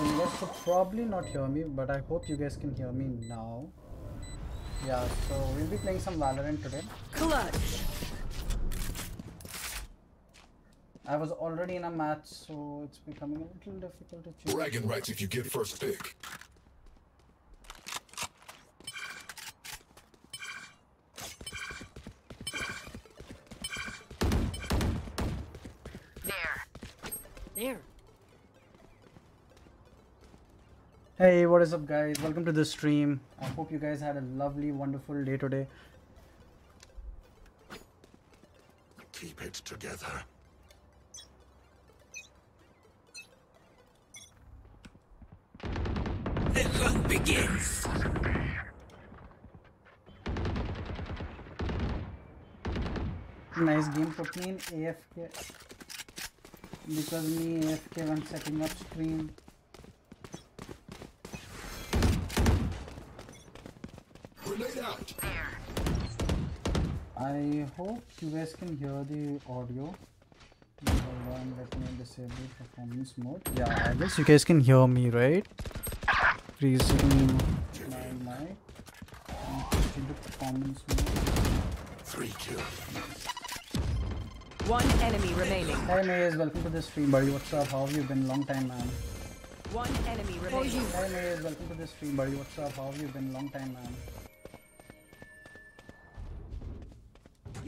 Um, so you guys could probably not hear me, but I hope you guys can hear me now. Yeah, so we'll be playing some Valorant today. Clutch. I was already in a match, so it's becoming a little difficult to choose. Bragging rights if you get first pick. There. There. Hey, what is up, guys? Welcome to the stream. I hope you guys had a lovely, wonderful day today. Keep it together. The hunt begins. Nice game put me AFK because me AFK when setting up stream. I hope you guys can hear the audio. Hold on, let me disable performance mode. Yeah, I guess you guys can hear me, right? Resume my mic. and put into performance mode. Three kills. One enemy remaining. Hey Maze, welcome to the stream, buddy. What's up? How have you been? Long time, man. One enemy remaining. Hey Maze, welcome to the stream, buddy. What's up? How have you been? Long time, man.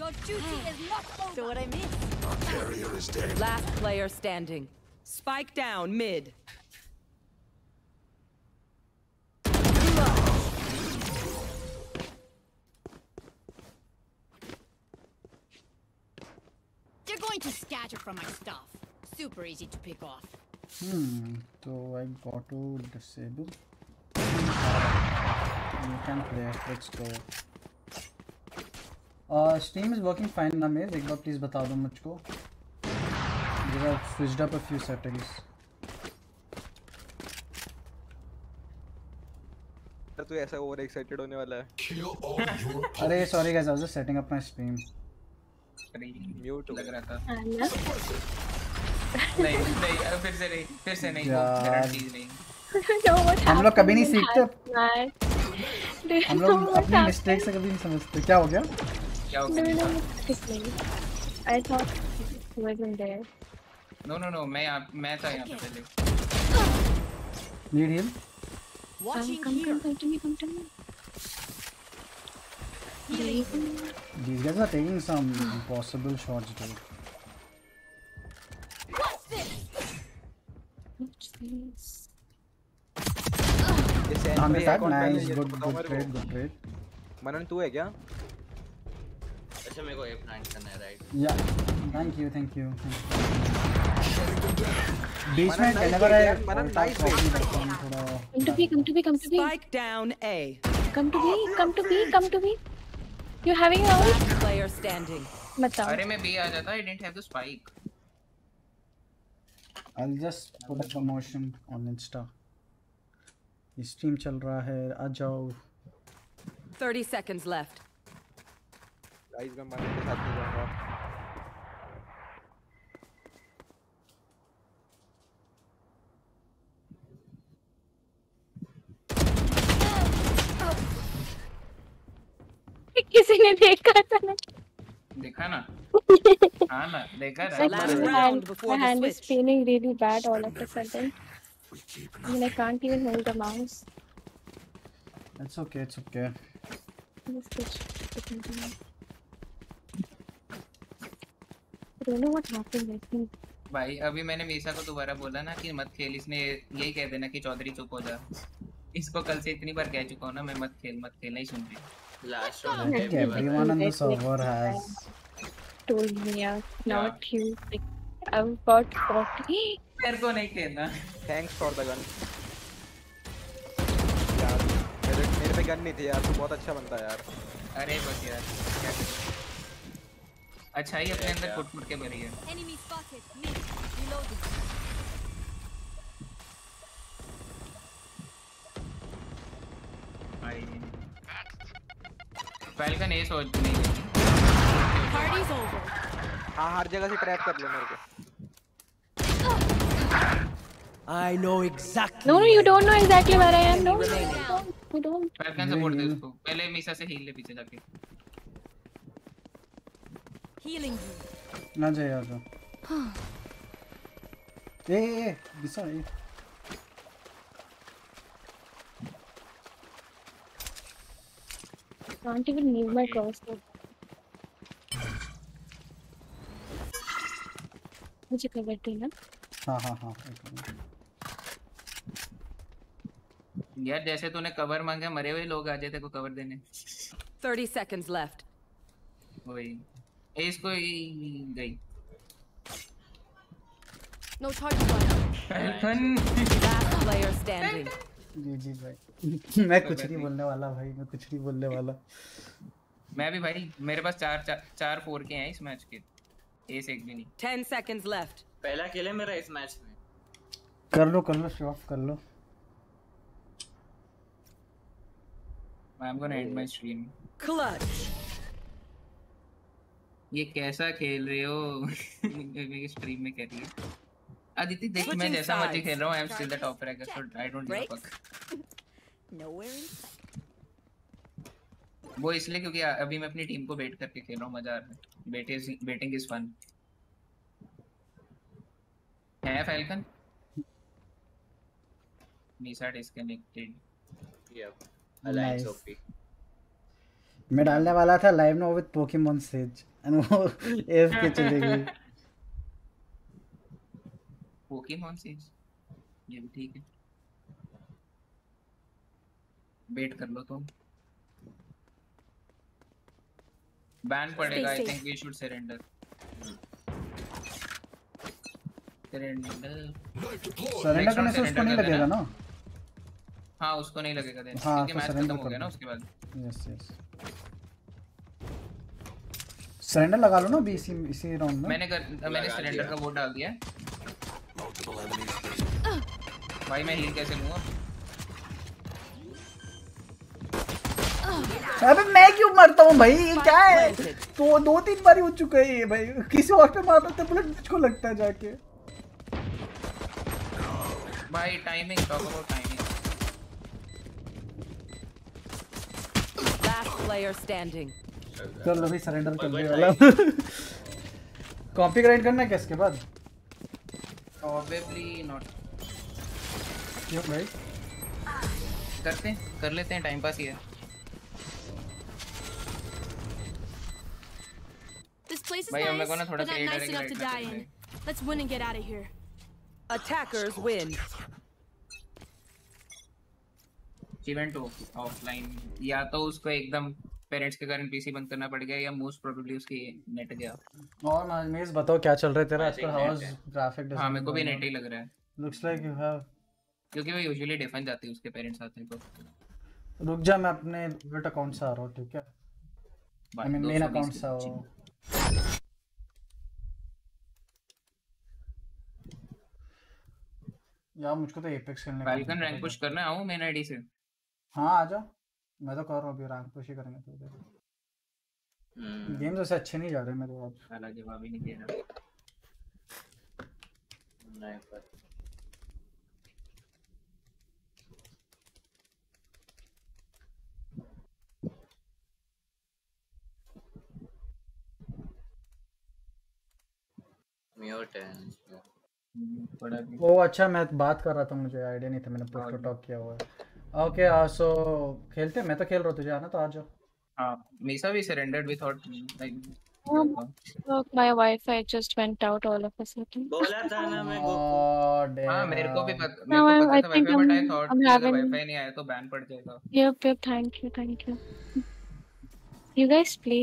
Your duty is not over. So what I miss? Our carrier is dead. Last player standing. Spike down mid. They're going to scatter from my stuff. Super easy to pick off. Hmm. So I got to disable. You can play. Let's go. Steam is working fine ना मेज एक बार please बता दो मुझको। तो ऐसा over excited होने वाला है। अरे sorry guys I was setting up my stream mute लग रहा था। नहीं नहीं अरे फिर से नहीं फिर से नहीं गारंटी नहीं। हम लोग कभी नहीं सीखते। हम लोग अपनी मिस्टेक से कभी नहीं समझते। क्या हो गया? क्या हो what happened? I thought he wasn't there. No no no मैं यहाँ मैं था यहाँ पे पहले need heal Um, Watching come, come, come to me, come to me. These guys are taking some impossible shots dude What's this? सैन on the side nice good good trade good trade Manan तू है क्या अच्छा मेरे को ए plant करना है right yeah thank you thank you, बीच में whenever I मनन हूँ B, come to B, come to B. Spike down A. Come to B, come to B, come to B. You're having a ult? Last player standing. बताओ. अरे मैं B आ जाता I didn't have the spike I'll just put a promotion on Insta. ये चल रहा है आ जाओ 30 seconds left. गाइस मैं मनन के साथ नहीं जाऊँगा किसी ने देखा था ना देखा ना हाँ ना देखा Like ना Last my round hand, before my the hand is switch. feeling really bad all of a sudden. We keep I mean, I can't even hold the mouse. it's okay it's okay Just switch भाई अभी मैंने मीसा को दोबारा बोला ना कि मत खेल इसने यही कह देना कि चौधरी चुप हो जा। इसको कल से इतनी बार कह चुका हूँ ना मैं मत खेल मत खेल नहीं सुन रही। Last round everyone me yeah, you. Like, I've got 40. मेरे को नहीं खेलना। थैंक्स फॉर द गन यार मेरे मेरे पे गन नहीं थी यार तू बहुत अच्छा बनता है यार। अरे बस यार क्या अच्छा ही अपने अंदर फुट फुट के भरी है Enemy spotted. Me. Reloading. भाई फैल्कन ये सोच नहीं रही Party's over. हाँ हर जगह से ट्रैप कर लो मेरे को I know exactly. No, no, you don't know exactly where I am. No, remaining. don't. Falcon support दे उसको पहले मीसा से हील ले पीछे जाके Healing you. ना जाए यार तो। ए ए ए दिशा ए Can't even move my cursor. मुझे कवर देना हाँ हाँ हाँ। यार जैसे तूने कवर मांगा मरे हुए लोग आ जाते को कवर देने 30 seconds left. वही इसको गई No on them. Falcon Last player standing. जी जी भाई। मैं कुछ नहीं बोलने वाला भाई। मैं कुछ नहीं बोलने वाला। मैं भी भाई मेरे पास चार चार, चार फोर के हैं इस मैच के। एस एक भी नहीं। 10 seconds left. पहला किल है मेरा इस मैच में। कर लो कर लो शो ऑफ़ कर लो। I am gonna end my stream Clutch. ये कैसा खेल रहे हो? मेरी स्ट्रीम में कह रही है। अदिति देख मैं जैसा मर्ज़ी खेल रहा हूँ I am still the top ranker so I don't give a fuck Nowhere in sight. वो इसलिए क्योंकि अभी मैं अपनी टीम को बेट करके खेल रहा हूँ मज़ा आ रहा है। बेटे बेटिंग इज़ फन है Falcon Misa disconnected yup alliance. OP मैं डालने वाला था live no with Pokemon Sage and वो एफ़ के चली गई पोकेमॉन से ये भी ठीक है। बेट कर लो तुम। बैन पड़ेगा I think we should surrender surrender surrender करने से उसको नहीं लगेगा ना? हाँ उसको नहीं लगेगा देन। हाँ, क्योंकि तो मैच खत्म हो गया ना उसके बाद। यस यस सरेंडर लगा लो ना अभी इसी इसी राउंड में। मैंने कर मैंने लगा सरेंडर का वोट डाल दिया। है। भाई मैं हील कैसे लूँगा? अबे मैं क्यों मरता हूँ भाई? ये क्या है? तो दो तीन बार ही हो चुका है ये भाई। किसी और पे मारता तो बुलेट मुझको लगता है जाके। भाई timing talk about timing Last player standing. कर लो भाई सरेंडर कर दे वाला कॉपी ग्राइंड करना है क्या इसके बाद? प्रोबेबली नॉट क्यों भाई? करते हैं कर लेते हैं टाइम पास ही है। This place is भाई हम nice, लोगों ने थोड़ा but सा not ये nice direct enough to die in. Let's win and get out of here. Attackers win. Event offline या तो उसको एकदम पेरेंट्स के कारण पीसी बंद करना पड़ गया या मोस्ट प्रोबेबली उसकी नेट गया। और नाजमीज बताओ क्या चल रहा है तेरा आजकल think हाउ net इज़ है। ग्राफिक हाँ मेरे को भी नेट ही लग रहा है। लुक्स लाइक यू हैव क्योंकि वो यूजुअली डिफेंस जाती है उसके पेरेंट्स आते हैं। तो रुक जा मैं अपने विट अकाउंट से आ रहा हूँ ठीक है? आई मीन मेन अकाउंट से आ रहा हूँ यार मुझको तो एपेक्स खेलने का फैल्कन रैंक पुश रहा है। करना आऊँ मेन आईडी से। हाँ आ जाओ। मैं तो कर रहा हूँ अभी रैंक पुश ही करेंगे तो हम्म। गेम्स वैसे अच्छे नहीं जा रहे मेरे आज साला जवाब ही नहीं दे रहा। नहीं पर म्यूट है ओ अच्छा मैं बात कर रहा था मुझे आइडिया नहीं था मैंने पुश टॉक किया हुआ है। ओके सो uh, खेलते मैं तो खेल रहा तुझे आना तो आ जाओ। हाँ मीसा भी surrendered we thought like my wifi just went out all of a sudden बोला था ना मैं गोकू हाँ मेरे को भी पता मेरे को पता था बट आई थॉट अगर वाईफाई नहीं आया तो बैन पड़ जाएगा. Yup yup thank you thank you you guys play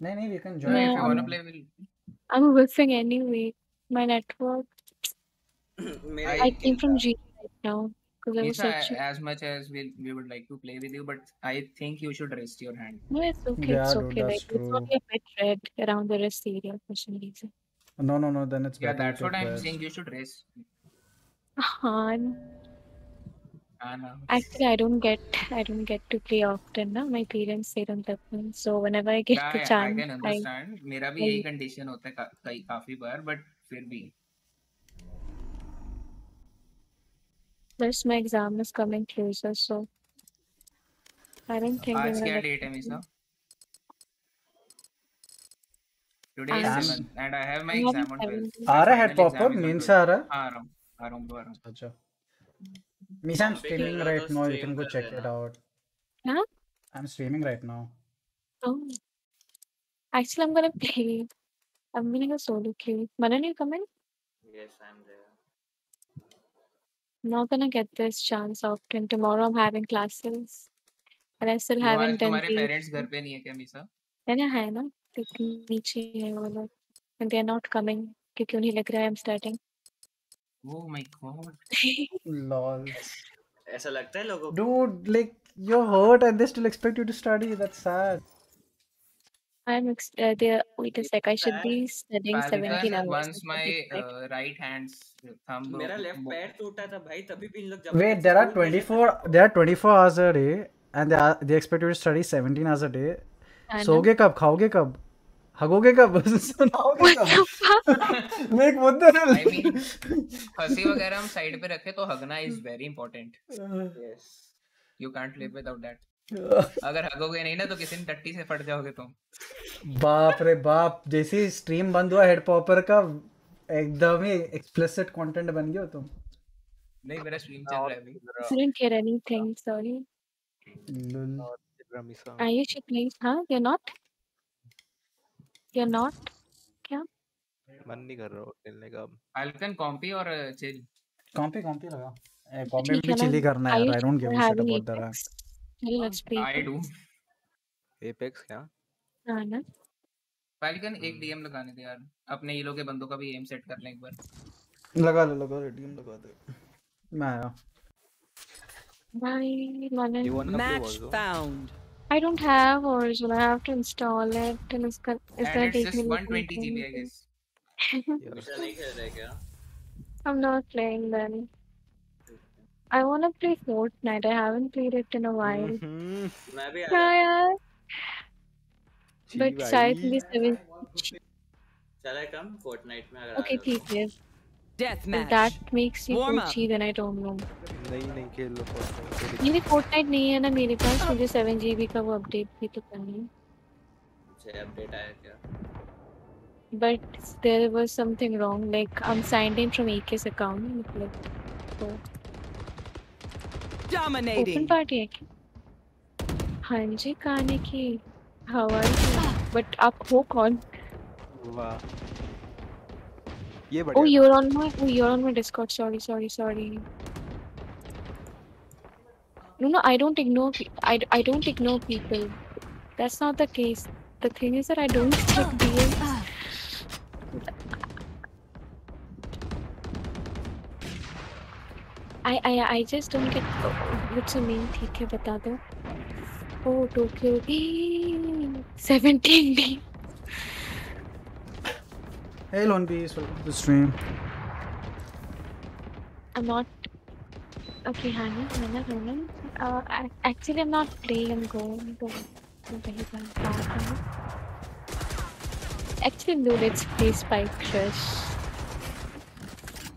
नहीं नहीं we can join if you want to play will I am working anyway my network I came from G now because I was Nisa, searching. as much as we we would like to play with you, but I think you should rest your hand. No, it's okay. Yeah, it's dude, okay. that's Like it's true. only a bit red around the wrist area for some reason. No, no, no. Then it's Yeah, better that's to what I'm rest. saying. You should rest. Han. Ah, no. Actually, I don't get I don't get to play often. Na? My parents they don't let me. So whenever I get Yeah, the I, I chance, can I, understand. मेरा भी I- यही condition होता है का, कई काफी बार, but फिर भी Plus, my exam is coming closer, so I don't think आज I'm क्या gonna डेट है Misa Today is Exam- 7th and I have my I have exam on 12th. seven. My आ रहा है final head popper exam is on main 12th. से आ रहा है हाँ, आ रहा हूँ आ रहा हूँ bro, आ रहा हूँ अच्छा Misha, I'm Copy streaming करेगा right तो now. You stream can go कर check देना। it out. Huh? I'm streaming right now. Oh, actually, I'm gonna play. I'm gonna go solo queue. Manan, you come in? Yes, I'm there. Not gonna get this chance often. Tomorrow I'm having classes, and I still क्यों, haven't done तुम्हारे the. Parents घर पे नहीं है क्या मीसा है ना है ना लेकिन नीचे है वो लोग and they are not coming क्योंकि उन्हें लग रहा है I'm starting. Oh my god Lol. ऐसा लगता है लोगों को Dude, like, you're hurt and they still expect you to study. That's sad. I'm ex- uh, there. Wait a sec. I should be studying 17 hours. once my uh, right hand's thumb मेरा broke- left bo- पैर टूटा था भाई तभी भी इन लोग Wait, there are school भेजे थे। 24. There are 24 hours a day, and they are, they expect you to study 17 hours a day. है? सोगे कब खाओगे कब हगोगे कब सुनाओगे कब what the hell I mean, हँसी वगैरह हम साइड पे रखे तो हगना is very important Yes. You can't live without that अगर हगोगे नहीं ना तो किसी टट्टी से फट जाओगे तुम बाप रे बाप जैसे स्ट्रीम बंद हुआ हेड पॉपर का एकदम ही एक्सप्लिसिट कंटेंट बन गया तुम नहीं मेरा स्ट्रीम चल रहा है अभी Couldn't hear anything. Sorry. Are you should please? Huh? You're not. You're not. क्या? मन नहीं कर रहा खेलने का अब फाल्कन कॉम्पी और चिल कॉम्पी कॉम्पी लगा कॉम्पी ठीक भी है ना? चिली करना है I don't give a shit about the Apex? Well, let's play. I do apex क्या हाँ ना? फाल्कन एक डीएम लगाने दे यार अपने ये लोग के बंदों का भी एम सेट कर ले एक बार लगा ले लगा ले टीम लगा दे मैं आया Bye, Match found. I don't have Horizon. I have to install it, and it's gonna, it's gonna take me. 120 GB I 10 guess Misha नहीं खेल रहे क्या I'm not playing then. I wanna play Fortnite. I haven't played it in a while. मैं भी आ Yeah, But शायद seven. चला कम Fortnite में अगर Okay, तो। ठीक है. Death that makes you. Gucci, then I don't know. नहीं नहीं खेल लो Fortnite, मेरे Fortnite नहीं है ना मेरे पास मुझे 7 GB का वो अपडेट भी तो करनी है. मुझे अपडेट आया क्या But there was something wrong. Like I'm signed in from AK's account. Like, so open Dominating. party है क्या? हाँ जी खाने की हवा बट आप हो कौन वाह ये Oh, you're on my oh, you're on my Discord. Sorry, sorry, sorry. No, no, I don't ignore. pe- I I don't ignore people. That's not the case. The thing is that I don't check DMs. I I I just don't get oh, what's the name? ठीक है बता दो. Oh, Tokyo. Seventeen D. Hey Lone Peace, welcome to the stream. I'm not. Okay, Hannah, Hannah, Hannah. Uh, I, actually, I'm not playing. I'm going to. to very bad partner. Actually, no, let's play Spike Crush.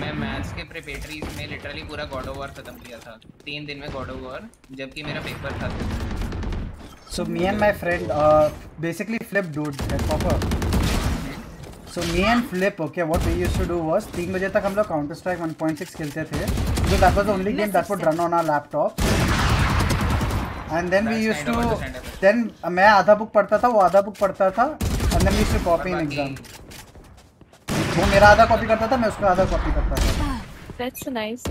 मैं maths के preparatory में literally पूरा God over खत्म किया था। तीन दिन में गॉड ओवर जबकि मेरा पेपर था। So me and my friend basically flip dude proper so me and flip okay what we use to do was तीन बजे तक हम लोग counter strike one point six खेलते थे। जो that was only game that would run on our laptop and then we use to then मैं आधा बुक पढ़ता था वो आधा बुक पढ़ता था and then we copy exam वो मेरा आधा कॉपी करता था, मैं उसका आधा कॉपी करता था. That's nice.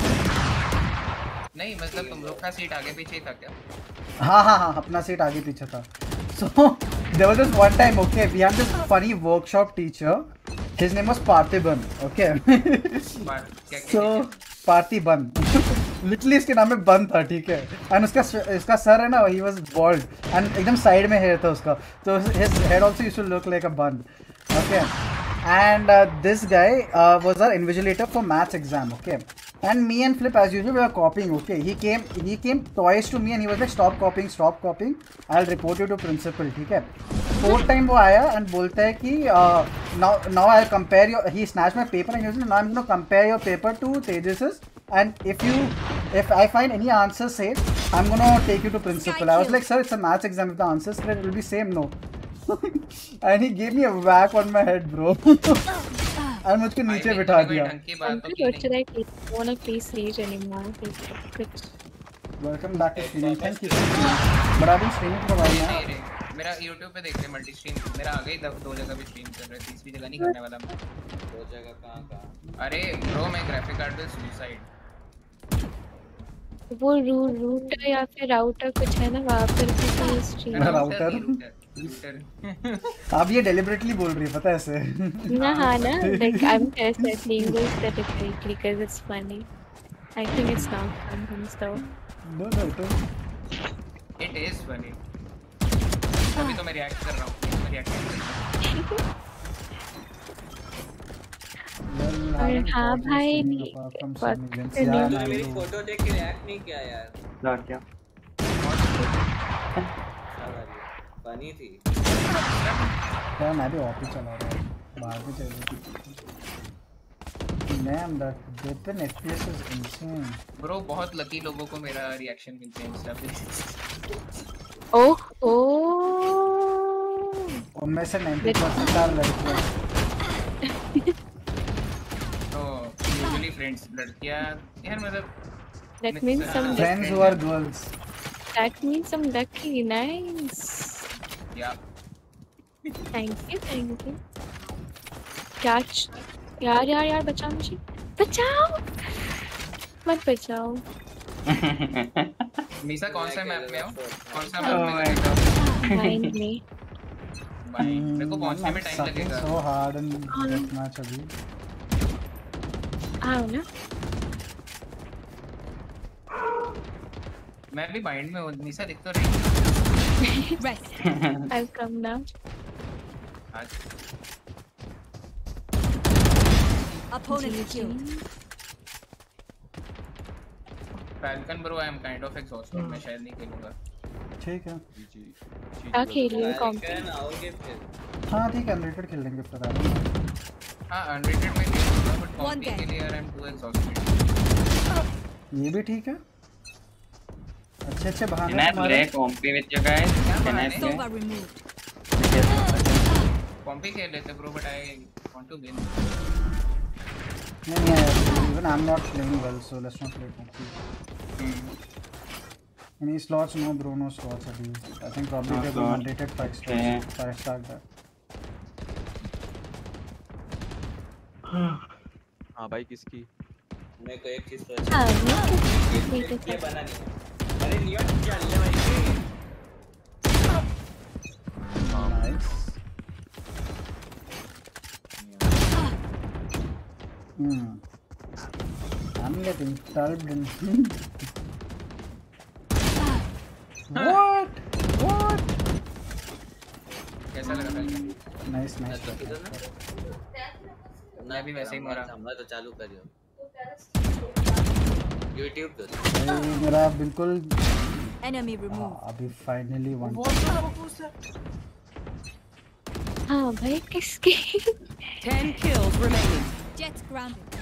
नहीं मतलब तुम लोग का सीट आगे पीछे ही था क्या? हाँ हाँ हाँ अपना सीट आगे पीछे था। So there was this one time okay we had this funny workshop teacher. His name was Parthiban okay? क्या so Parthiban लिटरली इसके नाम में बन था ठीक है? एंड उसका इसका सर है ना ही वाज बॉल्ड एंड एकदम साइड में हेयर था उसका. तो his head also used to look like a bun okay and uh, this guy uh, was our invigilator for maths exam okay? And me and flip as usual we were copying okay? He came he came twice to me and he was like stop copying stop copying. I'll report you to principal Okay. Four time wo aaya and bolta hai ki uh, now now i'll compare your he snatched my paper and he was like now i'm going to compare your paper to tejas's and if you if i find any answer safe i'm going to take you to principal. I was like sir it's a maths exam. If the answer correct it will be same no. And he gave me a whack on my head bro and मुझको नीचे भाई, बिठा दिया की तो की wanna play Sage anymore. Welcome back to streaming thank you but i've been streaming for a while now नहीं रे मेरा YouTube पे देख ले मल्टी स्ट्रीम मेरा आ गई दो दो जगह पे स्ट्रीम कर रहा है तीसरी जगह नहीं करने वाला मैं दो जगह कहाँ कहाँ अरे ब्रो मैं ग्राफिक कार्ड पे सुसाइड वो रू रूटर या फिर राउटर कुछ है ना वहाँ पर किसी स्ट्रीम हाँ, अब ये deliberately बोल रही है पता है ऐसे ना हाँ ना like I'm just playing this deliberately because it's funny. I think it's not fun so. no no it was it is funny अभी तो मैं रिएक्ट कर रहा हूँ मैं रिएक्ट कर रहा हूँ और हाँ भाई है। मेरी फ़ोटो देख के रिएक्ट नहीं किया यार क्या क्या फनी थी। यार मैं भी ऑफ़िस चला रहा हूँ। बाहर भी चल रही ma'am that weapon FPS is insane bro बहुत लकी लोगों को मेरा रिएक्शन मिलते हैं इंस्टा पे। ओह। ओह उनमें से 90% आर लड़कियाँ। तो यूजुअली फ्रेंड्स लड़कियाँ यार मतलब that means some friends who are girls that means some lucky nice. या Thank you thank you. क्या यार यार यार बचाओ मुझे। बचाओ! मत बचाओ। मीसा कौन सा मैप में हो? कौन सा Oh मैप में. माइंड में मेरे को पहुँचने में टाइम लगेगा। So hard in death match अभी। आओ ना। मैं भी माइंड में हूँ। मीसा दिख तो रही Rest. I'll come now. Opponent killed. Falcon bro I am kind of exhausted मैं शायद नहीं खेलूँगा। ठीक है। क्या खेल रही हो। कॉम्पी Falcon आओगे फिर हाँ ठीक है अनरेटेड खेल लेंगे फिर यार हाँ अनरेटेड में खेलूँगा बट One कॉम्पी guy. के लिए आई एम टू एग्जॉस्टेड ये भी ठीक है? अच्छे अच्छे बहाने तुम्हारे play compy with you guys? Can I play? Compy खेल लेते bro but I want to win नहीं नहीं even I am not playing well so let's not play compy Any slots? No, bro, no slots. Abhi. I think probably No they will slot. mandated five Okay. slots. Five star that. हाँ भाई किसकी मेरे को एक चीज़ तो हाँ अच्छी ये बना नहीं Hmm. I'm getting tugged in. what? What? कैसा लगा फैल्कन Nice, nice. तो किधर ना मैं भी वैसे ही मरा। हमला तो चालू करियो YouTube पे भाई मेरा बिल्कुल Enemy हाँ, removed. अभी फाइनली वन हाँ भाई किसकी Ten kills remaining. Jets grounded.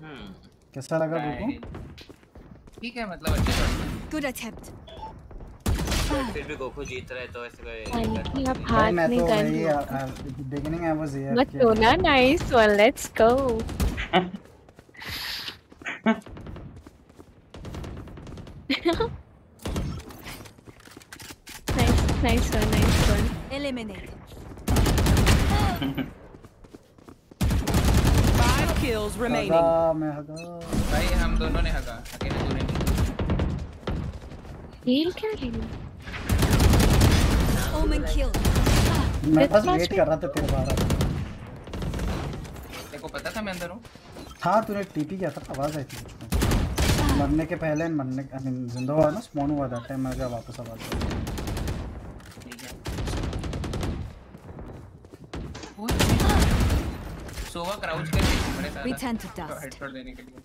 हम्म कैसा लगा तुमको ठीक है मतलब अच्छे Good attempt. फिर भी गोकू जीत रहे तो ऐसे कोई आप हाथ में तो gun beginning I was here मत रोना nice one let's go nice nice one nice one Eliminated. Five kills remaining. हगा मैं हगा भाई हम दोनों ने हगा अकेले तूने नहीं हील क्या रही killed. मैं बस वेट कर रहा था तेरे बारे देखो पता था मैं अंदर हूँ? हाँ तूने टीपी किया था आवाज़ आई थी मरने के पहले मरने आई मीन ज़िंदा हुआ ना स्पॉन हुआ था टाइम मैं गया वापस आवाज़ ठीक है। सोवा क्राउच करके We सारा. हेडशॉट देने के लिए।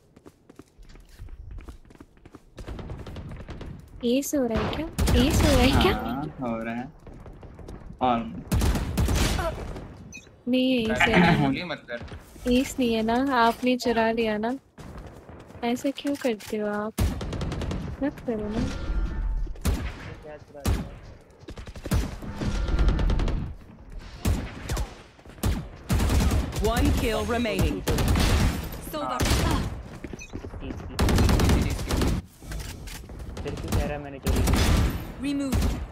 एस हो रहा है क्या? एस हो रहा है क्या? हाँ हो रहा है। और नहीं एस है ना गोली मत कर एस नहीं है ना आपने चुरा लिया ना ऐसा क्यों करते हो आप मत करो ना One kill remaining. रहा है? Remove.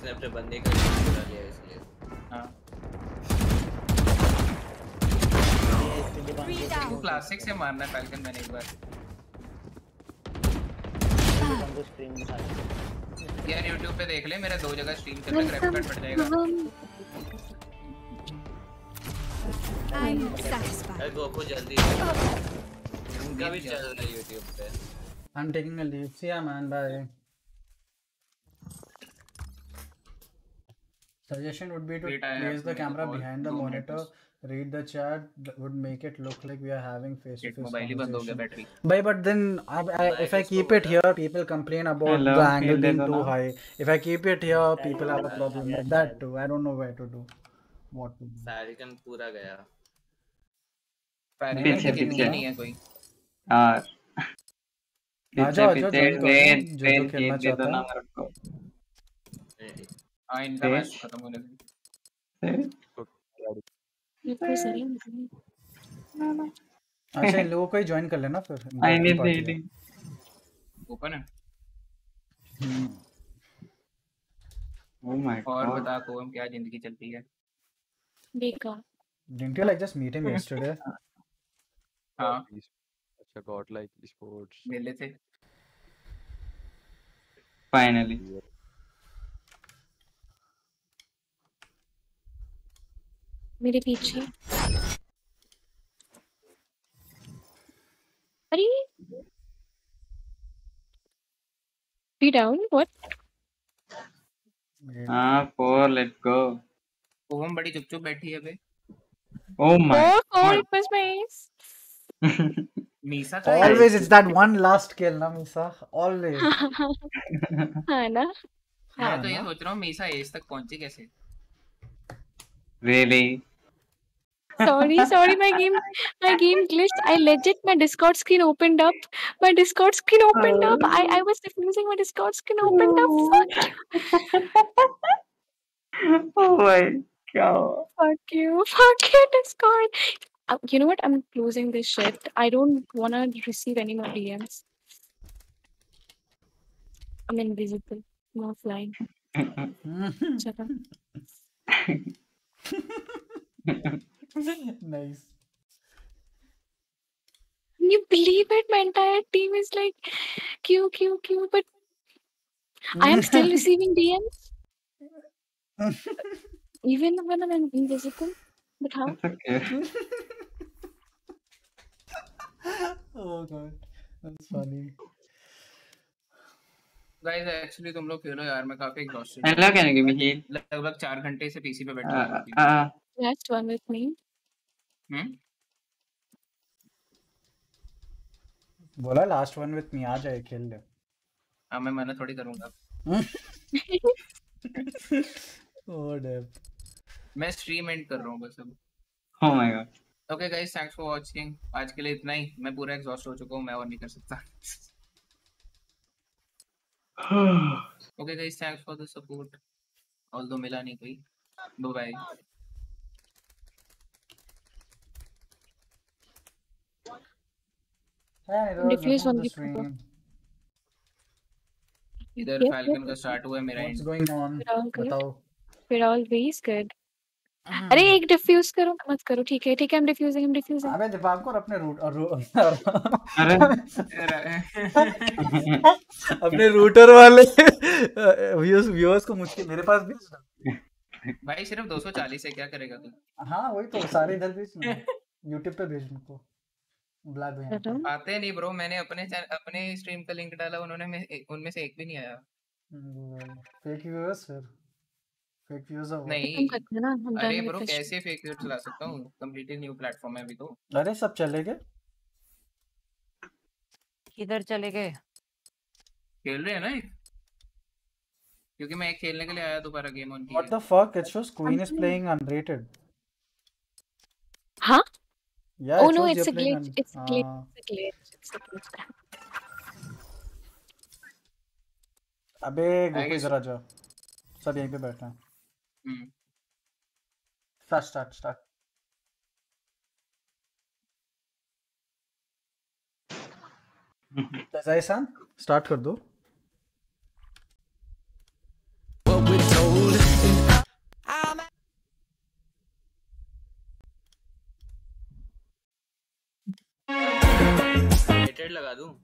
इसने अपने बंदे का लिया इसलिए। हाँ। ये इसके लिए Three क्लासिक से मारना है फैल्कन मैंने एक बार। यार YouTube पे देख ले मेरा दो जगह स्ट्रीम चल रहा है फट जाएगा। I'm satisfied. अरे गोकू जल्दी उनका भी चल रहा है यूट्यूब पे। I'm taking a leave. See ya, man. Bye. Suggestion would be to Wait, I have place to the make a camera call. behind the Two monitor, minutes. read the chat, that would make it look like we are having face to Shit, face mobile ही बंद हो गया conversation. Battery But, but then, I, I, if I Mic is keep it over. here, people complain about Hello, the angle feel being this too now? high. If I keep it here, people have a problem with that too. I don't know where to do. What to do. Falcon पूरा गया falcon पीछे, की पीछे। नहीं है कोई और आ जाओ, आ पीछे जाओ, पीछे join करो, रेड जो- जो रेड खेलना खेल दे दो चाहता ना है। हाँ इनका मैच खत्म होने से। बिल्कुल सही अच्छा इन लोगों को ही ज्वाइन कर लेना फिर आई नीड। रीडिंग ओपन है। ओह माय और बता को क्या ज़िंदगी चलती है? बेकार Didn't you like just meet him yesterday? हाँ। अच्छा गॉड लाइक स्पोर्ट्स मिले थे फाइनली मेरे पीछे। अरे। बी डाउन व्हाट हाँ फोर लेट्स गो ओम बड़ी चुप चुप बैठी है बे oh my oh, it Misa का Always, it's that one last kill, na Misa. Always. हाँ ना? मैं तो ये सोच रहा हूँ मीसा एज तक पहुँची कैसे? Really sorry, sorry, my game, my game glitched. I legit my Discord screen opened up. My Discord screen opened up. I I was refusing. My Discord screen opened oh. up. oh my god! Fuck you! Fuck you, Discord. Uh, you know what? I'm closing this shit. I don't wanna receive any more DMs. I'm invisible. I'm offline. Shut up. Nice. Can you believe it? My entire team is like Q Q Q, but I am still receiving DMs even when I'm invisible. But how? That's okay. oh god, that's funny. Guys actually तुम लोग खेलो यार मैं काफ़ी exhausted can you give me heal? लगभग चार घंटे से पीसी पे बैठा Uh, हूँ Last one with me. Hmm बोला लास्ट वन विथ मी आ जाए खेल ले। हाँ मैं मना थोड़ी करूँगा। Oh damn. मैं स्ट्रीम एंड कर रहा हूँ बस अब। Oh my god. Okay guys thanks for watching आज के लिए इतना ही। मैं पूरा एग्जॉस्ट हो चुका हूँ मैं और नहीं कर सकता। Okay guys thanks for the support although मिला नहीं कोई। Bye bye To the stream. इधर फैल्कन. का स्टार्ट हुआ है मेरा all good. बताओ. We're always good. अरे एक डिफ्यूज करो मत करो ठीक है ठीक है I'm diffusing I'm diffusing अबे दीपांकर अपने रूट और रू- अपने रूटर वाले व्यूअर्स व्यूअर्स को मुझके मेरे पास भेज भाई सिर्फ़ 240 है क्या करेगा तू हाँ वही तो सारे इधर भेज यूट्यूब पे भेज उनको ब्लैक भैया आते नहीं ब्रो मैंने अपने अपने स्ट्रीम का लिंक डाला उन्होंने उनमें से एक भी नहीं आया। फेक व्यूअर्स फिर। फेक व्यूअर्स है नहीं। खत्म करते ना हम अरे ब्रो कैसे फेक व्यूज़ चला सकता हूँ? कंप्लीटली न्यू प्लेटफॉर्म है अभी तो। अरे सब चले गए? किधर चले गए? खेल रहे हैं ना क्योंकि मैं एक खेलने के लिए आया दोबारा game on What the fuck? It shows Queen is playing unrated. Huh? Yeah, oh no, it's a glitch. un- It's a glitch. हाँ, It's a glitch. It's a glitch. अबे I गोपी guess- जरा जा सब यहीं पे बैठे हैं हम्म स्टार्ट स्टार्ट स्टार्ट जैसान स्टार्ट कर दो रेटेड लगा दूँ?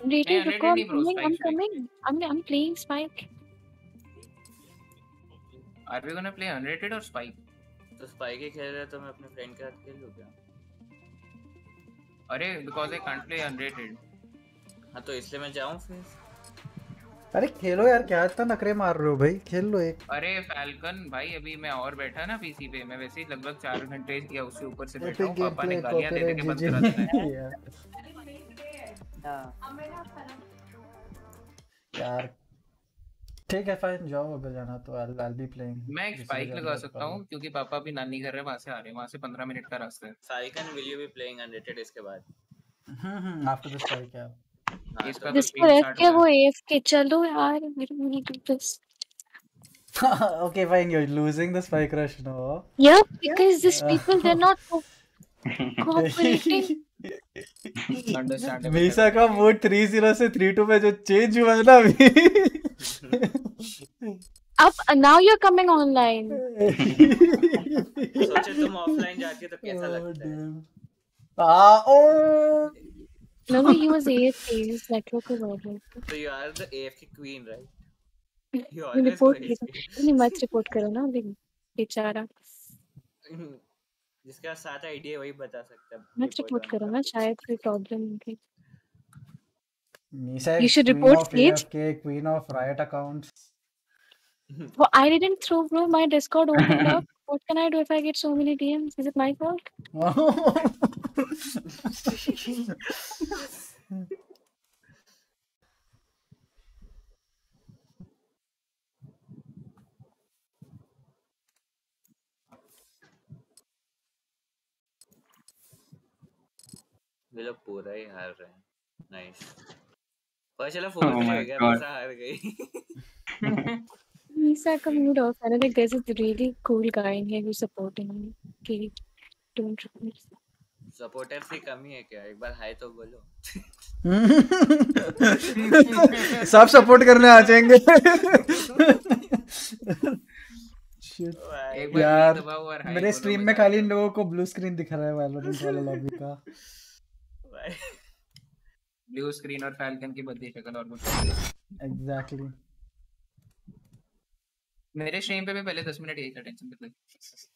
Rated bro, coming, I'm spike, spike. coming. I'm I'm are we gonna play unrated और स्पाइक तो स्पाइक ही खेल रहा है तो मैं अपने फ्रेंड के साथ खेल लूँ क्या? अरे because I can't play unrated हाँ तो इसलिए मैं जाऊँ फिर। अरे खेलो यार क्या इतना नखरे मार रहे हो भाई? खेल लो एक। अरे फैल्कन भाई अभी मैं और बैठा ना पीसी पे मैं वैसे ही लगभग चार घंटे या उससे ऊपर से बैठा हूँ पापा ने गालियाँ दे दे के बंद करा दिया। है यार। ठीक है फाइन जाओ अगर जाना तो आई विल बी प्लेइंग मैं एक स्पाइक लगा सकता हूँ क्योंकि पापा भी नानी घर है वहाँ से आ रहे हैं वहाँ से 15 मिनट का रास्ता है। Falcon will you be playing unrated इसके बाद? हम्म हम्म आफ्टर दिस हाँ इसका stream for start FK हो वो AFK चलो यार मेरे को नहीं do this. okay fine you're losing the spike rush no Yeah, because these people they're not co- cooperating. Misa का वोट 30 से 32 पे जो चेंज हुआ है ना अभी। Up now you're coming online. सोचे तुम ऑफलाइन जाती तो कैसा लगता है? आ ओ No, no, he was AFK. His network was alright. तो you are the AFK queen right you You report नहीं मत report करो ना अभी बेचारा। जिसका साथ आईडी वही बता सकता है मत report करो ना शायद कोई प्रॉब्लम होगी Misa You should queen report of Sage. AFK, queen of riot accounts Well, I didn't throw bro. My Discord opened up. What can I do if I get so many DMs? Is it my fault? वे लोग पूरा ही हार रहे हैं nice पता चला four Oh हो गया God. Misa हार गई Lisa, come mood off. I know like there's a really cool guy in here who's supporting me. Okay, don't report. Supporters की कमी है क्या एक बार हाय तो बोलो सब सपोर्ट करने आ जाएँगे एक बार यार और मेरे स्ट्रीम में खाली इन लोगों को ब्लू स्क्रीन दिख रहा है वाला लॉबी का ब्लू स्क्रीन और फैल्कन की बदली शक्ल और कुछ। एग्जैक्टली मेरे स्ट्रीम पे भी पहले 10 मिनट यही था टेंशन पे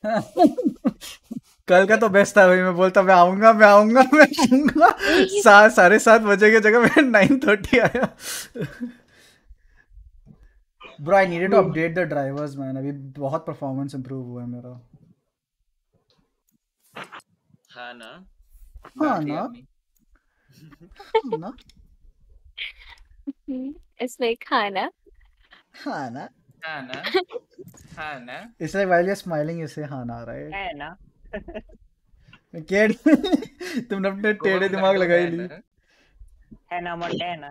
कल का तो बेस्ट था भाई मैं बोलता मैं आऊँगा मैं आऊँगा मैं आऊँगा। सा, साढ़े सात बजे की जगह मैं नाइन थर्टी आया। Bro I needed to update the drivers man अभी बहुत परफॉर्मेंस इंप्रूव हुआ है मेरा। हाँ ना? हाँ ना। हाँ ना Hmm, It's like Hana. हाँ ना हाँ ना हाँ ना It's like while you're smiling you say हाँ right है ना तुमने अपने टेढ़े दिमाग लगाई ली है ना मोटे है ना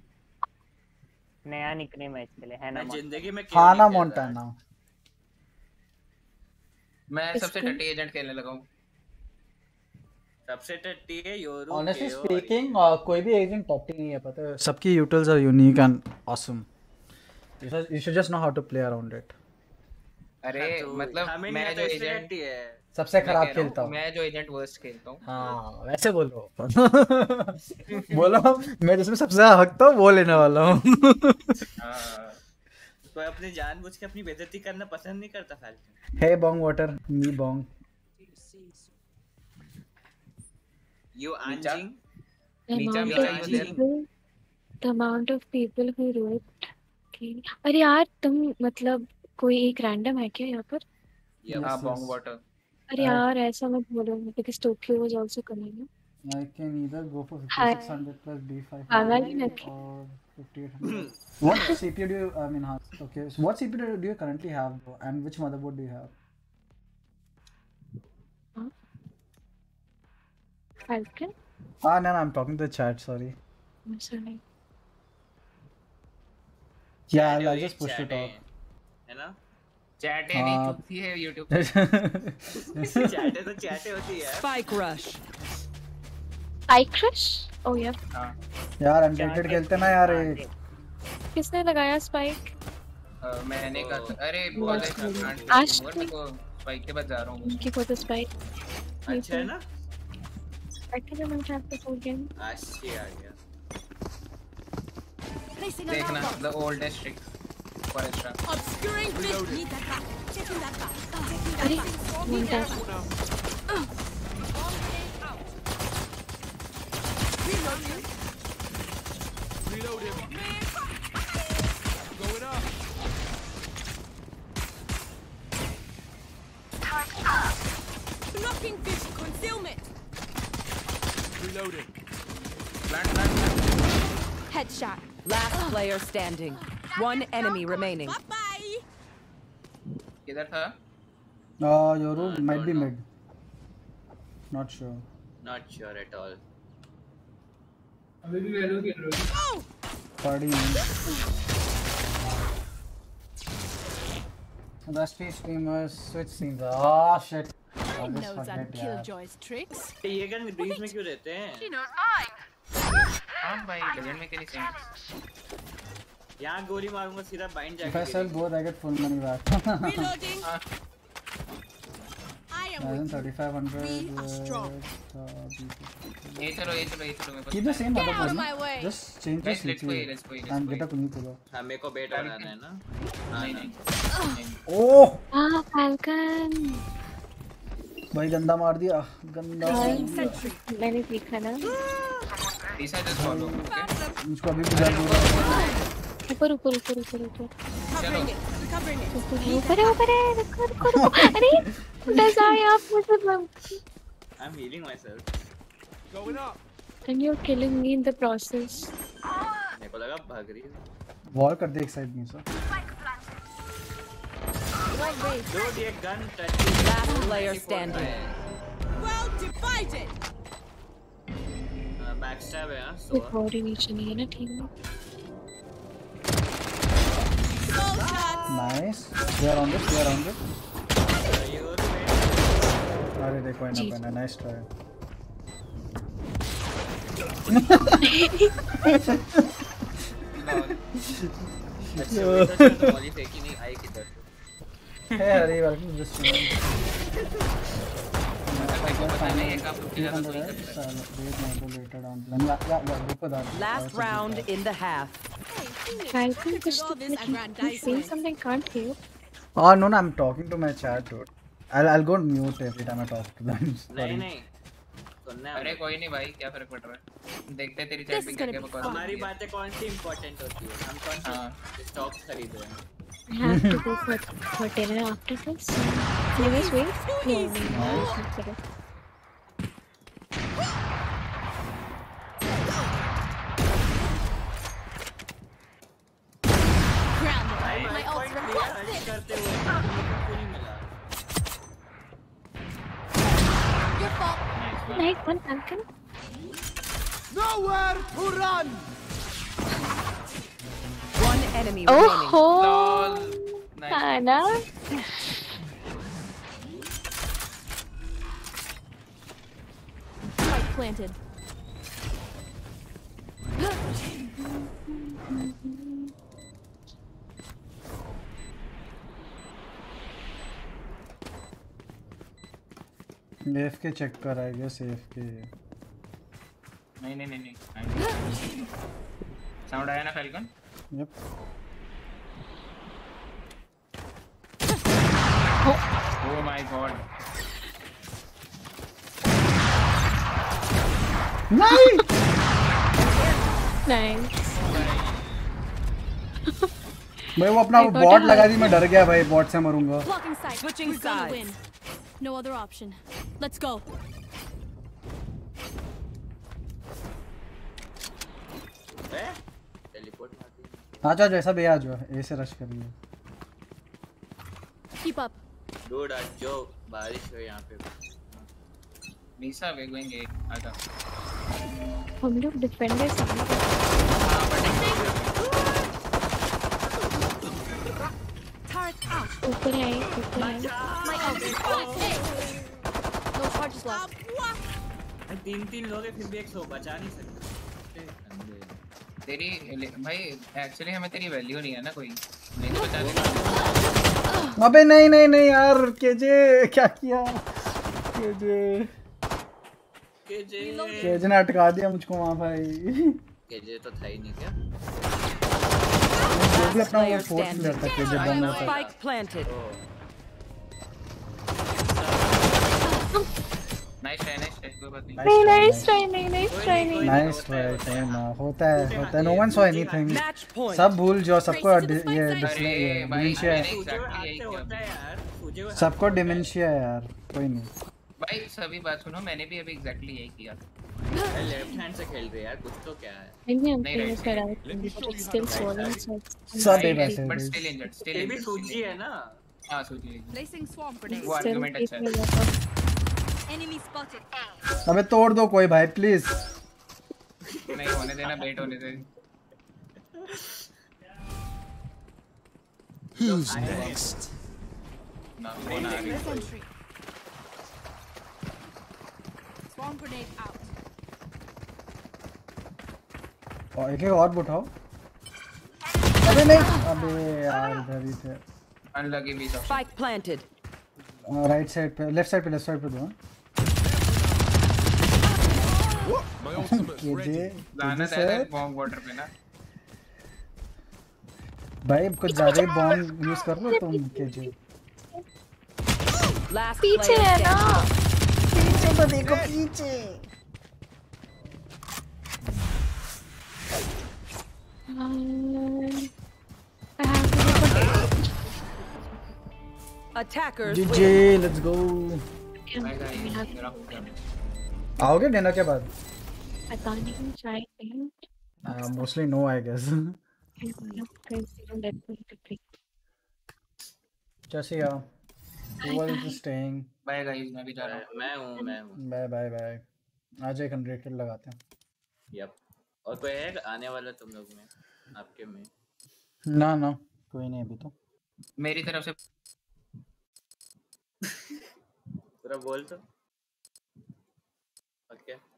नया निकनेम है इसके लिए है ना ज़िंदगी में हाँ ना मोंटाना मैं सबसे टट्टी एजेंट खेलने लगा हूँ। सबसे टट्टी है योरू ऑनेस्टली स्पीकिंग कोई भी एजेंट टट्टी नहीं है पता है? सबकी utils are unique and awesome you should just know how to play around it अरे तो मतलब मैं जो एजेंट है। सबसे खराब हूँ, खेलता हूँ। मैं जो एजेंट वर्स्ट खेलता हूँ। हाँ वैसे बोलो। बोलो मैं जिसमें सबसे ज़्यादा हक था वो लेने वाला हूँ। हाँ। कोई अपनी जानबूझ के अपनी बेइज्जती करना पसंद नहीं करता फालतू hey bong water me bong. You आंजिंग the नीचा amount नीचा of ही। उधर। people the amount of people who wrote कि अरे यार तुम मतलब कोई एक रैंडम है क्या यहाँ पर? हाँ बॉन्ग वाटर। अरे यार ऐसा मत बोलो because Tokyo was also coming in. I can either go for Hi. 5600 plus D500 पागल ही नहीं। or 5800. what CPU do you, I mean, हाँ, okay, so what CPU do you currently have though, and which motherboard do you have? Falcon? Ah, no, no, I'm talking to the chat, sorry. I'm sorry. Yeah, I'll, I'll just push it off. है ना chat है नहीं हाँ। चुपती है YouTube चैटे तो चैटे होती है Spike rush. I crush? Oh yeah. हाँ यार अनरेटेड खेलते ना यार किसने लगाया स्पाइक? मैंने कहा अरे अच्छा आज और मैं तो स्पाइक के पास जा रहा हूँ you for the spike. अच्छा है ना again. अच्छी आ गया देखना the oldest trick One inch. Obscuring that back. That back. That back. Reload him. Going up. Up. Blocking vision. Concealment. Reloading. Black, black. Headshot. Last player standing. One enemy remaining. Bye bye. किधर था Uh, Yoru Uh, might don't be know. mid. Not sure. Not sure at all Oh! Party in. Industry streamers switch scenes. Ah shit. I I'll know just that forget यार. Killjoy's tricks. ये gun बीच में क्यों रहते हैं हाँ भाई legend में नहीं सेम यहाँ गोली मारूँगा सीधा Bind am Thousand with you. thirty-five hundred. We are strong. with, uh, B50. ये चलो ये चलो ये चलो मेरे पास. Just change the Let's- let's go, CPU let's go, let's and go. get a Kunikulo. हाँ मेरे को बेट बनाना है ना हाँ नहीं नहीं Oh, Ah, Falcon. भाई गंदा मार दिया गंदा मैंने देखा ना दिशा जस्ट फॉलो मुझको अभी भी डर लग रहा है ऊपर ऊपर ऊपर ऊपर ऊपर covering it. Covering it. ऊपर है ऊपर है रुको रुको रुको अरे डजाई आप मुझे I am healing myself and you're killing me in the process. मेरे को लगा भाग रही है। वॉल कर दे एक साइड में सर Dude, ये gun touch Last player standing. Well divided. Backstab है हाँ कोई सो बॉडी नीचे नहीं है ना ठीक है। Soul shots. Nice we are on this we are on this Yoru में अरे देखो इना जी। पहना नाइस ट्राई अच्छा वो तो चलो वाली फेंकी नहीं आई किधर से हे अरे वेलकम जस्ट मेरे को पता नहीं है कब रुकेगा तो कोई कर सकता Last round in the half. Falcon कुछ तो all this please say something can't hear Oh no, no, I'm talking to my chat, dude. I'll I'll go on mute every time I talk to them. नहीं Sorry. नहीं सुनना है अरे कोई नहीं भाई क्या फर्क पड़ रहा है देखते हैं तेरी चैट This भी is क्या gonna क्या be बकवास हमारी होती है। बातें कौन सी इम्पोर्टेंट होती है हम कौन हाँ। से स्टॉक्स खरीद रहे हैं I have to go for, for dinner after this. So, you guys wait? No, no, no. One? Nowhere to run! One enemy oh. Oh! Anna. Spike planted. F के चेक कर आई गेस एफ के नहीं नहीं नहीं नहीं sound आया ना Falcon yup oh My god नहीं Nice. nice. भाई वो अपना बॉट लगा दी मैं डर गया भाई बॉट से मरूँगा Switching sides. No other option. Let's go. आ जाओ जैसा भी आ जाओ ए से रश करिए Keep up. डूड आज जो बारिश हुई यहाँ पे। मीसा वे गोइंग ए आजा। हम लोग डिफेंडर Turret out. ऊपर है ऊपर है। Ultimate. Hey. No charges left. तीन तीन लोग हैं फिर भी एक सौ बचा नहीं सकते। तेरी भाई एक्चुअली हमें तेरी वैल्यू नहीं है ना कोई। नहीं तो बचा देगा अबे नहीं नहीं नहीं यार केजे क्या किया? केजे। केजे केजे ने अटका दिया मुझको वहाँ भाई। केजे तो था ही नहीं क्या? जो भी अपना वो फोर्स standing. लेता है केजे बम होता है Spike planted. नाइस ट्राई नहीं नहीं nice try nice try nice try time होता है होता है. नो वन सॉ एनीथिंग सब भूल जाओ सबको ये डिमेंशिया है. सबको डिमेंशिया है. यार. कोई नहीं. भाई सभी बात सुनो मैंने भी अभी एग्जैक्टली यही किया लेफ़्ट हैंड से खेल रहे यार कुछ तो क्या है. नहीं नहीं, बट स्टिल swollen सब है वैसे बट स्टिल इंजर्ड स्टिल भी सूजी है ना? हाँ सूजी Placing swarm grenade. वो आर्गुमेंट अच्छा है people are Enemy spotted. अबे तोड़ दो कोई भाई प्लीज़ नहीं होने देना बेट होने दे। Who's next? Swarm grenade out. और एक एक और उठाओ अबे नहीं अबे यार इधर ही थे। Unlucky off Spike planted. Right side पे लेफ़्ट साइड पे लेफ़्ट साइड पे दो My ultimate's ready. केजे लाना केजे था सर बॉम्ब वाटर पे ना भाई कुछ ज़्यादा ही बॉम्ब यूज़ कर रहे हो तुम केजे पीछे है ना। पीछे तो देखो पीछे। Attackers मेरा हो गया। आओगे डिनर के बाद? पता नहीं शायद नहीं मोस्टली नो आई गेस जैसे या who was just staying? Bye guys मैं भी जा रहा हूँ। मैं हूँ मैं हूँ। बाय बाय बाय आज एक हंड्रेड किल लगाते हैं। यप और कोई है आने वाला तुम लोग में? आपके में? ना ना। कोई नहीं अभी तो। मेरी तरफ़ से पूरा बोल तो। Okay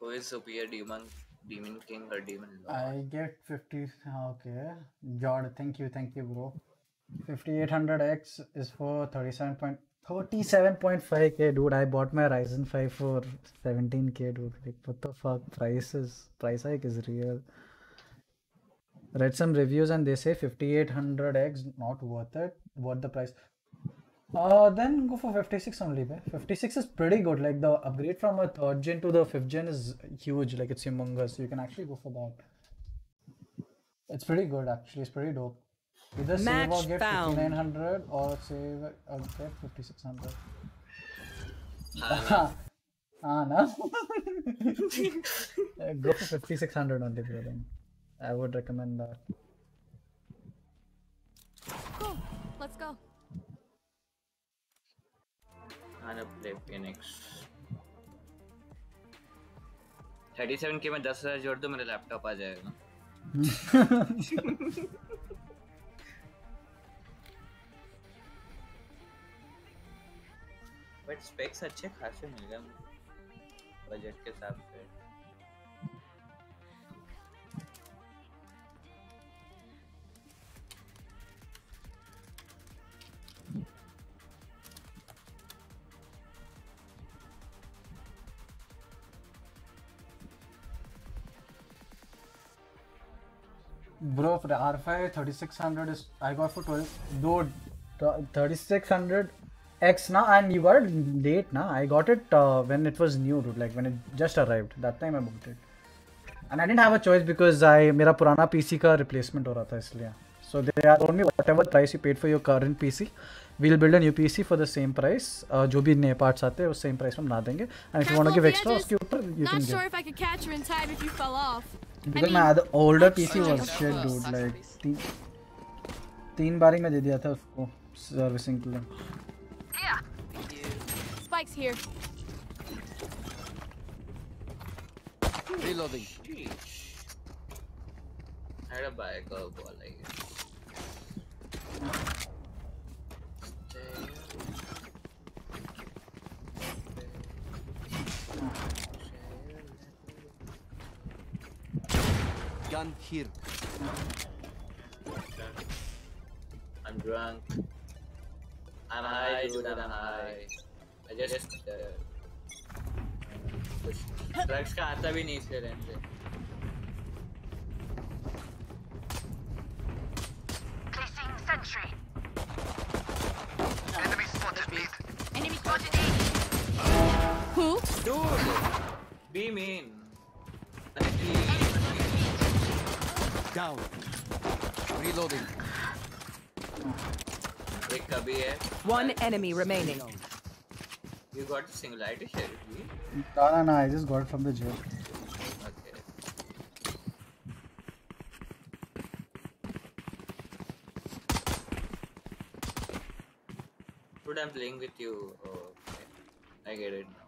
Who is superior demon, demon king or demon lord? I get 50 okay Jod thank you thank you bro 5800X is for 37 point 37.5k dude I bought my Ryzen 5 for 17k dude like what the fuck price is price hike is real read some reviews and they say 5800X not worth it worth the price uh then go for 56 only man. 56 is pretty good like the upgrade from a third gen to the fifth gen is huge like it's humongous you can actually go for that It's pretty good actually. It's pretty dope. Either save or get found. 5900 or save or get 5600. हाँ Ah, no. Uh, Go for 5600 only, bro. I would recommend that. आना play Phoenix 37 के में 10000 जोड़ दो, मेरा laptop आ जाएगा। But specs अच्छे खासे मिल गए बजट के हिसाब से। R5 3600 is I got for 12. Dude, th- 3600 X now, and you got it late now. I got it uh, when it was new, dude. Like when it just arrived. That time I booked it. And I didn't have a choice because I मेरा पुराना PC का replacement हो रहा था इसलिए. So they are only whatever price you paid for your current PC, we'll build a new PC for the same price. Uh, जो भी नए parts आते हैं उस same price में बना देंगे. And if you want to Careful give with extra, the उसके ऊपर you Not can sure give. if I could catch her in time if you fell off. Because my other older PC was shit, dude. Like तीन तीन बार ही मैं दे दिया था उसको servicing के लिए. Spike's here. Reloading. I had a buy a curveball, I guess. Gun here. I'm drunk. I'm high, dude. I'm high. I just uh, कुछ drugs का आता भी नहीं इसके रेंज से Enemy spotted A. Who? Dude, be mean. Down. Reloading. One enemy remaining. You got the singularity share with? No, no, no, I just got it from the jail. Dude, I'm playing with you. Oh, okay. I get it now.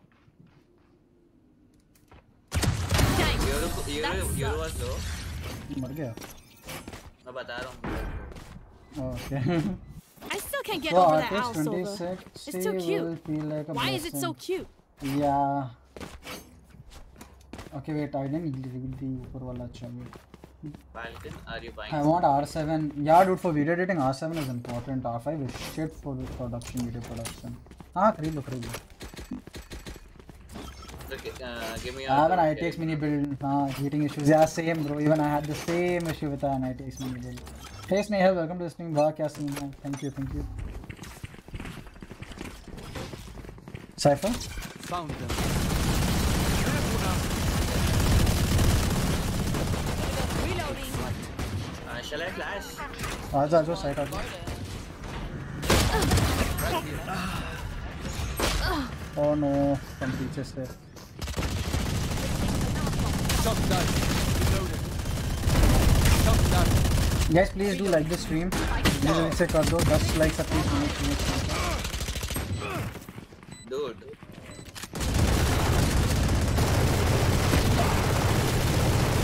Though. मर गया. मैं बता रहा हूँ. Okay. I still can't get So over that soda. 26 It's too cute. like Why is it so cute? Yeah. Okay, wait. I didn't read the ऊपर वाला चाहिए. Falcon, are you buying? I want R7. Yeah, dude. For video editing, R7 is important. R5 is shit for production, video production. हाँ खरीद लो खरीद लो. uh, give me. Ah, Even I takes mini build. Uh, heating issues. Yeah, same bro. Even I had the same issue with uh, an I takes mini build. Hey Sneha, welcome to the stream broadcast. Thank you, thank you. Cipher. Found them. Reloading. Uh, shall I flash? Ah, aaj, aaj, site aaj. Right. Oh no, some teachers there. Shot down. Reloading. Shot down. Guys, please do like this stream. Please जल्दी से कर दो 10 likes at least होने चाहिए. Dude.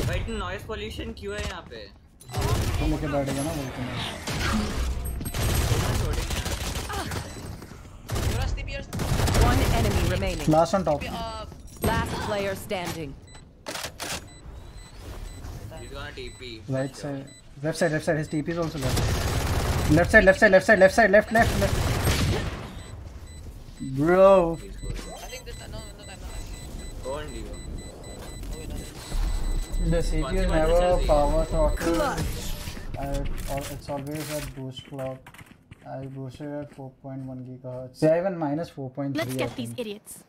भाई इतना noise pollution क्यों है यहाँ पे? तुम लेके बैठ गया ना बोलते हैं. One enemy remaining. Last on top. Last player standing. He's gonna TP. Right side. Left side, left side. His TP is also left. Left side, left side, left side, left side, left, left, left. Bro. Go on, Diego. The CPU is never power throttle. I, oh, it's always at boost clock. I boosted at 4.1 gigahertz. Yeah, even minus 4.3. Let's get these idiots.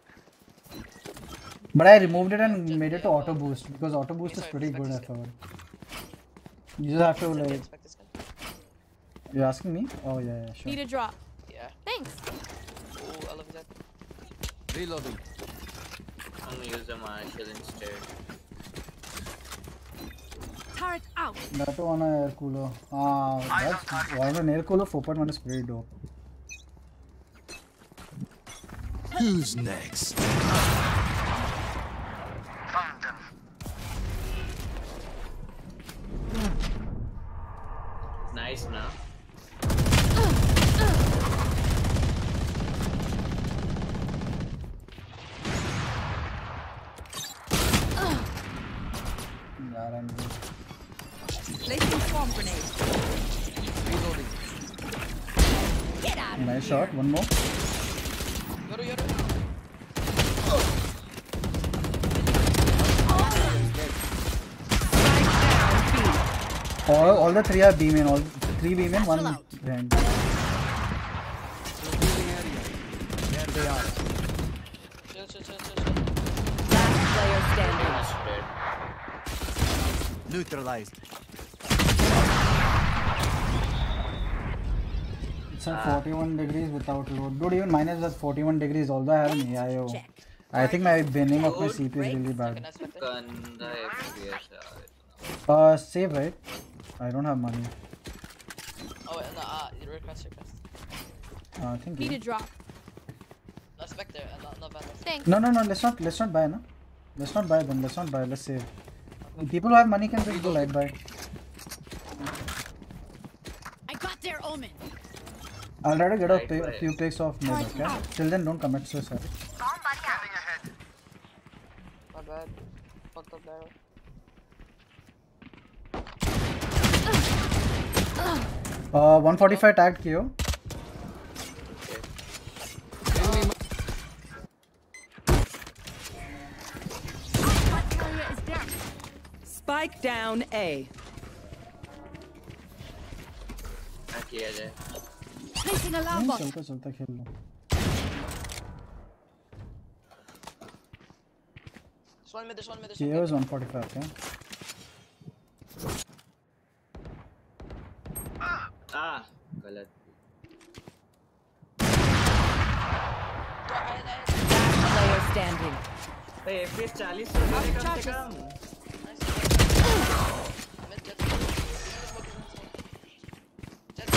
But I removed it and made it to auto boost because auto boost is pretty good I thought. You just have to like. expect this gun? You're asking me? Oh yeah, yeah, sure. Need a drop. Yeah. Thanks. Oh, I love that. Reloading. I'm gonna use the Marshall instead. Turret out. That one a air cooler. Ah, that's one an air cooler. 4.1 is pretty dope. Who's next? Nice now. Yeah, I'm good. Placing swarm grenade. Reloading. Get out Nice shot. One more. Yoru, Yoru. All, all the three are B main. All three B main. One range. Revealing area. There they are. Chill, chill, chill, chill, chill. Last player standing. Neutralized. It's at 41 degrees without load. Dude, even mine is at 41 degrees. Although I have an AIO. Check. I think my binning of my Load, CP is really bad. I it? Ganda FPS yaar. Uh, save right? I don't have money. Oh, wait, no, uh, request, request. Uh, thank Need a drop. No, Spectre, uh, not, not Vandal. Thanks. No, no, no. Let's not. Let's not buy, no. Let's not buy them. Let's not buy. Let's save. People who have money can just go light buy. I got their omen. I'll try to get a Light pi- few picks off mid, okay? Till then, don't commit suicide. My bad. Fucked up barrel. Uh, 145 tagged KO. Area. Spike down A. क्या किया जाए? चलता चलता खेल लो there's one KO mid. 145, okay? Ah, गलत. Last player standing. भाई FPS 40 तो मेरे कम से कम. Mid, jet, jet, jet, jet,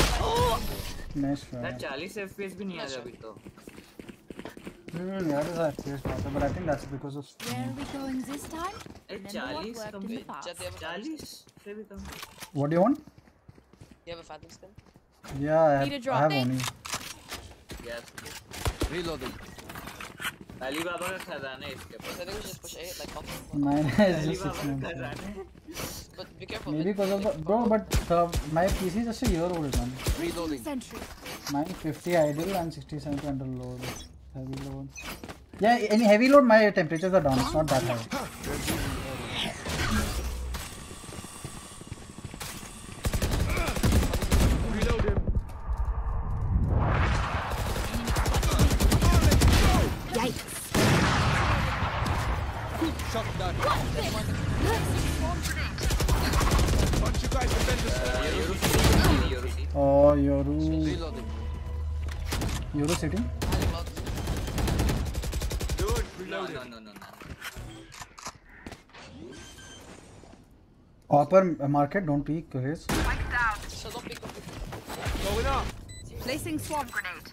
Nice यार try. 40 FPS भी नहीं आ रहा अभी तो. Hmm, think that's because of. Where are we going this time? A Remember what 40 worked come in the Wait, past. jet, they have a Phantom 40 से भी कम. A Phantom skin? Yeah, I Need a have, drop. I have Thanks. only. Yes. Reloading. Ali Baba का खजाना है इसके I pass. think we should just push A, like, off. Mine is Ali just six बाबा का months. खजाना है. But be careful. Maybe mid. because of the. Bro, but uh, my PC is just a year old, man. Reloading. Sentry. Mine 50 idle and 60 70 under load. Heavy load. Yeah, any heavy load, my temperatures are down. It's not that high. upper market, don't peek, Chris. So don't peek. Going up. Placing swamp grenade.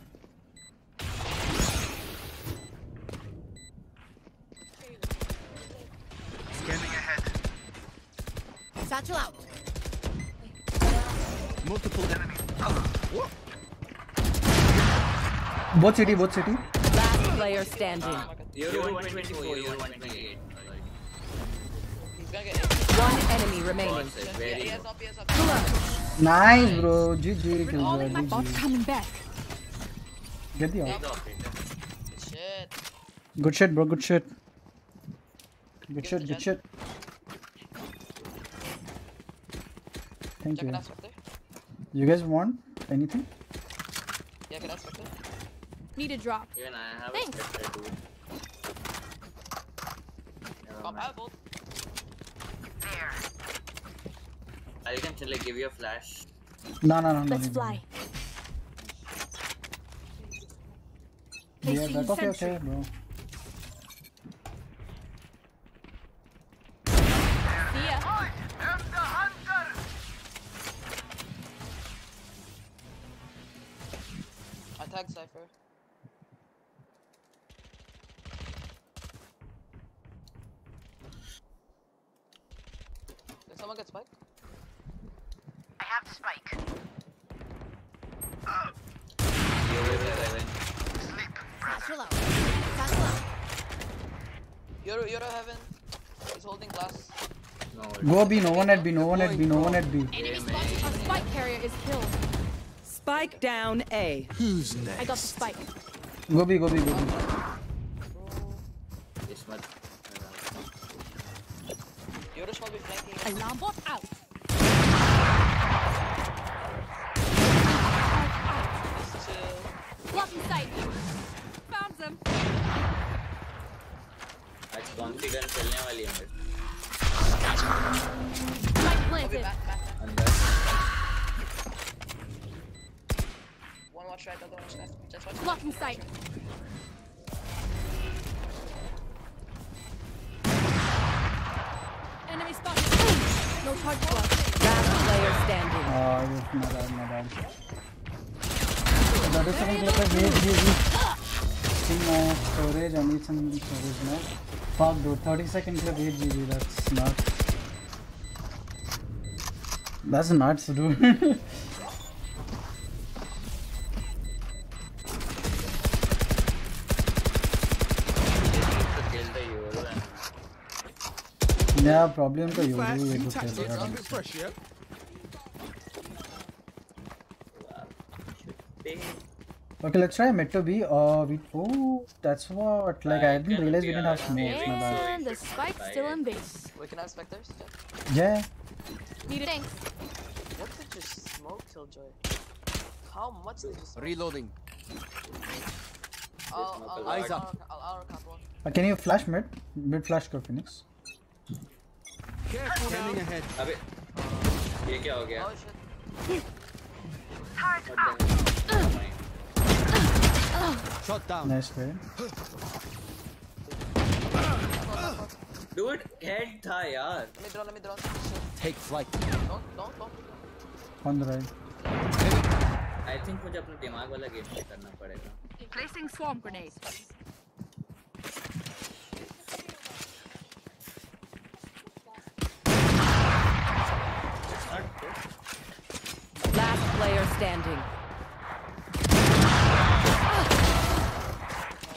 Scanning ahead. Satchel out. Multiple enemies. What city, What city. Last player standing. Uh, you're 124, you're 128. He's gonna get it. One enemy remaining. Nice, bro. GG. kill all GG. my coming back. Get the off. Good shit. Good shit, bro. Good shit. Good shit. Good shit. Thank you. You guys want anything? Yeah, can I switch it? Need a drop. Even I have Thanks. both. I can still like give you a flash. No, no, no, no. Let's no, fly. No. Yeah, that's okay, your bro. Attack Cypher. Someone get spike? I have the spike. You will be Raven. Satchel out. Satchel out. Euro, Euro heaven. He's holding glass. No. Go B, no one at B, no one at B, no one at B. Enemy spotted. Our spike carrier is killed. Spike down A. Who's next? I got the spike. Go B, go B, go B. Ismat. Euro shall be flanking. Alarm bot out. Just chill. Blocking sight. Found them. आज कौन सी gun चलने वाली है मेरे Spike I'll be planted. back, back, back. अंदर One watch right, other watch left. Just watch. Blocking sight. Enemy spotted. No target left. Last player standing. Ah, yes, my bad, my bad. That is something like a wait, wait, wait. See my storage, I need some storage now. Fuck dude, 30 second clip 8 GB, that's nuts. That's nuts dude. नया problem तो ये है देखो कैसे Okay, let's try Metro B. Uh, we, oh, that's what. Like, I, I didn't realize we didn't have smokes. The spike's still in base. We can have specters? Yeah. Need it. Thanks. What did just smoke, Killjoy? How much did you? Reloading. I'll, I'll, I'll, I'll, I'll, I'll, I'll, I'll, I'll, अबे ये क्या हो गया Oh. Shot down. Nice play. dude head था यार Let me draw, let me draw. Take flight. Don't, don't, don't. On the right. I think मुझे अपना दिमाग वाला गेम करना पड़ेगा Placing swarm grenade. standing.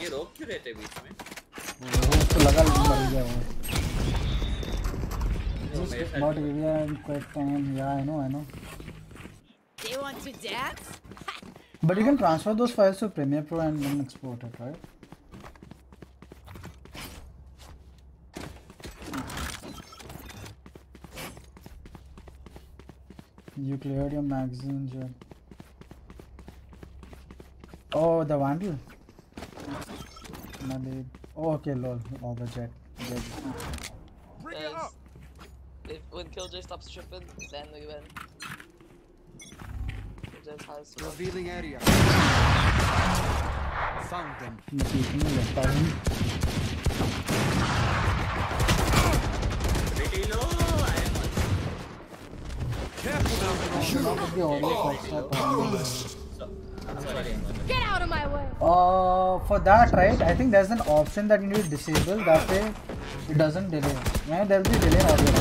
ये रोक क्यों रहे थे बीच में वो तो लगा मर गया वो. वो मेरे Just साथ about area and quick time. Yeah, I know, I know. They want to dance? But you can transfer those files to Premiere Pro and then export it, right? You cleared your magazine, Jet. Oh, the vandal. Malade. Oh, okay, lol. Oh, the jet. Bring it up. If when Killjoy stops tripping, then we win. Revealing area. Found them. You are Careful now, Careful now. Careful Get out of my way. Uh, for that, right? I think there's an option that you need to disable. That way, it doesn't delay. Yeah, there'll be delay audio.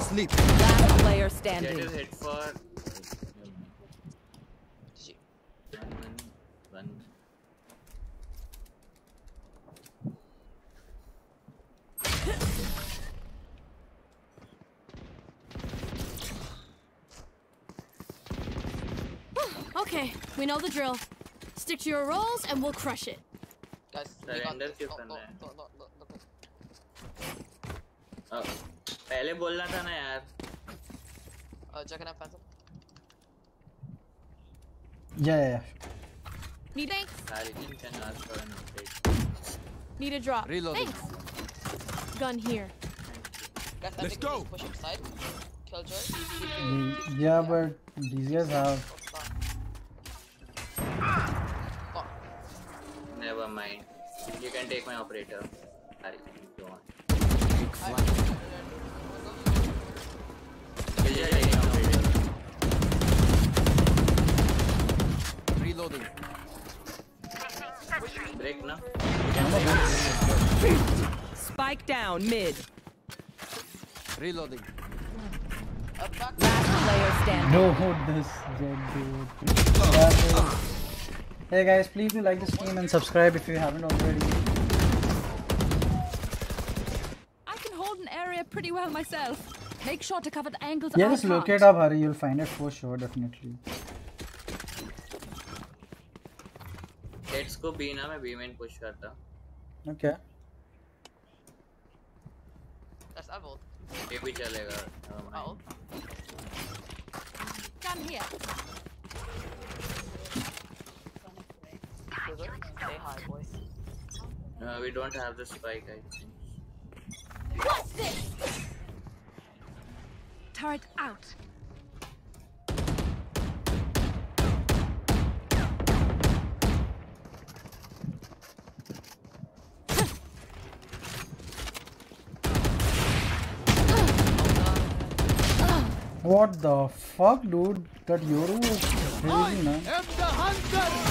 Sleep. Last player Jet standing. is hit for GG. one, one. Okay, we know the drill. Stick to your roles and we'll crush it. Guys, we got Surrender this. क्यों Don't, करना don't, है? don't, don't, don't, don't. अ, पहले बोलना था ना यार Uh, Jack and I phantom. Yeah, yeah, yeah. Need thanks. Harry can ask for an update Need a drop. Reloading. Thanks. Gun here. Guys, I Let's think we go. need to push him side. Killjoy. The- yeah, but these guys have. Oh. Never mind. You can take my operator. Harry, if you want. Big flat. Killjoy operator. Reloading. Break now. Spike down mid. Reloading. Last player standing. No, hold this jet dude. Yeah, dude. Hey guys, please do like this game and subscribe if you haven't already. I can hold an area pretty well myself. Make sure to cover the angles Yeah, I just can't. locate up, Hari. You'll find it for sure, definitely. Let's go B ना मैं B main push करता हूँ Okay. That's Evolt. ये भी चलेगा never mind. Oh. Come here. Killjoy. Stay high, boy. Uh, we don't have the spike I think. What's this? Turret out. What the fuck, dude? That Yoru was crazy, man.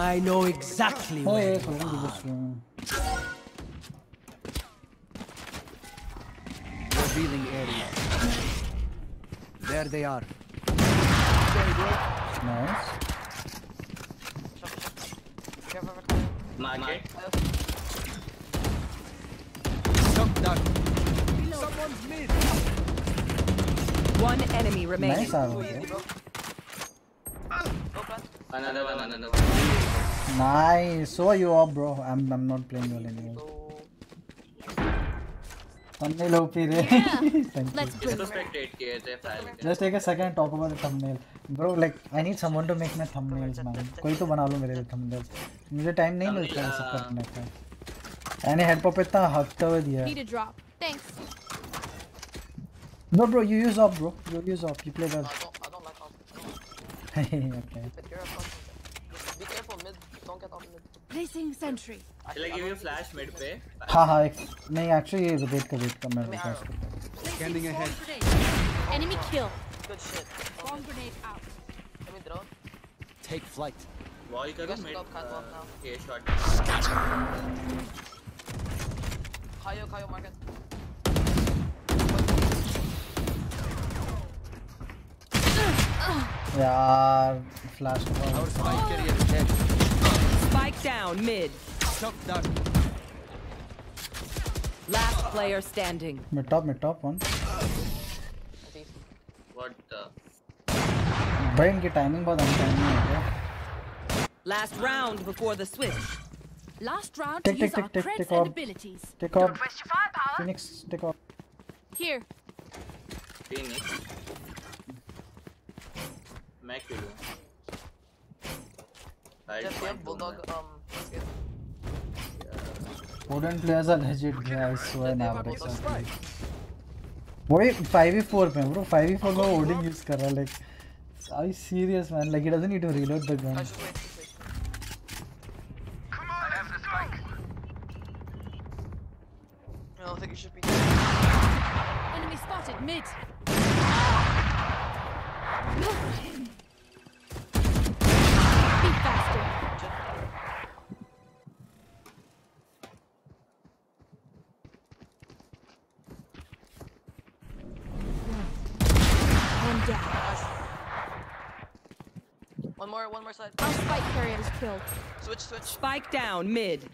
I know exactly Oh, where yes, you are. Revealing area. There they are. Nice. Market. Shock dart. Someone's mid. One enemy remaining. Nice. Another one, another one. Nice. So are you up, bro? I'm I'm not playing well anymore. Thumbnail OP re. Thank you. इसको spectate किए थे file के. Just take a second talk about the thumbnail. Bro, like I need someone to make my thumbnails, man. कोई तो बना लो मेरे लिए thumbnails. मुझे टाइम नहीं मिलता है सब करने का. मैंने हेड पॉप इतना हकता हुआ दिया. Need a drop. Thanks. No, bro, you use up, bro. You use up. You play well. I don't like all. okay. Placing sentry. Shall I give you flash mid पे? हाँ हाँ एक नहीं actually ये wait कर wait कर मैं request करता हूँ. Scanning ahead. Enemy kill. Good shit. Bomb grenade out. Let me drone. Take flight. Wall करो guys mid. stop catwalk now. A shot. Kayo, Kayo market. यार flash Our spike carrier is dead. Spike down mid. Shock dart. Last player standing. mid top mid top one. What the? भाई इनकी timing बहुत अनटाइमिंग है क्या? Last round before the switch. Last round Tick, to tick, use our tick, tick, creds tick and off. abilities. Take off. Phoenix, take off. Here. Phoenix. मैं क्यों लूँ? Hide Jeff, you have point bulldog. दूंगा. Um. skill. Odin players are legit guys, so an average. Boy, 5v4 पे bro, 5v4 में Odin use कर रहा है like. Are you serious man? Like he doesn't need to reload the killed. Switch, switch. Spike down mid.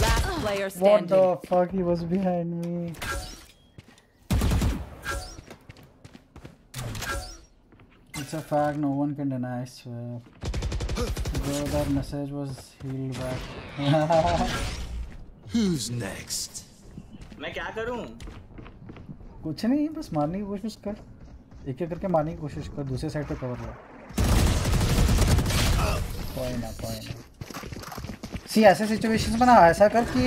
Last player What standing. the fuck? He was behind me. It's a fact, no one can deny, I swear. Bro, that message was healed back. Who's next? मैं क्या करूँ? कुछ नहीं बस मारने की कोशिश कर एक एक करके मारने की कोशिश कर, दूसरे साइड पे कवर लो सी ऐसे सिचुएशंस में ना, ऐसा कर कि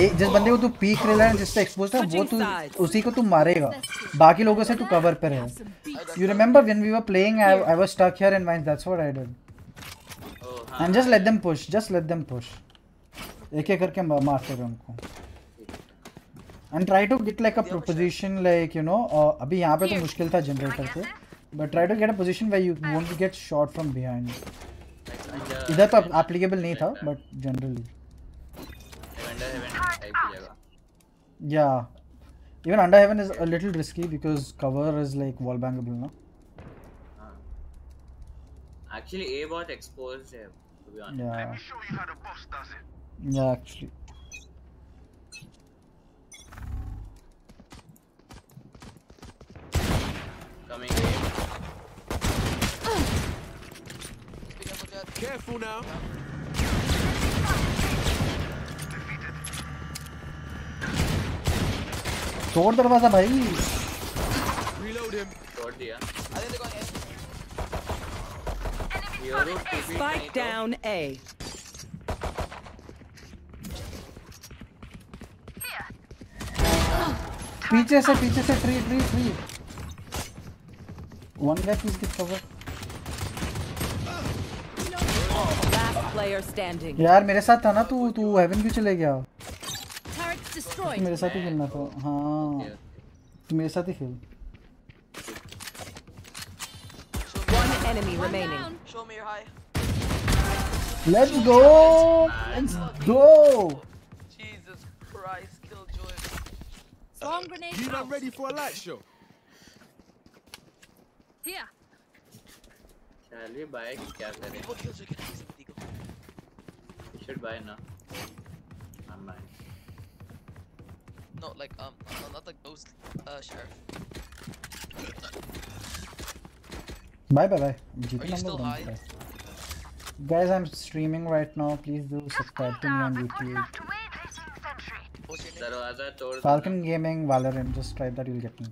ये जिस बंदे को तू पीक रहा है जिस पे एक्सपोज है, वो तू उसी को तू मारेगा। बाकी लोगों से तू कवर पे रहे। You remember when we were playing I was stuck here in mines that's what I did and just let them push just let them push एक एक करके मारते रहे उनको। And try to get like a position like you know अभी यहाँ पे तो मुश्किल था जनरेटर पे but try to get a position where you won't to get shot from behind इधर तो एप्लीकेबल नहीं था but generally Wonder Heaven type की जगह yeah even under heaven is a little risky because cover is like wall bangable no Actually, A बहुत exposed है to be honest. yeah yeah Coming A. Careful now. तोड़ दरवाज़ा भाई Reload him. तोड़ दिया. In. Hero TP Spike तो- down A. पीछे से पीछे से tree tree tree One guy please get cover Last player standing. यार मेरे साथ था ना तू तू हेवन क्यों चले गया Turret's तू destroyed. मेरे साथ ही खेलना था हाँ तू मेरे साथ ही खेल One enemy remaining. Show me your high. Let's go let's go Jesus Christ, Killjoy. Swarm grenade. You not out. ready for a light show? Here. Shall we buy? क्या करें? What Killjoy can use with Eagle? We should buy now. I'm buying. No, like um, no, not the ghost uh sheriff. Bye bye bye GP Are you number still one high? पे guys i'm streaming right now please do subscribe to me on youtube What's your name? दरवाजा तोड़ falcon gaming valorant just type that you'll get me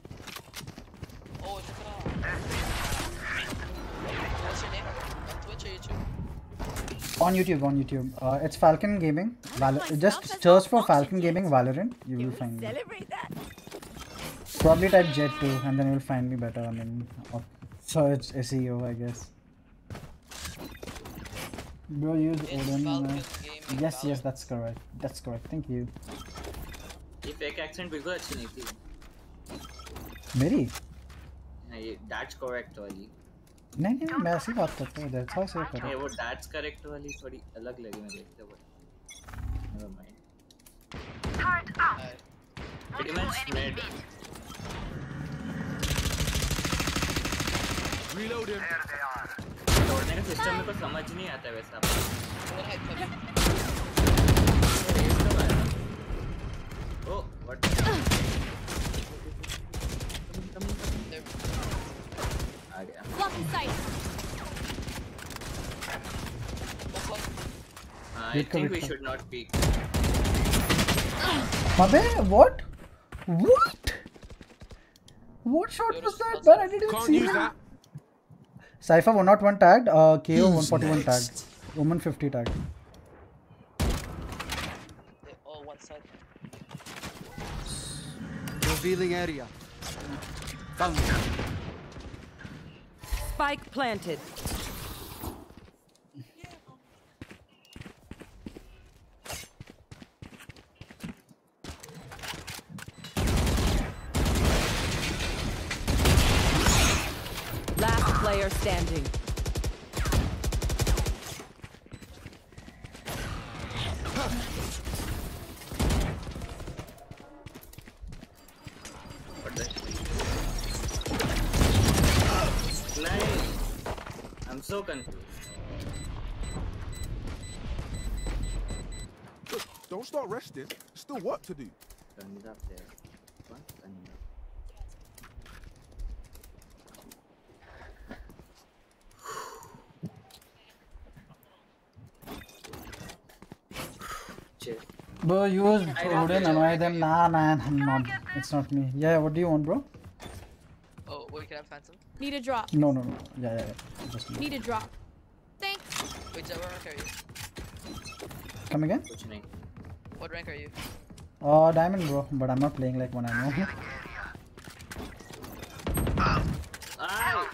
Oh, it's gonna. What's your name? On Twitch or YouTube? on youtube on youtube uh, it's falcon gaming Val- just search for falcon gaming valorant you will find me Celebrate that. probably type jet 2 and then you'll find me better i mean or search seo i guess bro use It's odin Falcon uh, Gaming yes yes that's correct that's correct thank you ये fake accent बिल्कुल अच्छी नहीं थी. मेरी हाँ, ये that's correct वाली. नहीं नहीं मैं ऐसी बात करता हूँ how I say ये correct वो that's correct वाली थोड़ी अलग लगी मुझे देखते हुए. Never mind. Pretty much mid. Reload him. तोड़ने का सिस्टम मेरे को समझ नहीं आता वैसा. One head Okay. Uh, I think we should not peek. Mabe, what? What? What shot was that, man? I didn't even see that. Cypher 101 tagged, uh, KO 141 tagged, Woman 50 tagged. Revealing area. Found. Spike planted. Last player standing. So confused. Look, don't start resting. Still work to do. Guns up there. What? Guns up. Bro, use I don't Odin, know. annoy them. Nah, man, I'm not. It's not me. Yeah, what do you want, bro? Oh, wait, can have Phantom? Need a drop. No, no, no. Yeah, yeah, yeah. Need a drop. Thanks. Wait, what rank are you? Come again? What, what rank are you? Oh, diamond, bro. But I'm not playing like one I know. Ow!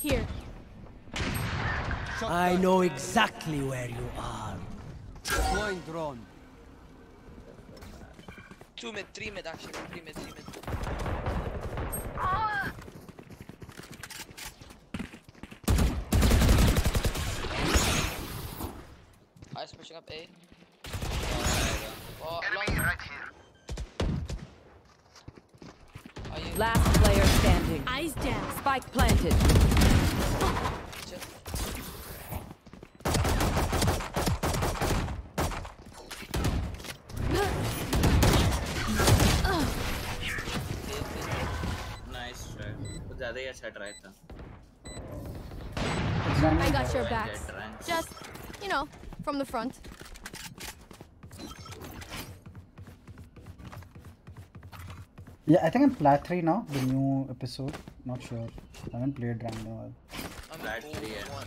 Here. I know exactly where you are. Deploying drone. Two mid, three mid actually. Three mid, three mid. Ah! Ice pushing up A. Oh, long. Are you? Last player standing. Eyes down. Spike planted. I tried them. I got your back. Just, you know, from the front. Yeah, I think I'm plat 3 now, the new episode. Not sure. I haven't played rank in I'm plat 3, yeah.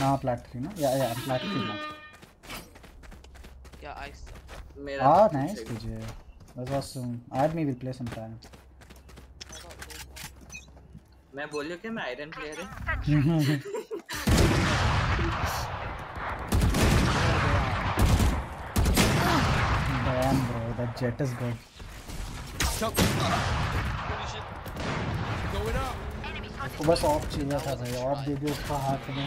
Nah, plat 3 no. Yeah, yeah, I'm plat 3 now. Yeah, I suck. Ah, nice, Pj. That was awesome. Add me, we'll play sometime. मैं बोलियो कि मैं iron player है Damn, bro, that jet is good. उसको बस of चाहिए था भाई ऑफ़ दे दिया उसका हाथ में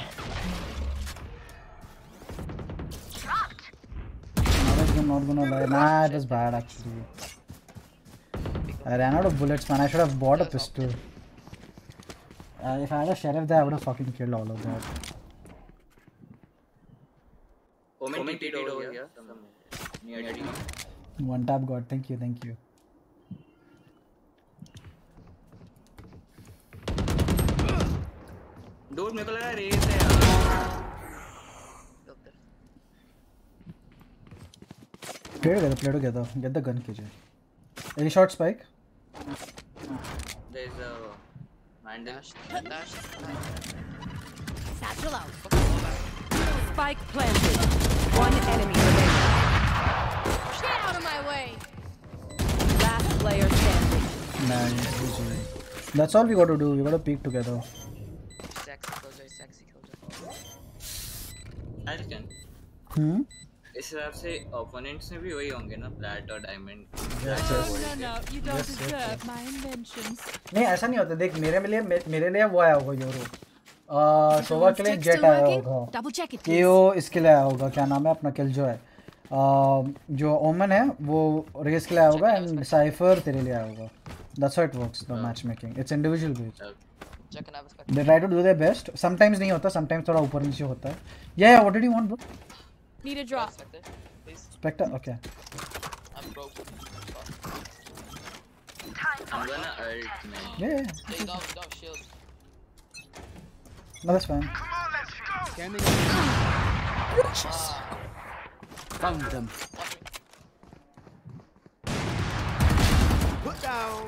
not gonna lie. Nah, it was bad actually. I ran out of bullets, man. I should have bought a pistol. Uh, if I had a sheriff there, I would have fucking killed all of that. Omen TT over here near D One tap god. Thank you, thank you. Dude मेरे को लगा race है यार Play together, play together. Get the gun, KJ. Any short spike? there's a Mandel Dash, dash. Satchel out. Spike planted. One enemy remaining. Get out of my way. Last player standing. Nice, GG. That's all we got to do. We got to peek together. Sexy killjoy, sexy killjoy. Alton Hmm? इस हिसाब से opponents में भी वही होंगे ना plate और diamond. नहीं ऐसा नहीं होता। देख मेरे लिए मेरे लिए वो आया होगा यूरो आ, शोभा के लिए जेट आया होगा। कि वो इसके लिए आया होगा। क्या नाम है अपना? किल जो है आ, जो ओमन है वो रेस के लिए आया होगा एंड साइफर तेरे लिए आया होगा। That's how it works the matchmaking it's individual based they try to do their best sometimes नहीं होता समटाइम्स थोड़ा ऊपर नीचे होता है। या या what did you want bro Need a drop. Spectre, please. Spectre okay I'm broke. I'm gonna ult man या Yeah, you don't, you don't have shield. No that's fine Scanning. Found them. Put down.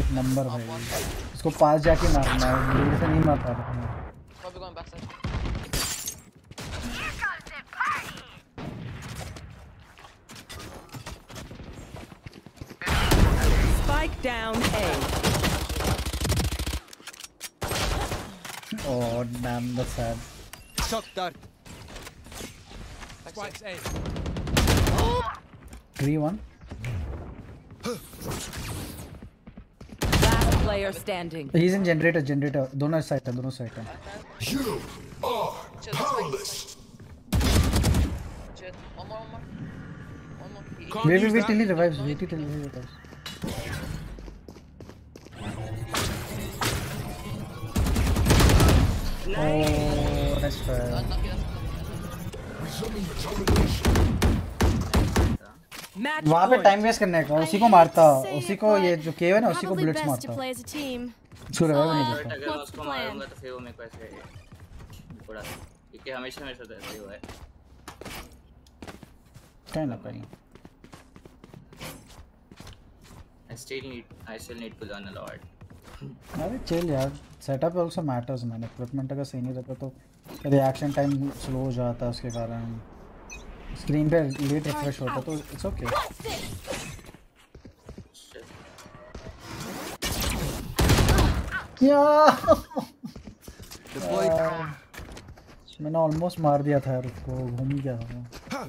एक number भाई इसको पास जाके मारना है दूर से नहीं मार पा रहा Spike down A. Oh damn, that's sad. Shot dart. Spikes A. Three one. Last player standing. He's in generator, generator. दोनों साइड है, दोनों साइड है. Chill, that's fine. Chill. One more, one more. One more. He, he can't Wait, use wait, wait that. till he revives. Wait till he revives. Oh. वहाँ पे time waste करने का उसी को मारता उसी को ये जो केव है ना उसी को बुलेट्स मारता। team. उसको रिवाइव नहीं Uh, देता अगर मैं what's the उसको मारूँगा तो फिर वो मेरे को ऐसे थोड़ा क्योंकि हमेशा मेरे साथ ऐसे हुआ है। कहीं ना कहीं I still need I still need to learn a lot. अरे चिल यार setup also matters man equipment अगर सही नहीं रहता तो रिएक्शन टाइम स्लो हो जाता है उसके कारण। स्क्रीन पे लेट रिफ्रेश होता तो इट्स ओके क्या? मैंने ऑलमोस्ट मार दिया था यार उसको घूम गया था।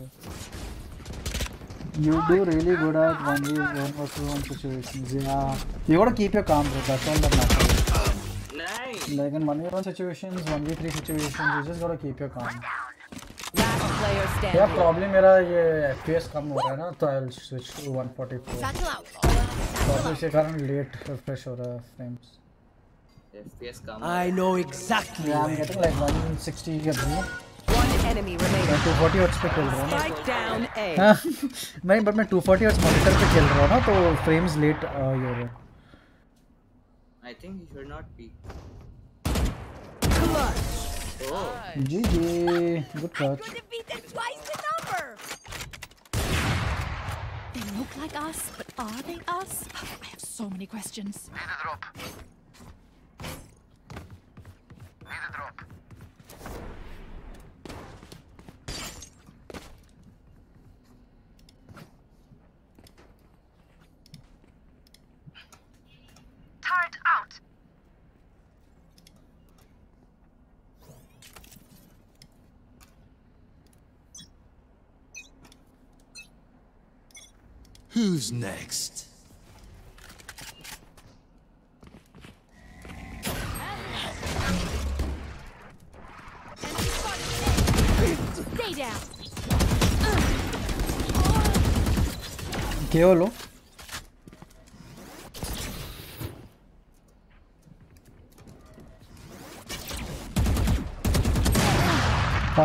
You do really good at one v one versus one situations. Yeah, you gotta keep your calm, bro. That's all that matters. Nice. Like in one v one situations, one v three situations, you just gotta keep your calm. Yeah, probably मेरा ये FPS कम हो रहा है ना तो I'll switch to 144. Satchel out. Probably इसके कारण late refresh हो रहा है frames. FPS come I know exactly. Yeah, I'm getting like 160 के अभी. One enemy remaining. मैं 240 hertz पे खेल रहा हूँ Spike down A. ना. नहीं but मैं 240 hertz monitor पे खेल रहा हूँ ना तो frames late uh, ये हो रहे हैं. I think he should not be. Clutch. Oh. GG, good catch. Defeated twice the number. They look like us, but are they us? I have so many questions. Turret out. Who's next? Stay down. KO low.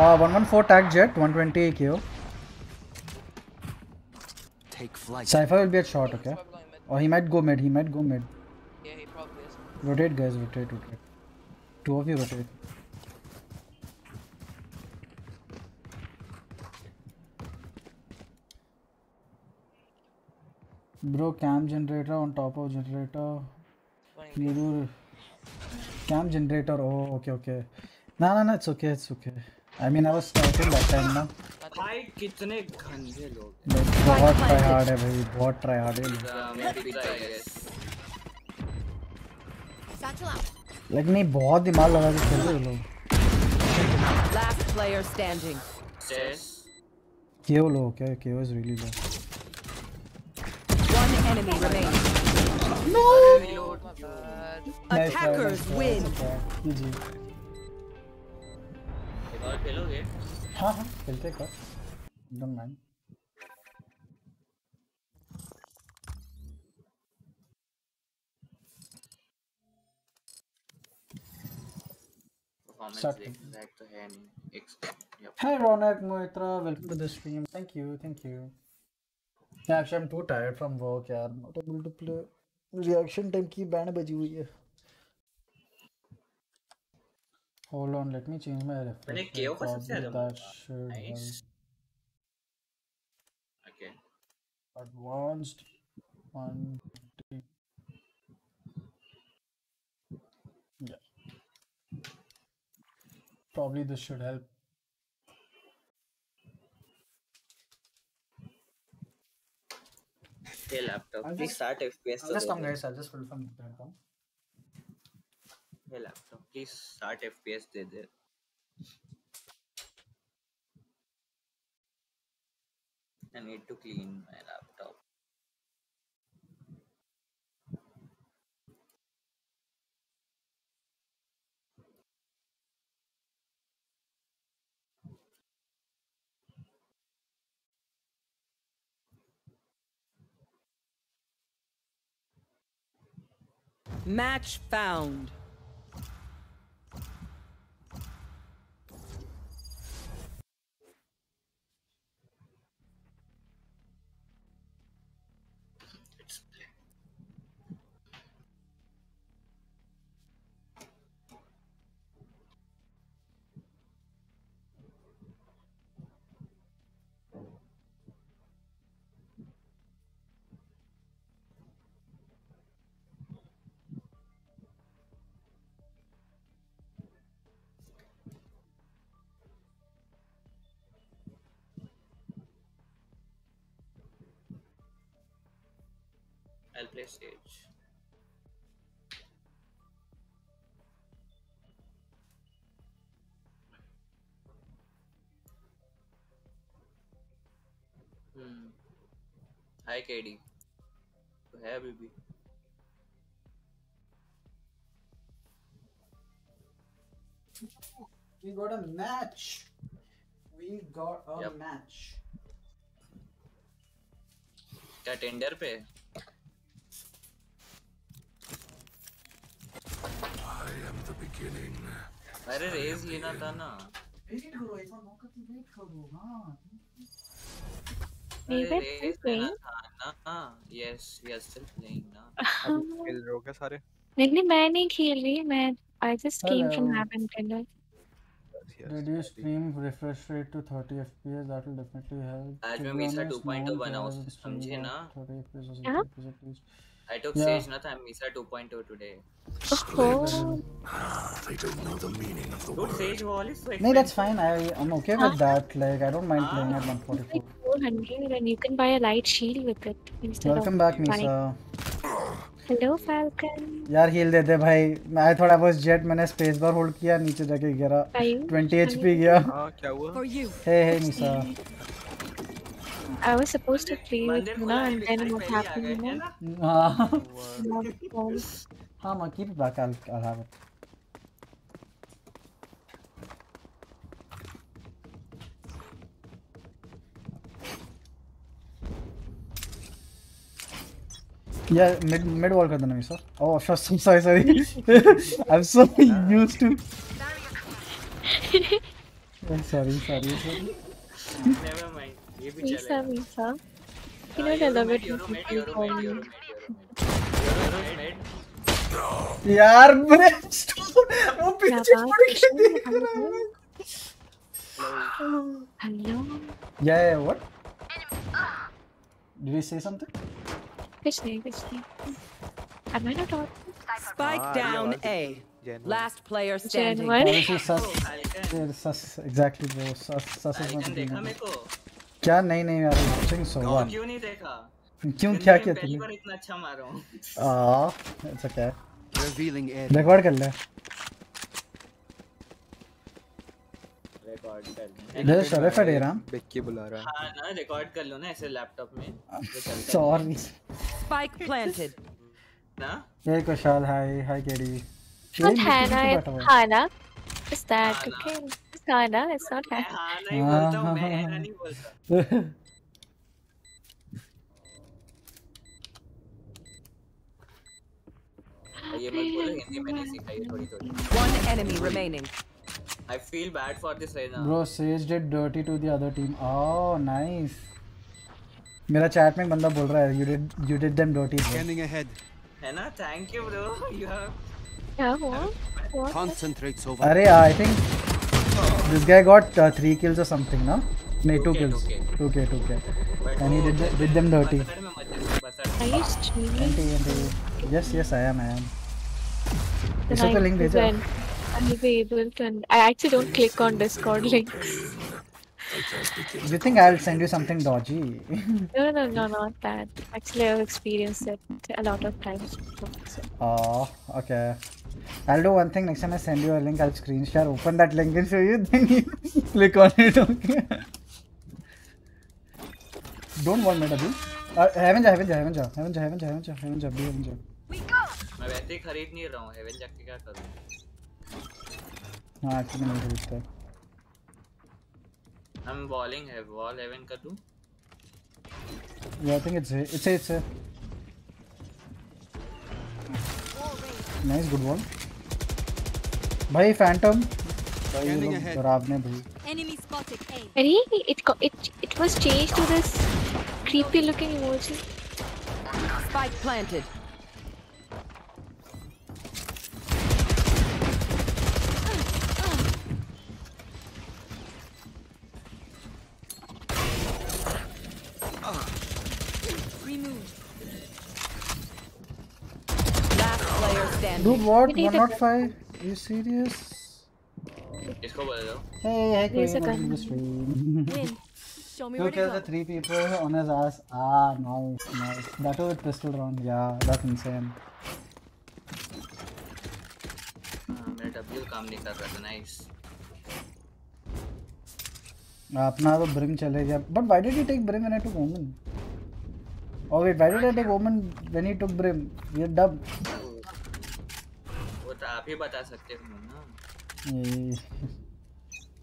Uh, 114 tag jet, 120 KO. Take flight. Cypher will be at short, okay? Or he might go mid, he might go mid. Yeah, he probably is. Rotate guys, rotate, rotate. Two of you rotate. Bro, cam generator on top of generator. You do cam generator. Oh, okay, okay. No, no, no, it's okay, it's okay. I mean, I was starting that time ना. भाई कितने गंदे लोग बहुत try hard है भाई, बहुत try hard है. हैं. Like नहीं बहुत दिमाग लगा के खेल रहे हैं लोग. Last player standing. Chase KO low, okay? KO is really low. One enemy remaining. No! Attackers win. और खेलोगे हाँ हाँ खेलते कर. Don't mind. Performance Start. देख लाइक तो है नहीं एक Ronak Moitra, welcome to the stream. Thank you, thank you. Yeah, actually I'm too tired from work यार. Not able to play. Reaction time की बैंड बजी हुई है. Hold on, let me change my मैंने refresh. KO को सबसे Probably ज्यादा that should nice help. Okay Advanced one. two. Yeah. Probably this should help. ये laptop I'll please just- start FPS I'll just come guys, I'll just fill from there. Come. Hey laptop, please start FPS there. there. I need to clean my laptop. Match found. I'll play stage. Hmm. Hi, KD. तो है अभी भी We got a match. We got a Yep. match. क्या tender पे I अरे Raze लेना था ना वेट करो एक बार मौका तो वेट करो हाँ अरे Maybe रेज it's लेना playing. था ना yes we are still playing ना अभी खेल रहे हो क्या सारे नहीं नहीं मैं नहीं खेल रही मैं I just came from Hello. Haven Tender. Reduce stream refresh rate to 30 FPS. That will definitely help. आज मैं मीसा honest, 2.0 no one बनाऊँ, समझे ना? 30 FPS or क्या? 60 FPS at least. I took Yeah. Sage not I'm Misa 2.0 today. Oh. They don't know the meaning of the Dude, word. Sage wall is so No, that's fine. I I'm okay with that. Like I don't mind playing at 144. Like 400 and you can buy a light shield with it instead Welcome of back. Misa. Hello Falcon. यार heal दे दे भाई मैं थोड़ा बहुत jet मैंने space bar hold किया नीचे जाके गिरा 20 एचपी गया हाँ क्या हुआ हे हे मिसा I was supposed to play with मंदिर Luna खुला है, and then भिखारी what पहले आ happened, गए, you है know? ना? हाँ Not phone. हाँ मैं keep it back I'll I'll have it Yeah, mid mid wall कर देना मिसा Oh, sure, so sorry, sorry. I'm so used to. I'm sorry, sorry, sorry. Never mind. ये भी Misa, चलेगा. Misa. You हाँ, know I Euro love mid, it Euro when mid, people Euro call mid, me. Euro mid, Euro mid. Euro mid, mid. यार मेरे वो क्या पीछे बात पड़ के है? देख रहा है Hello. Yeah, yeah, what? Did he say something? कुछ नहीं कुछ नहीं. Am I not talking? Spike Ah, down yeah, A. Gen Last player Gen standing. one. Obviously, sus. Oh, Falcon. Yeah, sus. Exactly, bro. Sus. Sus is not Falcon the क्या नहीं नहीं यार क्यों नहीं देखा? क्यों क्या किया पहली तूने? बार इतना अच्छा मारा हूँ. Ah, it's okay. Revealing area. Record कर ले Record कर ले शरफ है डेराम बेक्की बुला रहा है हाँ ना रिकॉर्ड कर लो ना ऐसे लैपटॉप में है सॉरी Spike planted. ना ये Kushal hi hi KD Not Hannah, Hannah. Is that okay? It's Hannah, it's not मैं Hannah. हाँ नहीं बोलता हूँ मैं है ना नहीं बोलता ये मत बोलो हिंदी में नहीं सीखा ये थोड़ी थोड़ी One enemy remaining. I feel bad for this right now Bro, Sage did dirty to the other team. Oh, nice. मेरा चैट में एक बंदा बोल रहा है you did you did them dirty. Bro. Scanning ahead. है ना thank you bro you have Yeah, what? What? Concentrates over. अरे I think this guy got uh, three kills or something, no? No, two, two kills. Two K, two K. And he did the, did them dirty. Are you streaming? Yes, yes, I am, I am. Then I, the link then I'm be able to. I actually don't click on Discord links. Do you think I'll send you something dodgy? No, no, no, not that. Actually, I've experienced it a lot of times. before, So. Oh, okay. I'll do one thing. Next time I send you a link, I'll screen share, open that link and show you. Then you click on it. Okay. Don't want me, W. Uh, heaven जा, heaven जा, heaven जा, heaven जा, heaven जा, heaven जा, heaven जा, be heaven जा. मैं वैसे ही खरीद नहीं रहा हूँ हेवन जाके क्या करूँ हाँ, actually नहीं खरीदता. हम बॉलिंग है वॉल हेवन कर दूँ Yeah, I think it's a, it's a, it's a. Nice good one भाई फैंटम भाई ये लोग ahead. डरावने भाई Enemy spotted. A. Really? It it it was changed to this creepy looking emoji. Spike planted. Removed. Last player standing. Dude, what? Need a 105? Are you serious? इसको बोल दो Hey, hey, welcome to gun. the stream. Show me where to killed go. the three people on his ass? Ah, nice, nice. That was pistol round. Yeah, that's insane. हाँ, मेरा W काम नहीं कर रहा था नाइस अपना तो Brim चले गया but why did he take Brim when I took Omen और wait why did I take Omen when he took Brim ये डब वो तो आप ही बता सकते हो ना।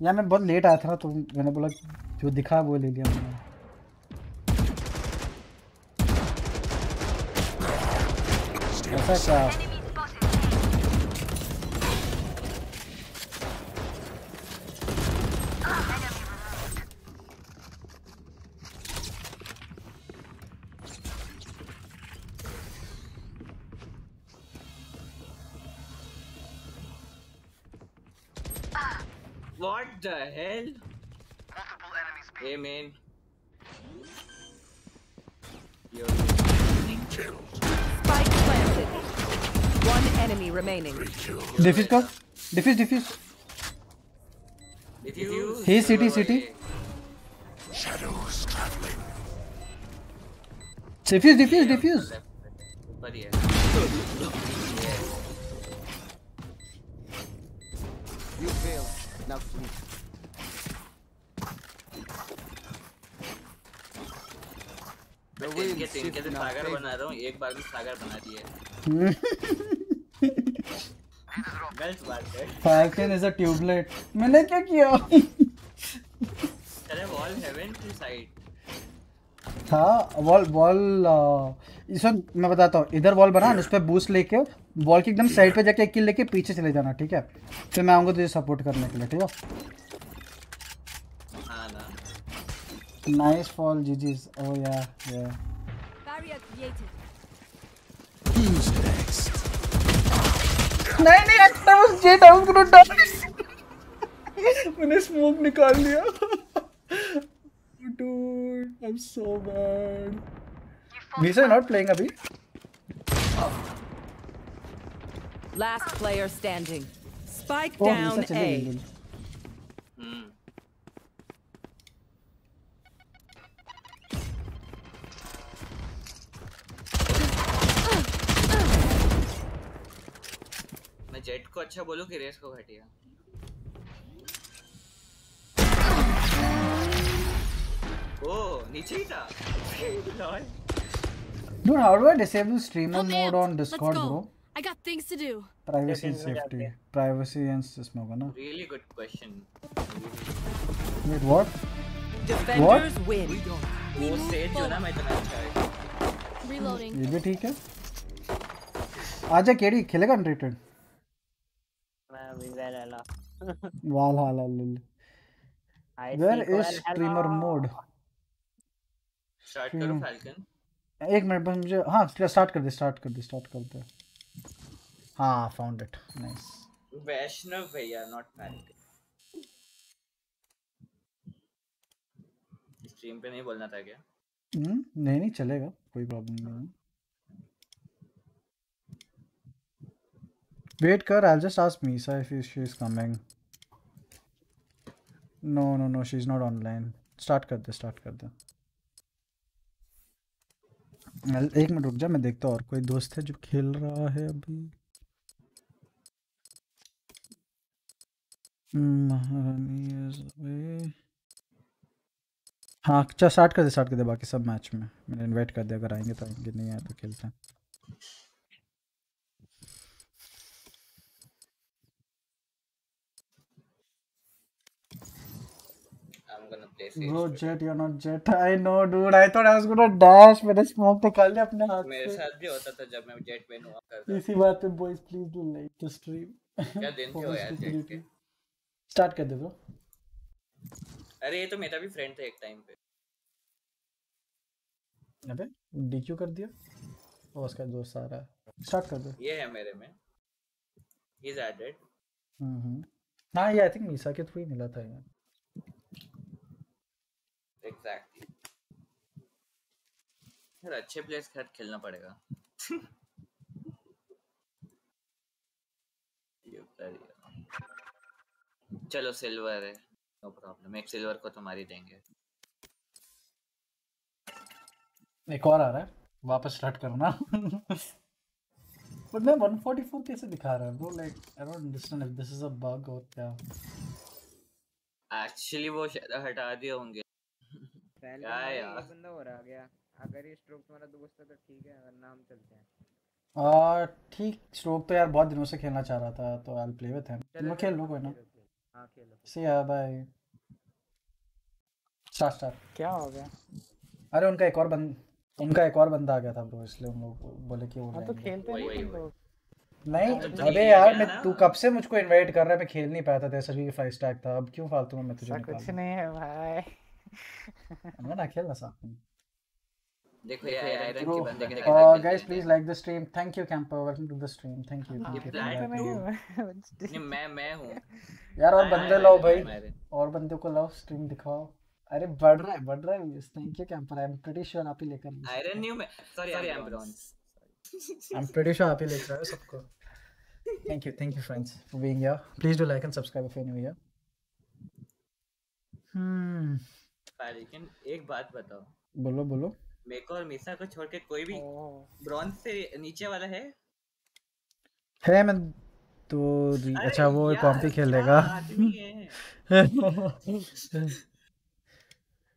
ये मैं बहुत लेट आया था तो मैंने बोला जो दिखा वो ले लिया मैंने। ऐसा क्या? What the hell? Multiple enemies. Hey man. Yo. Spike planted. One enemy remaining. Defuse ka? Defuse, defuse. Defuse. Hey, city, city. Shadows traveling. Defuse, defuse, defuse. You failed. Now sleep. The मैं wind तिनके तिनके से सागर बना रहा हूँ एक बार में सागर बना दिया गलत बात है फैल्कन इज़ अ ट्यूबलाइट मैंने क्या किया अरे वॉल हेवन टू साइड था वॉल वॉल इसमें मैं बताता हूँ। इधर वॉल बना उस पर बूस्ट लेके वॉल के एकदम साइड पे जाके एक किल लेके पीछे चले जाना ठीक है? फिर मैं आऊँगा तुझे सपोर्ट करने के लिए ठीक हाँ? नाइस फॉल जी जी ओ या या Barrier created. Who's next? नहीं नहीं I was jet I was gonna die मैंने स्मोक निकाल लिया dude i'm so bad Visa not playing अभी Last player standing. Spike Oh, down Visa चले A. गई Jett को अच्छा बोलूँ कि रेस को घटिया ओ नीचे ही था dude how do I disable streamer mode on Discord bro I got things to do. privacy and safety privacy and इसमें होगा ना really good question wait what Defenders what? win. वो सेट जो ना मैं इतना अच्छा है Reloading. ये भी ठीक है आजा केडी खेलेगा अनरेटेड मैं विवेल एला वाल हाल ले I Where see is streamer mode? Start करो। फैल्कन एक मिनट बस मुझे हाँ स्टार्ट कर दे स्टार्ट कर दे स्टार्ट करते हैं हाँ फाउंड इट नाइस वैष्णव भैया नॉट फैल्कन स्ट्रीम पे नहीं बोलना था क्या? हम्म नहीं नहीं चलेगा कोई प्रॉब्लम नहीं है। I just ask Misa if she is coming no no no she is not online start कर दे स्टार्ट कर दे. एक मिनट रुक जा, मैं देखता और कोई दोस्त है जो खेल रहा है अभी. हाँ चल स्टार्ट कर दे स्टार्ट कर दे, बाकी सब मैच में। मैंने इनवाइट कर दिया, अगर आएँगे तो आएँगे, नहीं आए तो खेलते हैं। Play Bro, Sage. Jet, you're not Jet. I know, dude. I thought I was gonna dash. मैंने smoke निकाल लिया अपने हाथ मेरे. साथ भी होता था जब मैं जेट में हुआ करता इसी बात पे boys, please do like the stream. क्या दिन थे यार जेट के Start कर दे bro. अरे ये तो मेरा भी फ्रेंड था एक टाइम पे अबे DQ कर दिया. वो उसका दोस्त आ रहा है. Start कर दे. ये है मेरे में he's added हम्म हाँ ये आई थिंक मीसा के थ्रू ही मिला था यार. Exactly यार अच्छे प्लेयर्स के साथ खेलना पड़ेगा। चलो सिल्वर है नो प्रॉब्लम एक सिल्वर को तो मार ही देंगे एक और आ रहा है. वापस स्टार्ट करना. बट मैं 144 कैसे दिखा रहा है bro like I don't understand if this is a bug और क्या. एक्चुअली वो शायद हटा दिए होंगे पहले क्या है यार? बंदा हो रहा गया। अगर ये स्ट्रोक तुम्हारा दोस्त है तो ठीक है वरना हम चलते हैं। आ ठीक स्ट्रोक तो यार बहुत दिनों से खेलना चाह रहा था तो I will play with him चलो खेल लो कोई ना। हाँ खेलो सी या बाय स्टार्ट स्टार्ट क्या हो गया? अरे उनका एक और बंद उनका एक और बंदा आ गया था ब्रो इसलिए उन लोग बोले कि वो हाँ तो खेलते हैं तुम लोग। नहीं अबे यार मैं तू कब से मुझको इनवाइट कर रहा है? मैं खेल नहीं पाया था तेरे सभी फाइव स्टैक था। अब क्यों फालतू में मैं तुझे कुछ नहीं है भाई। ना खेलना साथ में देखो ये आयरन के बंदे के please like the stream. Thank you, Camper. Welcome to the stream. Thank you. ये. Plan you. नहीं मैं मैं हूँ। यार और बंदे लाओ भाई। और बंदे को लाओ स्ट्रीम दिखाओ। अरे बढ़ रहा है बढ़ रहा है thank you camper I am pretty sure आप ही लेकर आयरन न्यू में sorry I am bronze I am pretty sure आप ही लेकर आए हो सबको thank you thank you friends for being here please do like and subscribe if you new here हम्म लेकिन एक बात बताओ। बोलो बोलो। मेरे को और मिसा को छोड़ के कोई भी ब्रॉन्ज से नीचे वाला है? है मैं तो अच्छा वो कॉम्पी खेलेगा आदमी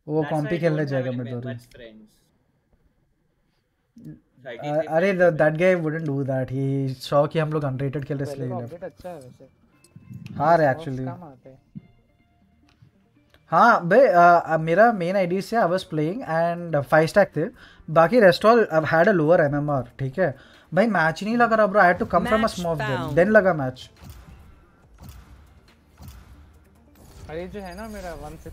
वो कॉम्पी I खेलने जाएगा मैं दो much friends. Uh, अरे that guy wouldn't do that he saw कि हम लोग अनरेटेड खेल रहे इसलिए. अच्छा है वैसे। हाँ रे एक्चुअली कम आते हैं भाई uh, मेरा मेन आईडी से I was playing and five stack थे। बाकी rest all I had a lower MMR ठीक है? भाई मैच नहीं लगा रहा bro I had to come from a smoke then then लगा मैच अरे जो है ना मेरा 16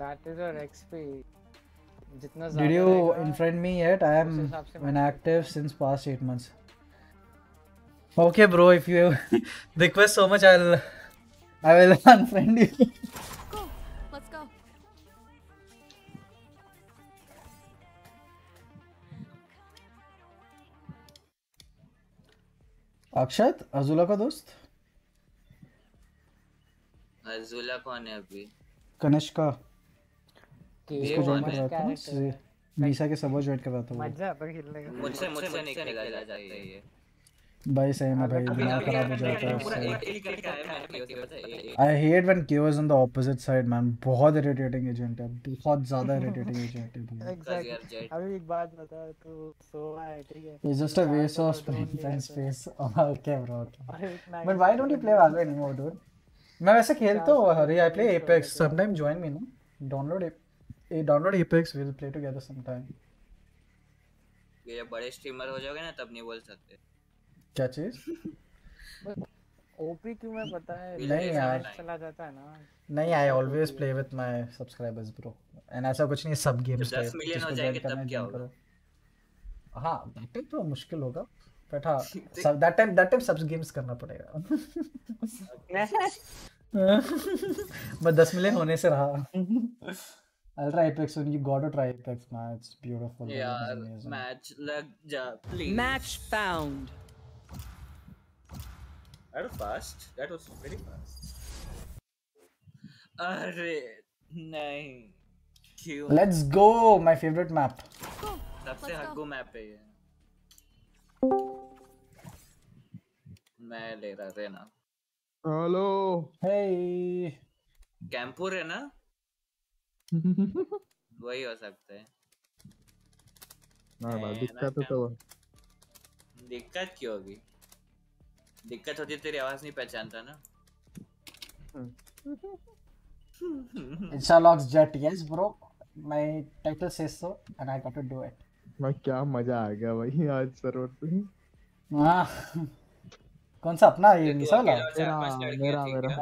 दैट इज़ योर एक्सपी जितना Did ज़्यादा you रहेगा, unfriend me yet? I am inactive since past eight months. Okay, bro. If you request so much, I'll I will unfriend you. Go. Let's go. Akshat Ajula का दोस्त अजुला कौन है अभी कनिष्का कि इसको ज्वाइन कर रहा था है। मीसा के सब ज्वाइन कर रहा था मज़ा खेलने का मुझसे मुझसे नहीं खेला जाता है ये भाई सही में भाई दिमाग खराब हो जाता है उससे मैं है hate when Kyo is on the opposite side, man. बहुत irritating agent है बहुत ज़्यादा irritating agent है भाई. एग्जैक्टली अभी एक बात बता तू सोया है ठीक है It's just a चार waste को of drone spending लिया friend's तो- space. okay, bro. Okay. अरे इतना But why don't you play Valorant anymore, dude? मैं वैसे खेलता हूँ हरी I play Apex. Sometime join me, no? Download Ape- eh, download Apex. We'll play together sometime. ये जब बड़े स्ट्रीमर हो जाओगे ना तब नहीं बोल सकते क्या चीज़? ओपी क्यों मैं पता है? नहीं यार। चला जाता है ना। नहीं I always play with my subscribers bro and ऐसा कुछ नहीं सब गेम्स पे 10 मिलियन हो जाएँगे तब क्या होगा? हाँ दैट तो मुश्किल होगा बट हाँ सब दैट टाइम दैट टाइम सब गेम्स करना पड़ेगा। मैं 10 मिलियन होने से रहा। Ultra apex on you got to try apex match beautiful यार मैच लग जा please match found That was fast. That was very fast. अरे नहीं क्यों Let's go. My favorite map. सबसे हग्गू मैप है ये मैं ले रहा था ना हेलो Hey. कैंपुर है ना वही हो सकता है ना ना दिक्कत तो दिक्कत क्यों होगी दिक्कत होती है तेरी आवाज़ नहीं पहचानता ना Inshallah, Jet. Yes, bro. My title says so, and I got to do it. मैं क्या मज़ा आ गया भाई आज सर्वर पे हाँ कौन सा अपना ये मिसाल है मेरा मेरा मेरा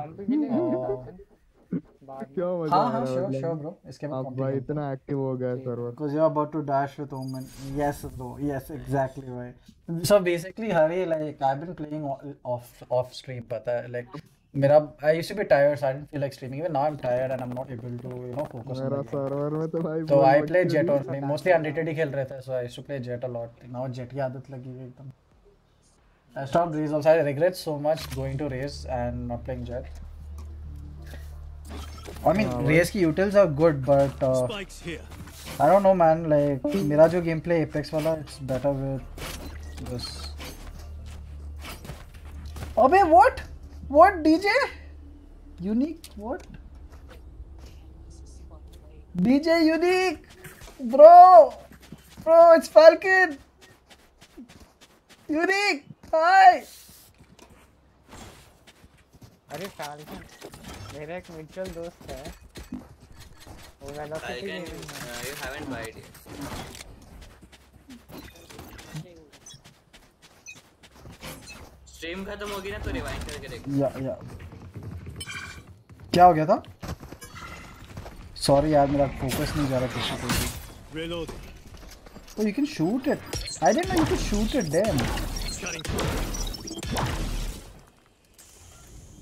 ओ, क्या मज़ा हाँ हाँ है मतलब। sure bro इसके बाद अब भाई इतना एक्टिव हो गया server Because you're about to dash with Omen. Yes, bro. Yes, exactly right. So basically, Hari, like I've been playing off off stream, uh, like, मेरा I used to be tired, so I didn't feel like streaming. Even now I'm tired and I'm not able to, you know, focus on मेरा. Server में तो भाई I मत play करिए। Jet only. Mostly unrated ही खेल रहे थे, so I used to play Jet a lot. Now Jet की आदत लगी है एकदम. I stopped Raze also. I regret so much going to Raze and not playing Jet. I mean, हाँ, Raze की utils are good, but uh, I don't know, man. Like, मेरा जो gameplay Apex वाला, it's better with this. अबे what? What DJ? Unique? What? DJ Unique, bro, bro, it's Falcon. Unique, hi. अरे Falcon मेरा एक mutual दोस्त है। वो velocity I can you haven't buy it stream खत्म होगी ना तो रिवाइंड करके देख। या या। क्या हो गया था? सॉरी यार मेरा फोकस नहीं जा रहा किसी को भी। रीलोड तो you can shoot it I didn't know you can shoot it damn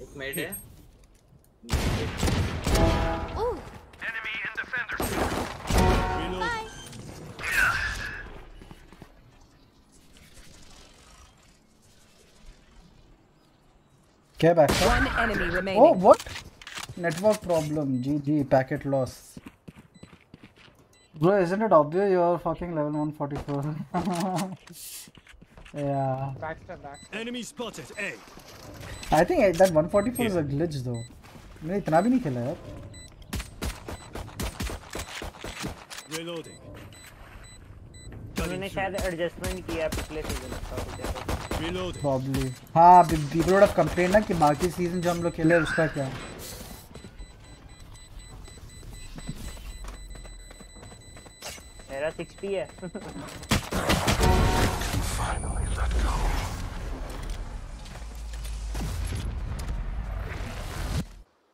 एक मिनट है। Enemy and defender. Bye. Okay, back. One enemy oh, remaining. Oh, what? Network problem. GG. Packet loss. Bro, isn't it obvious you're fucking level 144? yeah. Backstab, back. Enemy spotted. A. I think that 144 yeah. is a glitch though. मैंने इतना भी नहीं खेला यार. उन्होंने शायद adjustment किया पिछले सीज़न का हाँ, pe- people would have ना कि बाकी सीज़न जो हम लोग खेले उसका क्या? मेरा 60 है।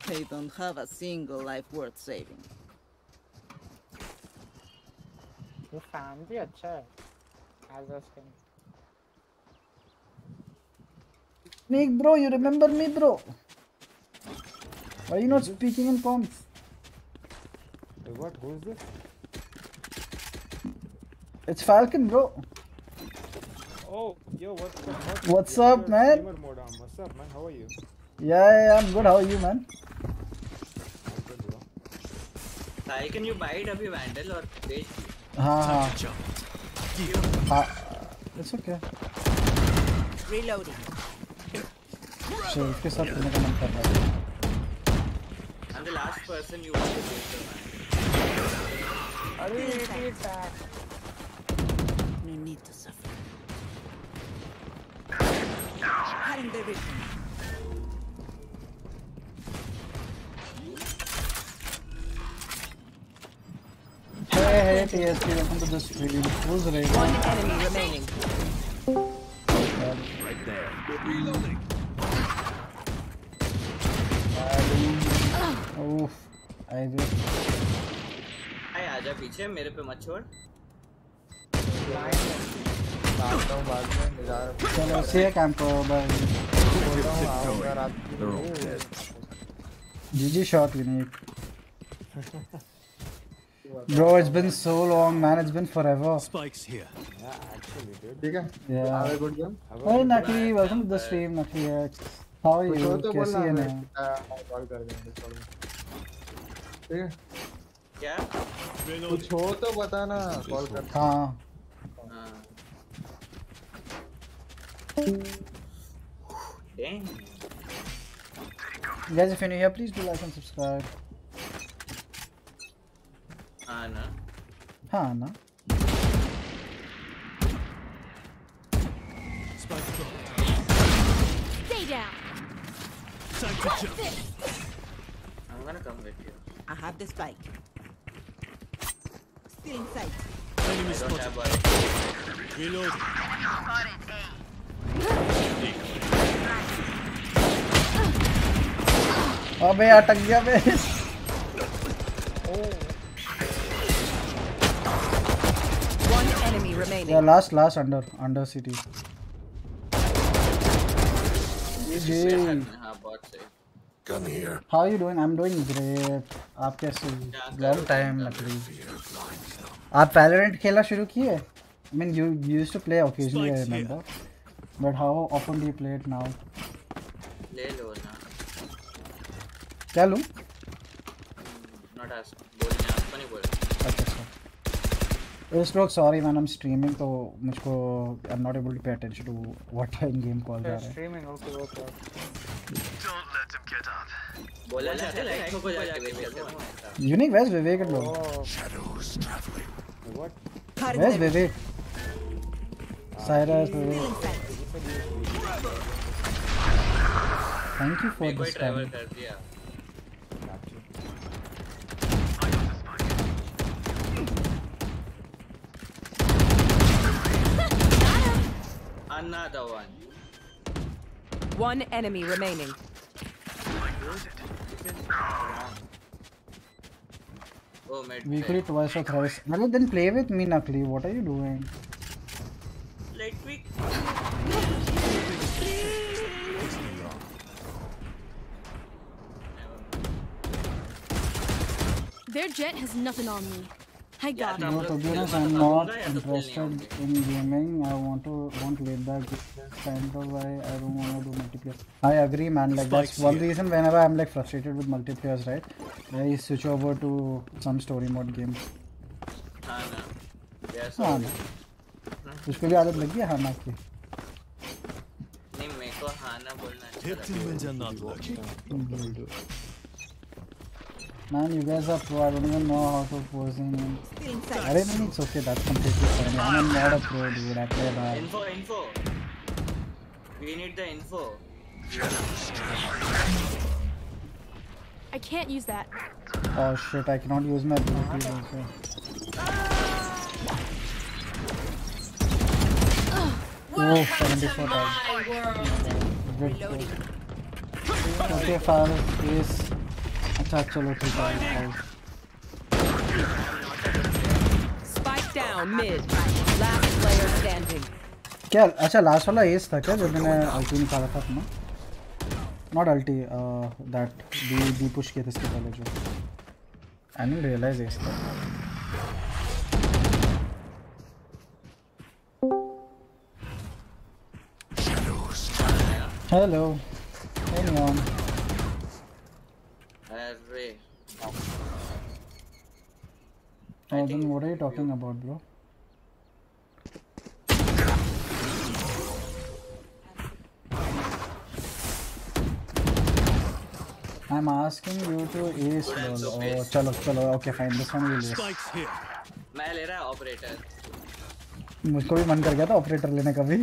They don't have a single life worth saving. वो फैन भी अच्छा है as a skin Nick, bro, you remember me, bro? Why are you not speaking in comms? What? Who is this? It's Falcon, bro. Oh, yo, what's up? What's, What's You're up, man? Gamer mode on. What's up, man? How are you? Yeah, yeah, yeah, I'm good. How are you, man? I'm good, bro. Sai can you bite अभी vandal और बेच हाँ हाँ हाँ It's okay. Reloading. चल इसके साथ खेलने का मन कर रहा है. I am the last person you want to बेच अरे ये tag No need to suffer. Cutting the vision. Hey, hey, TSP, welcome to the stream. Who's raiding? One enemy remaining. Right there. Reloading. Oof. I just... आए आजा पीछे मेरे पे मत छोड़ हूँ चलो रहा हूँ रात को dead. GG shot, unique. Bro, it's been so long, man. It's been forever. Spikes here. Yeah, actually, dude. ठीक है Yeah. have a good game Hey, Naki, welcome to the stream, Naki. X. How are कुछ you? हो तो कैसी बोलना है मैं ना? कॉल कर देंगे Discord में ठीक है क्या कुछ हो तो बताना कॉल कर हाँ. हाँ Dang. Guys, if you're new here, please do like and subscribe. हाँ ना हाँ ना. Spike dropped. Stay down. Time to jump. I'm gonna come with you. I have the spike. Still in sight. Enemy I don't have spotted. a Reloading. अबे अटक गया बे Remaining. Yeah, last, last under, under city. हाँ Gun here. How are you doing? I'm doing great. आप कैसे Long time लकड़ी. आप Valorant खेला शुरू किए? I mean, you you used to play occasionally, I remember. But how often do you play it now? ले लो ना क्या लूँ? नॉट आस्क बोलने आपको नहीं बोल अच्छा अच्छा. इस लोग sorry man, I'm streaming तो मुझको I'm not able to pay attention to what in game call जा रहा है. Streaming okay okay Don't let him get up. बोला जाता है लाइक को जाके वेट करते हैं Unique, where's Vivek and लोग? Traveling. What Where's Vivek? Cyrus, Vivek. Thank you for मेरे को Another one. One enemy remaining. Oh, mid. Weekly twice or thrice. Well, then play with me, Nakli. What are you doing? Let me. Their jet has nothing on me. I got No, it. to be honest, I'm not interested in gaming. I want to want laid back kind of why I don't want to do multiplayer. I agree, man. Like that's Spikes one here. reason whenever I'm like frustrated with multiplayers, right? I switch over to some story mode games. हाँ ना. Yes. हाँ ना. उसको भी आदत लगी है हाँ ना की. नहीं मेरे को हाँ ना बोलना अच्छा Hit him Man, you guys are pro. I don't even know how to force him. I don't mean, it's okay. That's completely fine. I'm not a pro, dude. I play bad. Info, info. We need the info. I can't use that. Oh shit, I cannot use my abilities also. Oh, 74 damage. Okay, file please. अच्छा चलो ठीक है. Spike down mid. Last player standing. क्या अच्छा last वाला S था क्या जब मैंने अल्टी निकाला था अपना not ulti that B B push किया था इसके पहले जो आई नहीं रियलाइज़ एस था हेलो एनीवन अरे. Oh, then what are you talking about, bro? I'm asking you to ace lol. Oh, chalo, chalo. Okay, fine. This one will ace. मैं ले रहा ऑपरेटर मुझको भी मन कर गया था ऑपरेटर लेने का भी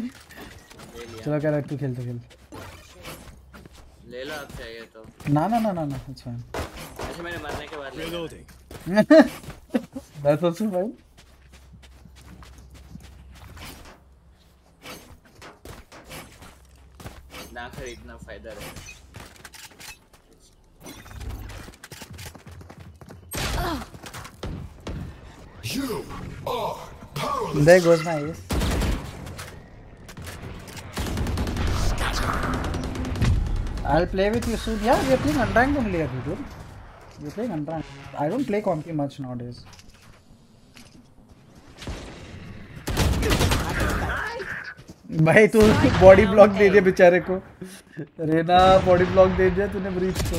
चलो क्या तू खेल तो खेल ले लो आप चाहिए तो ना ना ना ना ना it's अच्छा मैंने मरने के बाद ले लिया। Reloading. that's also ना खरीदना फ़ायदा रहे You are powerless. there goes my ace I'll play with you soon yeah we're playing unranked only Abhi, dude You play Gunrun? I don't play Compi much nowadays. भाई तू body block दे दे बेचारे को। रेना बॉडी ब्लॉक दे दे तूने Breach को।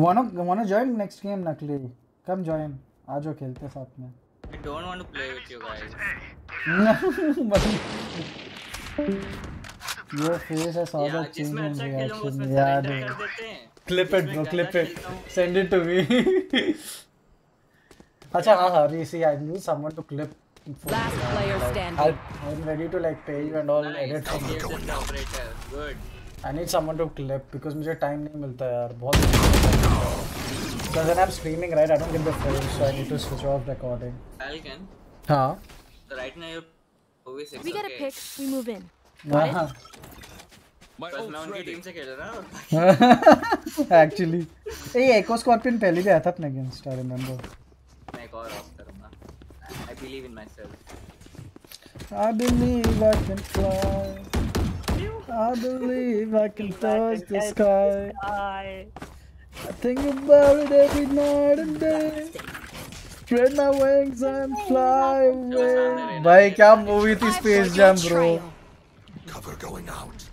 One of one of join next game नकली कम ज्वाइन आ खेलते साथ में। I don't want to play with you guys. Your face has all Yeah, the change जिसमें in अच्छा खेलूंगा reaction. उसमें Yeah, surrender dude. कर देते हैं Clip it, जिसमें bro. गंदा Clip it. खेलता हूँ, Send it to me. अच्छा हाँ हाँ री सी I need someone to clip for Last uh, player like, standing. I, I'm ready to like pay you and all Nice. edit I for gave this the operator. Good. I need someone to clip because मुझे time नहीं मिलता यार बहुत because when I'm streaming right I don't get the frame so I need to switch off recording Falcon. हाँ So right now you're movie six. We get a okay. pick, we move in. हाँ बस मैं उनकी team से खेल रहा हूँ actually hey Echo Scorpion पहले भी आया था अपने against I remember मैं एक और ऑफ़ करूँगा I believe in myself I believe I can fly I believe I can touch the sky I think about it every night and day Spread my wings and fly away भाई क्या movie थी Space Jam bro Cover going out.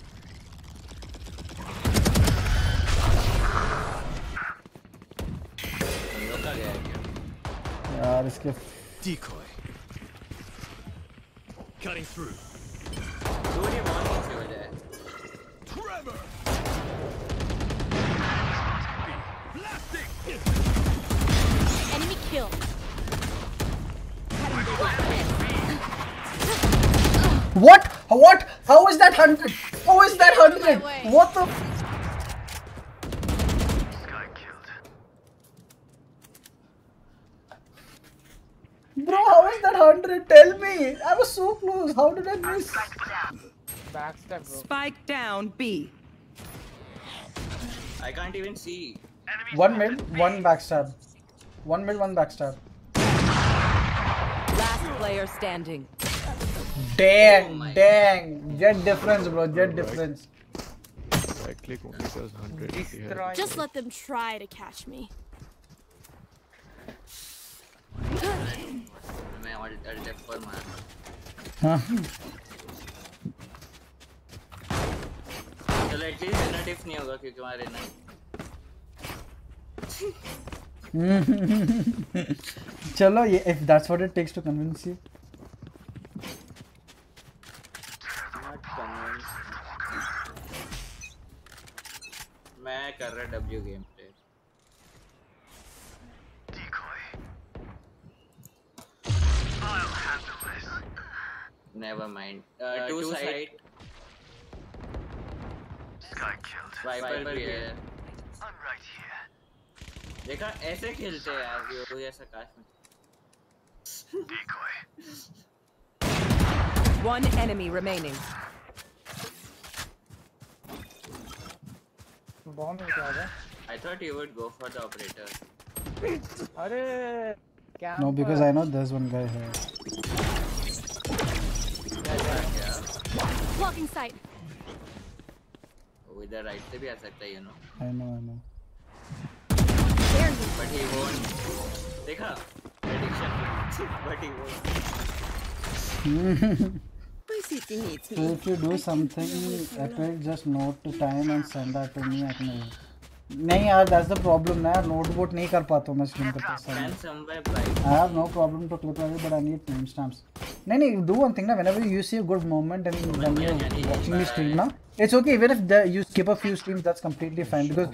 रोका गया है क्या यार इसके Decoy. Cutting through. Kill. What? What? How is that hundred? How is that hundred? What the? Bro, how is that hundred? Tell me. I was so close. How did I miss? Backstab. Spike down B. I can't even see One mid, one backstab. One mid, one backstab. Last player standing. Dang, dang. Jet difference, bro. Jet difference. Right click only does 100. if you have- Just let them try to catch me. मैं alt alt F पर मार चलो at least Raina डिफ नहीं होगा क्योंकि वहाँ रेना चलो ये what it takes to convince you. not convinced मैं कर रहा W game play Never mind. Uh, two side. Viper भी है. देखा ऐसे खेलते हैं यार वो जैसा काश में. One enemy remaining. बॉम्ब में क्या होगा I thought you would go for the operator. अरे क्या No, because I know there's one guy here. Blocking sight. इधर राइट से भी आ सकता है you know. I know, I know. But he won't. देखा? Prediction. But he won't. City needs So if you do something epic, just note the time and send that to me. I can. नहीं यार that's the problem ना यार note vote नहीं कर पाता हूँ मैं स्ट्रीम करते समय bright. I have no problem to clip every but I need timestamps. नहीं नहीं do one thing ना whenever you see a good moment and when you're watching me stream ना it's okay even if the, you skip a few streams that's completely fine because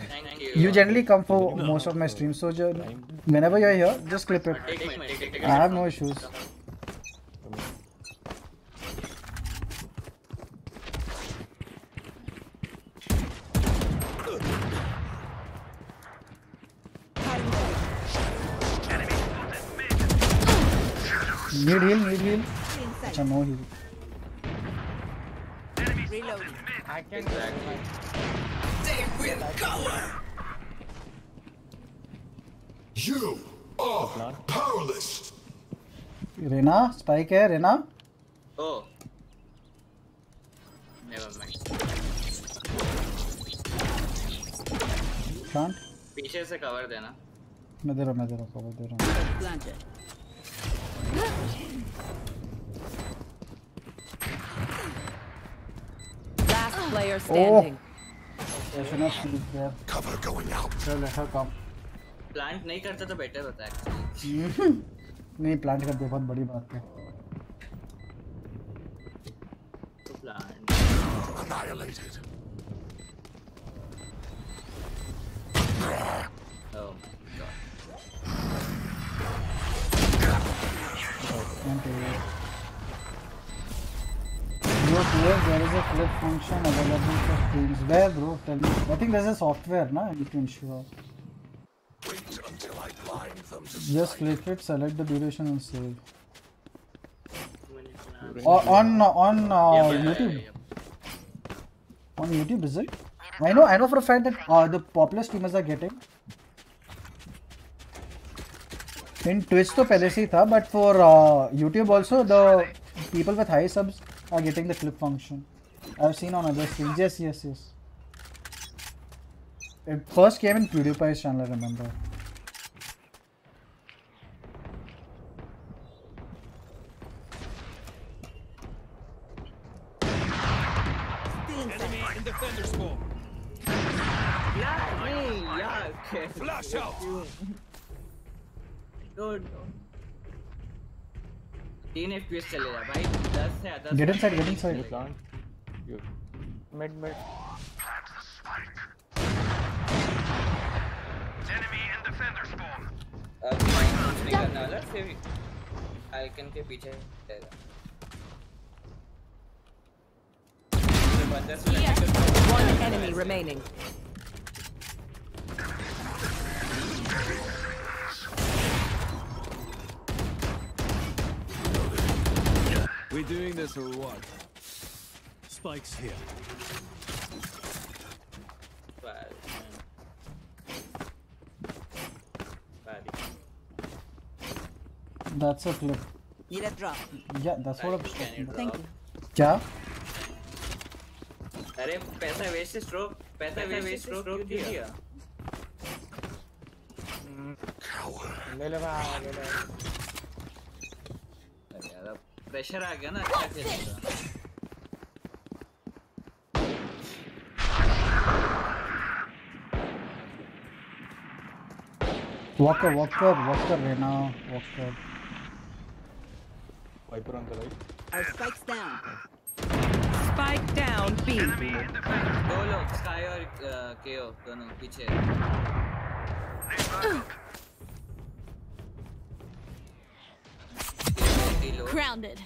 you generally come for most of my streams so ju- whenever you're here just clip it. Take me, take, take, take. I have no issues. Need heal, need heal. अच्छा no heal. Reyna spike है Reyna पीछे से cover देना। मैं दे रहा मैं दे रहा cover दे रहा हूँ। Last player standing. I should not sleep there. Cover going out. चल let her come. प्लांट नहीं करता तो बेटर होता है. नहीं प्लांट कर दे बहुत बड़ी बात है तो plant. Annihilated. Oh Bro, here there is a flip function available for screens. Where, bro? Tell me. I think there's a software, na? You can ensure. Wait until I blind them Just flip it, select the duration, and save. Running on on uh, Yeah, yeah, yeah, YouTube. On YouTube, is it? I know, I know for a fact that uh, the popular streamers are getting. In Twitch तो पहले से ही था but for YouTube also the people with high subs are getting the clip function I seen on other stream yes yes yes first came in PewDiePie's channel remember Dude. तीन FPS चलेगा भाई दस है दस Get inside, get inside. Mid mid. Enemy in defender spawn. अब mine कुछ नहीं करने वाला सिर्फ आइकन के पीछे रहेगा One enemy remaining. We doing this or what? Spikes here. That's a clip. Need a drop. Yeah, that's what I'm Can talking you about. Thank you. क्या? अरे पैसा वेस्ट स्ट्रोक पैसा वेस्ट स्ट्रोक क्यों दिया ले ले भाई ले ले अरे यार प्रेशर आ गया ना अच्छा खेलेगा Walker, Walker, Walker, Rena, Walker. Viper on the right. Our spike's down. Spike down B. दो लोग स्काई और केओ दोनों पीछे Grounded.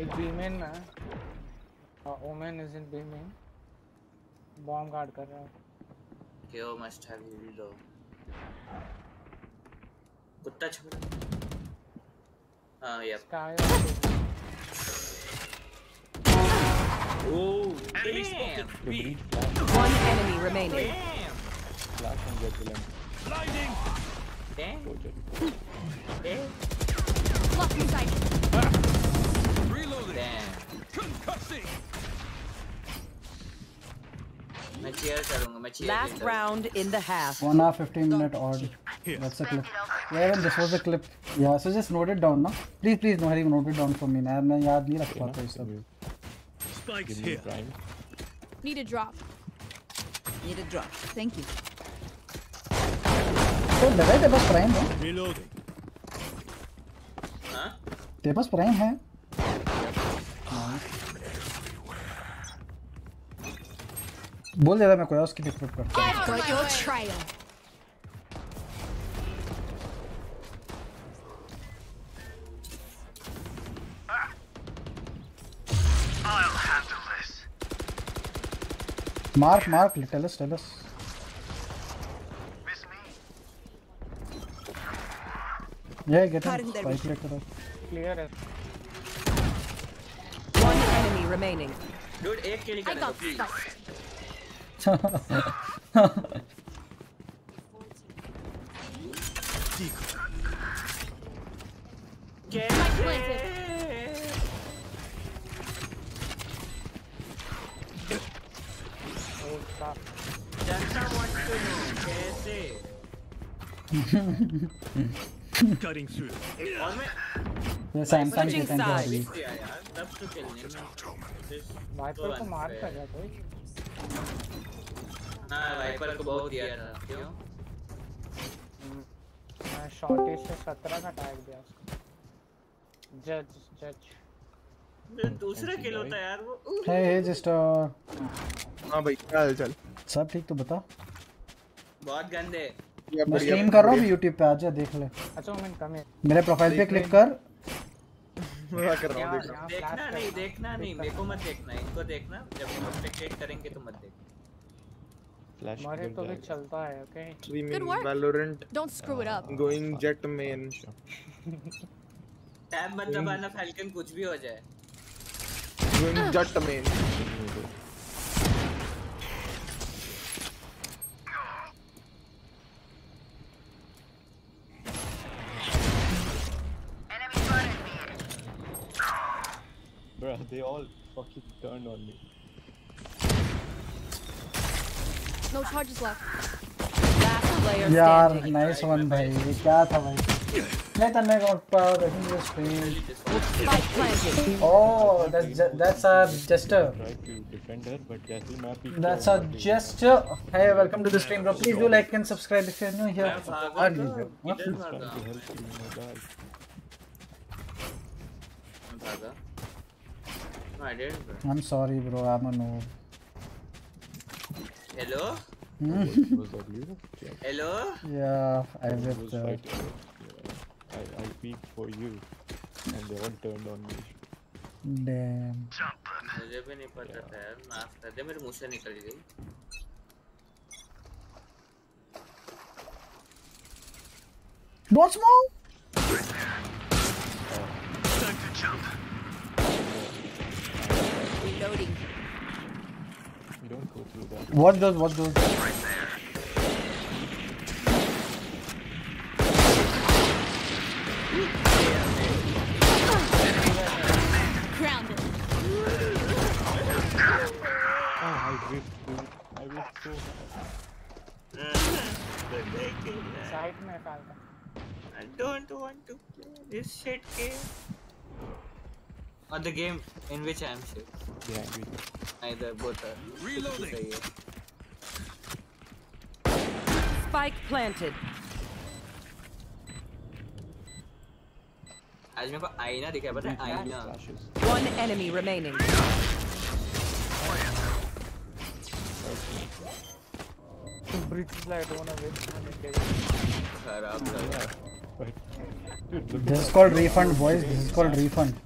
एक बी मेन ना Omen is in B main bomb guard कर रहा है केओ मस्ट हैव हील्ड दो कुत्ता छोड़ हाँ yup sky Oh, Enemy damn. spotted B. One enemy remaining. Flash and get villain. Blinding. Damn. Go jet. Damn. Lock inside. Reloading. Damn. Concussing. मैं cheer करूँगा मैं cheer Last round in the half. One hour, 15 minute odd. That's a clip. Yeah, even this was a clip. Yeah, so just note it down, na. Please, please, no, Harry, note it down for me. मैं मैं याद नहीं रख पाता ये सब. Spikes Give me here. prime. Need a drop. Need a drop. Thank you. तो लगा तेरे पास प्राइम है। तेरे पास हाँ? प्राइम है। बोल देता मैं कोई उसके लिए प्रूफ करता हूँ। Mark, mark, tell. Yeah, get him. Spike later. Clear it. One enemy remaining. Good, एक kill I got stuck. Get it. Oh, stop. That's not to do. Get. Cutting through. और मैं ये Switching के time आ. रही है. यार तब तो खेलने में वाइपर को मार कर रहा कोई हाँ वाइपर को बहुत दिया था क्यों मैं शॉर्टेज से 17 का टैग दिया उसको। जज जज दूसरा किल होता यार वो। Hey, just uh, हाँ भाई क्या हाल चाल। सब ठीक तो बता. बहुत गंदे। मैं स्ट्रीम कर रहा हूँ YouTube पे आजा देख ले। अच्छा ओमेन कम है मेरे प्रोफ़ाइल पे क्लिक कर। मैं कर रहा हूँ देख देखना नहीं देखना नहीं मेरे को मत देखना इनको देखना। जब हम स्पेक्टेट करेंगे तो मत देखना। Flash हमारे तो भी चलता है okay Streaming Valorant. Don't screw it up. Going jet main. Tab मत दबाना फैल्कन कुछ भी हो जाए। Going jet main. bro. They all fucking turned on me. No charges left. Yeah, nice one, bhai. What was bhai? I got power. I think just failed. Oh, that's that's a jester. That's a jester. Hey, welcome to the stream, bro. Please do like and subscribe if you're new here I didn't bro. I'm sorry, bro. I'm a noob. Hello? Hmm? It was ugly. Yeah. Hello? yeah, I I was whipped her. fighting. Yeah. I, I peeked for you, and they all turned on me. Damn. मुझे भी नहीं पता था यार माफ कर दे मेरे मुंह से निकल गई Don't smoke. Reloading. Don't go through that. What does, what does? Grounded. Oh, I. I. Side me, I don't want to play this shit game. or the game in which I am shit Yeah, we either both are Reloading. सही है Spike planted. आज मेरे को आईना दिखा पता है आईना flashes. One enemy remaining. तो ब्रिज लाइट होना वेट खराब लगा But, dude, look This at is called refund, boys. This is called refund.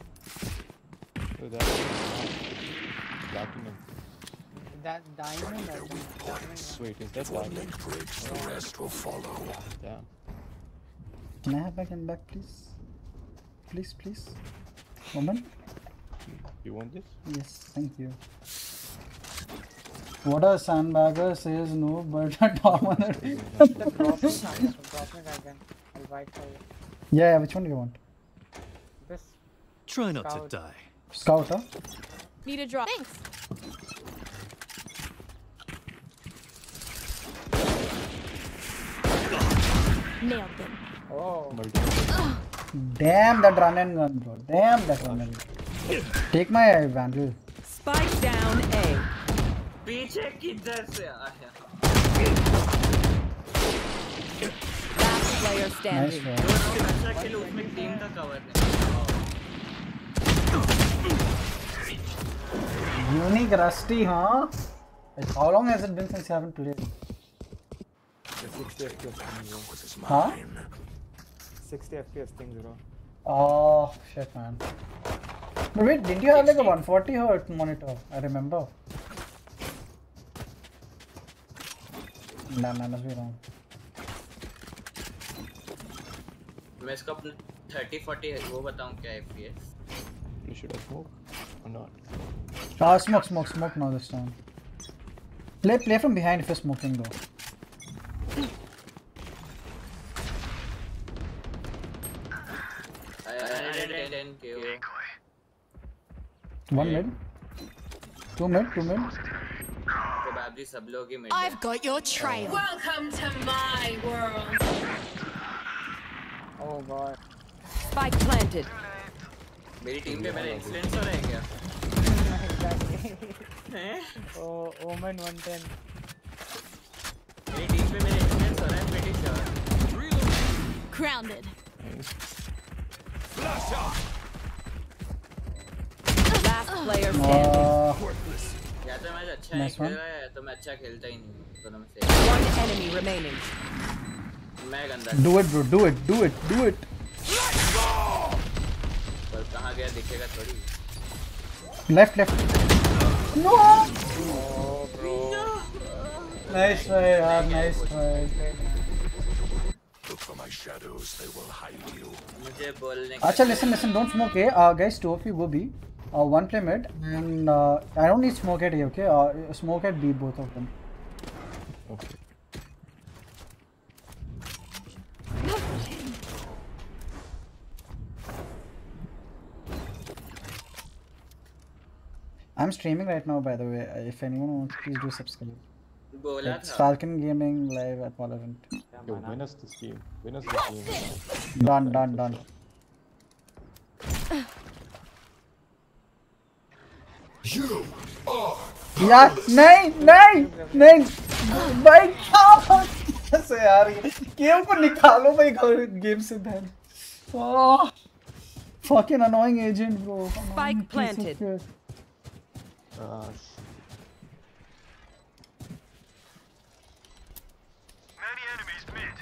That diamond. That diamond. There weak points. Is that if one link breaks, the rest will follow. yeah. Can I have back and back, please? Please, please. Woman. You want this? Yes, thank you. What a sandbagger says no, but a tormentor. Yeah, which one do you want? This. Try not to die. Scout, huh? Need a drop. Thanks. Nailed them. Oh. Damn that run and gun, bro. Damn that run and gun. Take my vandal. Spike down A. पीछे किधर से आया Last player Nice standing. try. Unique Rusty, huh? Like, How long has it been since you haven't played? The 60 FPS thing, bro. Huh? 60 FPS thing, bro. Oh, shit, man. But wait, didn't you have like a 140 hertz monitor? I remember. Damn, I must be wrong. मैं इसको अपने 30 40 वो बताऊं क्या FPS Should I smoke or not. Ah, smoke, smoke, smoke now this time. Play, play from behind if you're smoking though. One mid. Two mid, two mid. I've got your trail. Oh. Welcome to my world. Oh god. Spike planted. मेरी team पे मेरे incidents हो रहे हैं क्या हैं? Oh, Omen 110. मेरी team पे मेरे इंसिडेंट्स हो रहे हैं pretty sure Grounded. Last player standing. Uh, या तो मैच अच्छा नहीं Nice खेल one. रहा है या तो मैं अच्छा खेलता ही नहीं हूँ दोनों में से One enemy remaining. मैं गंदा Do it, bro. Do it. Do it. Do it. पर कहाँ गया दिखेगा थोड़ी. Look for my shadows, they will hide you. मुझे बोलने Acha, listen, listen. Don't smoke, eh? Uh, guys, two of you go B. Uh, one play mid, and uh, I don't need smoke at A, okay? Uh, smoke at B, both of them. Okay. I'm streaming right now, by the way. Uh, If anyone wants, please do subscribe. बोला It's था Falcon Gaming live at Valorant. Yo, win us this game. Win us this game. Done, done, done. You are यार नहीं नहीं नहीं भाई क्या कैसे यार ये गेम को निकालो भाई गेम से बहन fucking annoying agent bro Come on, Uh, Many enemies mid.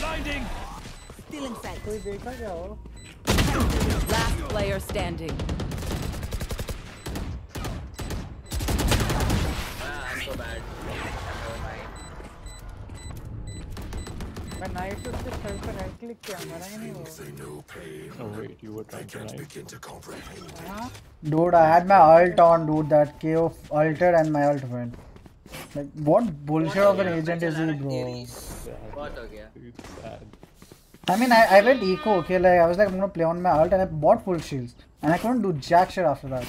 Blinding. Still inside. Last player standing. Ah, I'm so bad. मैं नाइट उसके सर पे राइट क्लिक किया मरा ही नहीं वो oh wait, you were trying to knife. हाँ dude I had my ult on dude that KO altered and my ult went like what bullshit of an agent is he bro बहुत हो गया It's sad. I mean I, I went eco okay like I was like I'm gonna play on my ult and I bought full shields and I couldn't do jack shit after that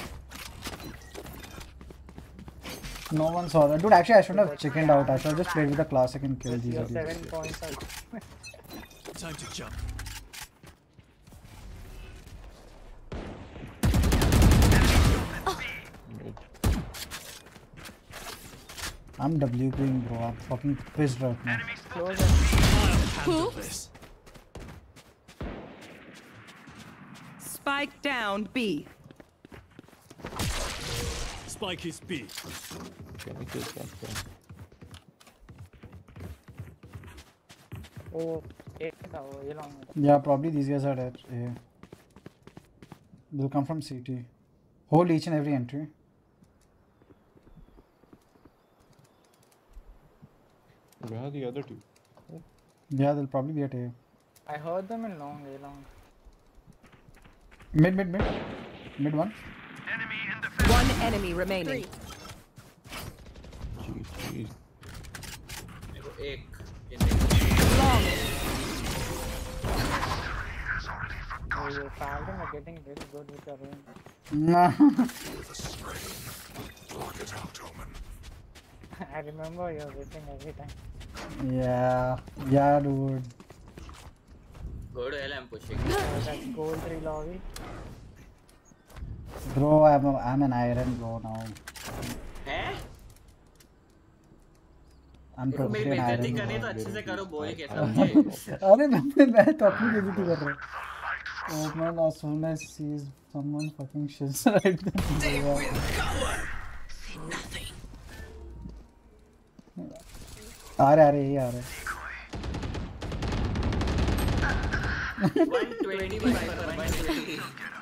No one saw that. Dude, actually, I shouldn't have chickened out. I should have just played with the classic and killed these You're idiots. seven points. Time to jump. I'm W queen, bro. I'm fucking pissed right now. Who? Spike down B spike is B. Can we get that guy? Oh, oh yeah, probably these guys are dead. Yeah. They'll come from CT. Hold each and every entry. Where are the other two? Yeah, they'll probably be at A. I heard them in long, A long. Mid, mid, mid. Mid one. One enemy remaining. Nah. I remember you're whipping every time. Yeah, yeah, dude. Go to hell, I'm pushing. That's gold 3 lobby. Bro, I'm, a, I'm an iron bro now. हैं? I'm देखो मेरी totally an बेइज्जती iron. करनी bro. तो अच्छे से करो बोल के समझे अरे मैं मैं तो अपनी बेइज्जती कर रहा हूँ Oh man, as soon as sees someone fucking shits right then. आ रहे आ रहे यही आ रहे 120 by 120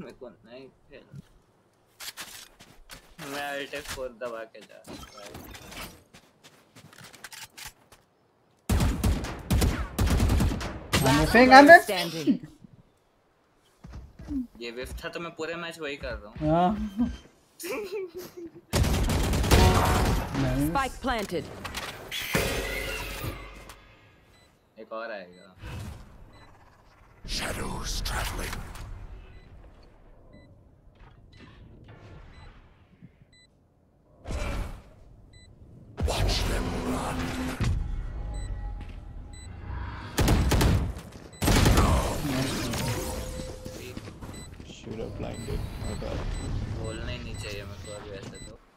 मेरे को नहीं खेल मैं अल्ट F4 दबा के जा रहा हूँ। I'm whiffing, I'm whiffing. Standing. ये विफ था तो मैं पूरे मैच वही कर रहा हूँ. Spike planted. एक और आएगा Shadows traveling.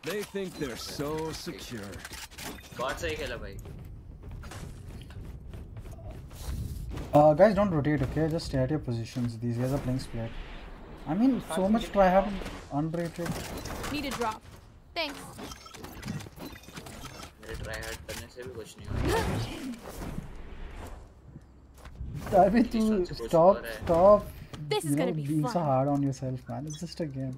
They think they're so secure. Uh, guys, don't rotate, okay? Just stay at your positions. These guys are playing split. I mean, so much try have underrated. Need a drop. Thanks. मेरे try hard करने से भी कुछ नहीं होगा I mean, to stop, stop. This is you know, gonna be being so fun. hard on yourself, man. It's just a game.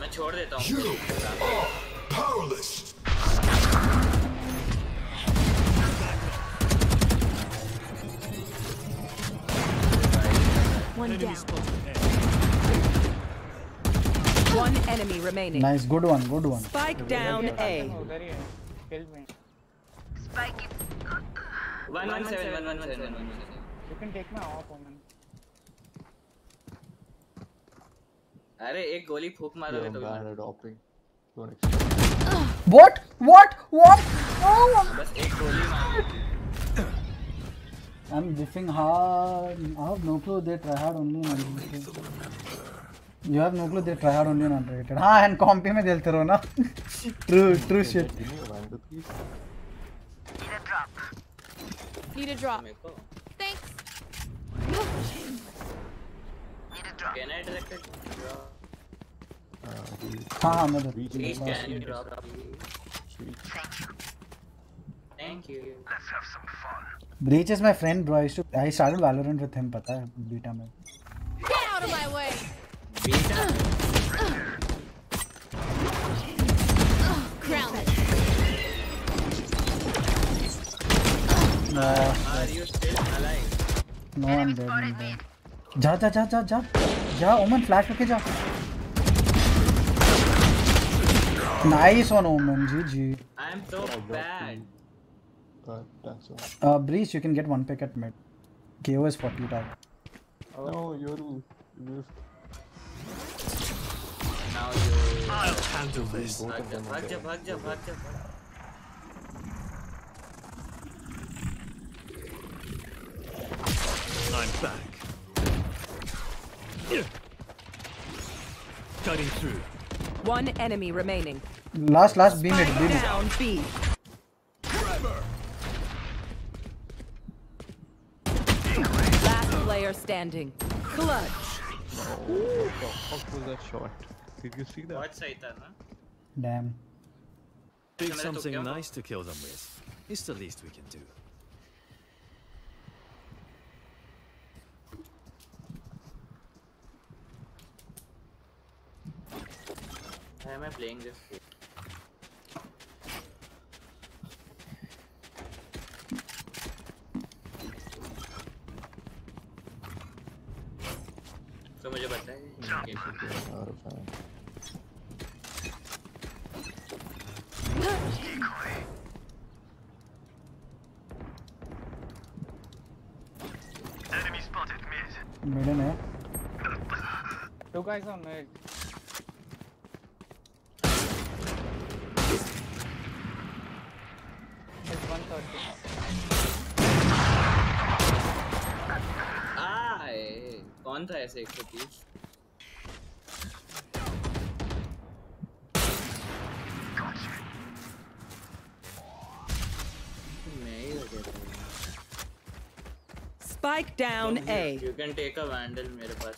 मैं छोड़ देता हूँ Powerless. One down. One enemy remaining. Nice, good one, good one. Spike down A. उधर ही है killed me one one seven one one seven one you can take my off woman अरे एक गोली फूक Yeah, मारोगे I'm तो भी bad at hopping. Don't expect. What? What? What? Oh! बस एक गोली मारो I'm diffing hard. I have no clue they try hard only on unrated. You have no clue they try hard only on unrated. हाँ and comp में खेलते रहो ना. true, true shit. Me a please. Need a drop. मेरे को Thanks. Can I directed Uh, he, हाँ हाँ मैं दे please can you drop thank you Let's have some fun. Breach is my friend, bro. I used to I started Valorant with him. पता है beta में. Get out of my way. बीटा Crown it. No, are you still alive no I'm dead. I'm dead. जा जा जा जा जा जा ओमन फ्लैश करके जा. Nice one, Omen. GG. I am so bad but that's all. Uh, you can get one pick at mid. KO is 40 down. Oh, no, you're moved. Now you're... I'll handle this. Back jump, back jump, back jump. I'm back. Cutting through. One enemy remaining. Last, last beam it, beam. Down, B. player standing. Clutch. Oh, the fuck was that shot? Did you see that? What Saitan, huh? Damn. Pick something nice to kill them with. It's the least we can do. Why am I playing this game? मुझे पता है. Mid है. two guys on mid it's 130 आए कौन था ऐसे 130 मैं ही लगे थे Spike down A. You can take a vandal मेरे पास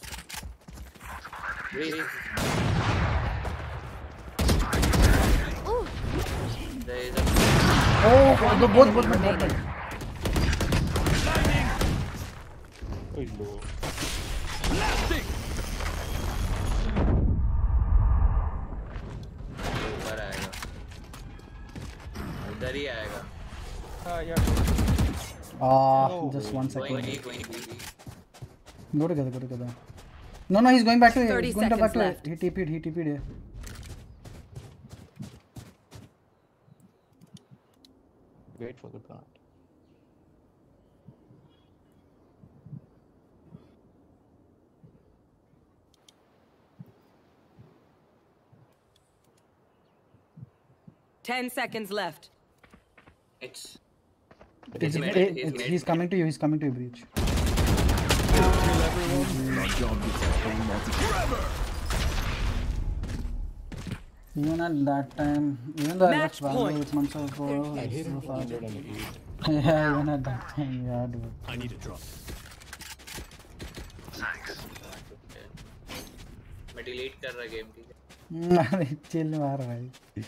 there is a Oh, both, both, both both. Oh, low. ऊपर आएगा उधर ही आएगा uh, yeah Ah, just one कोई second. नहीं कोई नहीं Go together, go together. No, no, he's going back to A. 30 He's going to back to A. seconds He TP'd, he TP'd A. Wait for the plant. Ten seconds left. It's It's, mid, it- he's it's- mid. he's coming to you. He's coming to you, breach. Kill everyone. My job is playing multiplayer. Even at that time, even though I left Match Bangalore point. eight months ago, I it's hit so him far. 108. Yeah, even at that time, yeah, dude. I need a drop. मैं delete कर रहा game ठीक है अरे chill मार भाई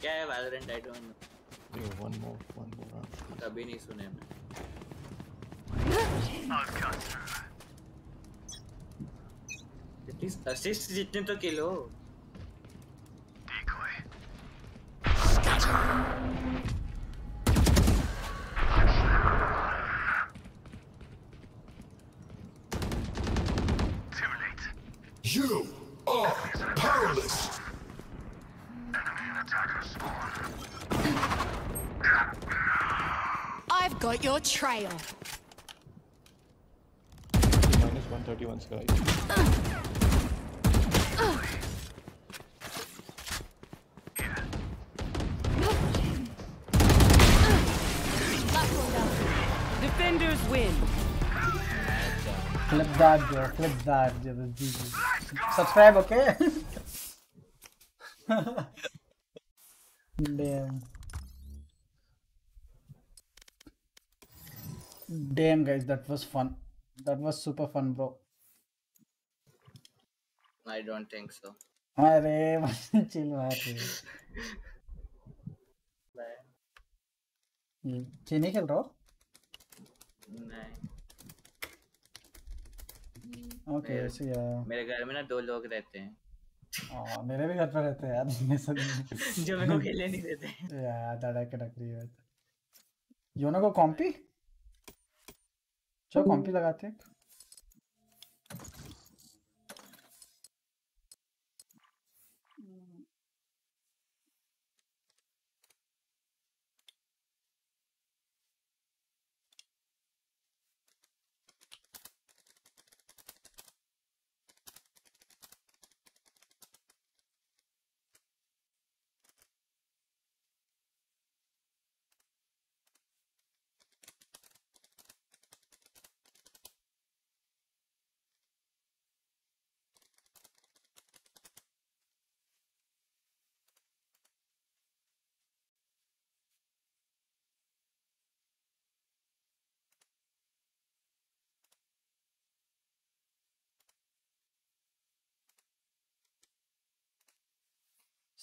क्या है Valorant I don't know Yo, one more, one more round. कभी नहीं सुने मैं एटलीस्ट असिस्ट जितने तो किलो You are powerless. I've got your trail. Minus 131 sky. Last one down. Defenders win. Flip that, bro. Flip that. Yeah. Subscribe, okay? Damn. Damn, guys, that was fun. That was super fun, bro. I don't think so अरे chill मार रहे चीनी खेल रहा हो? नहीं। Okay ऐसे यार मेरे घर में ना दो लोग रहते हैं। हाँ, मेरे भी घर पर रहते हैं यार सब जो मेरे को खेलने नहीं देते। यार धड़क रही है। योनो को कॉम्पी? चलो कॉम्पी लगाते हैं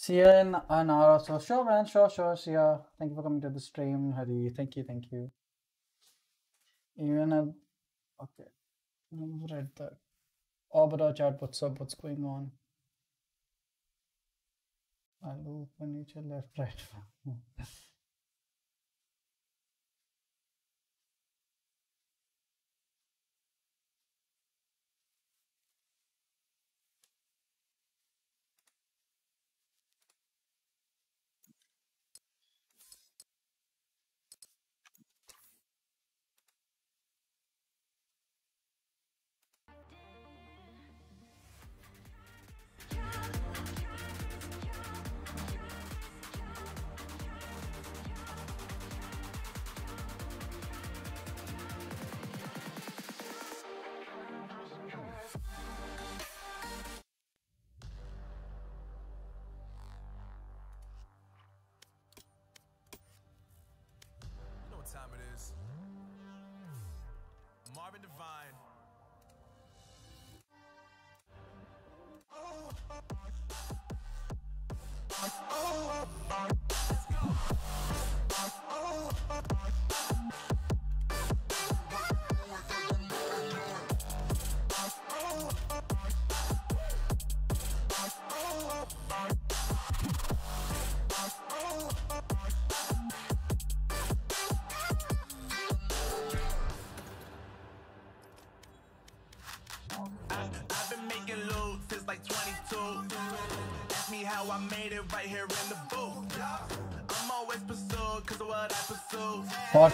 See you in an hour so. Sure, man. Sure, sure. Ya. Thank you for coming to the stream, Hari. Thank you, thank you. Even a okay. I've read that. Orbiter chat. What's up? What's going on? I'll open each left, right.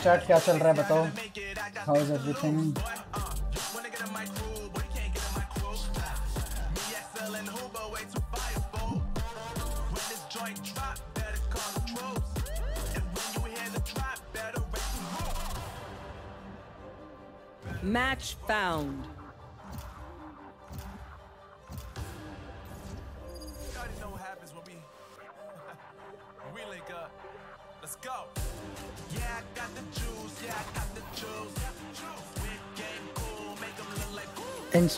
Chat क्या चल रहा है बताओ how is everything Match found.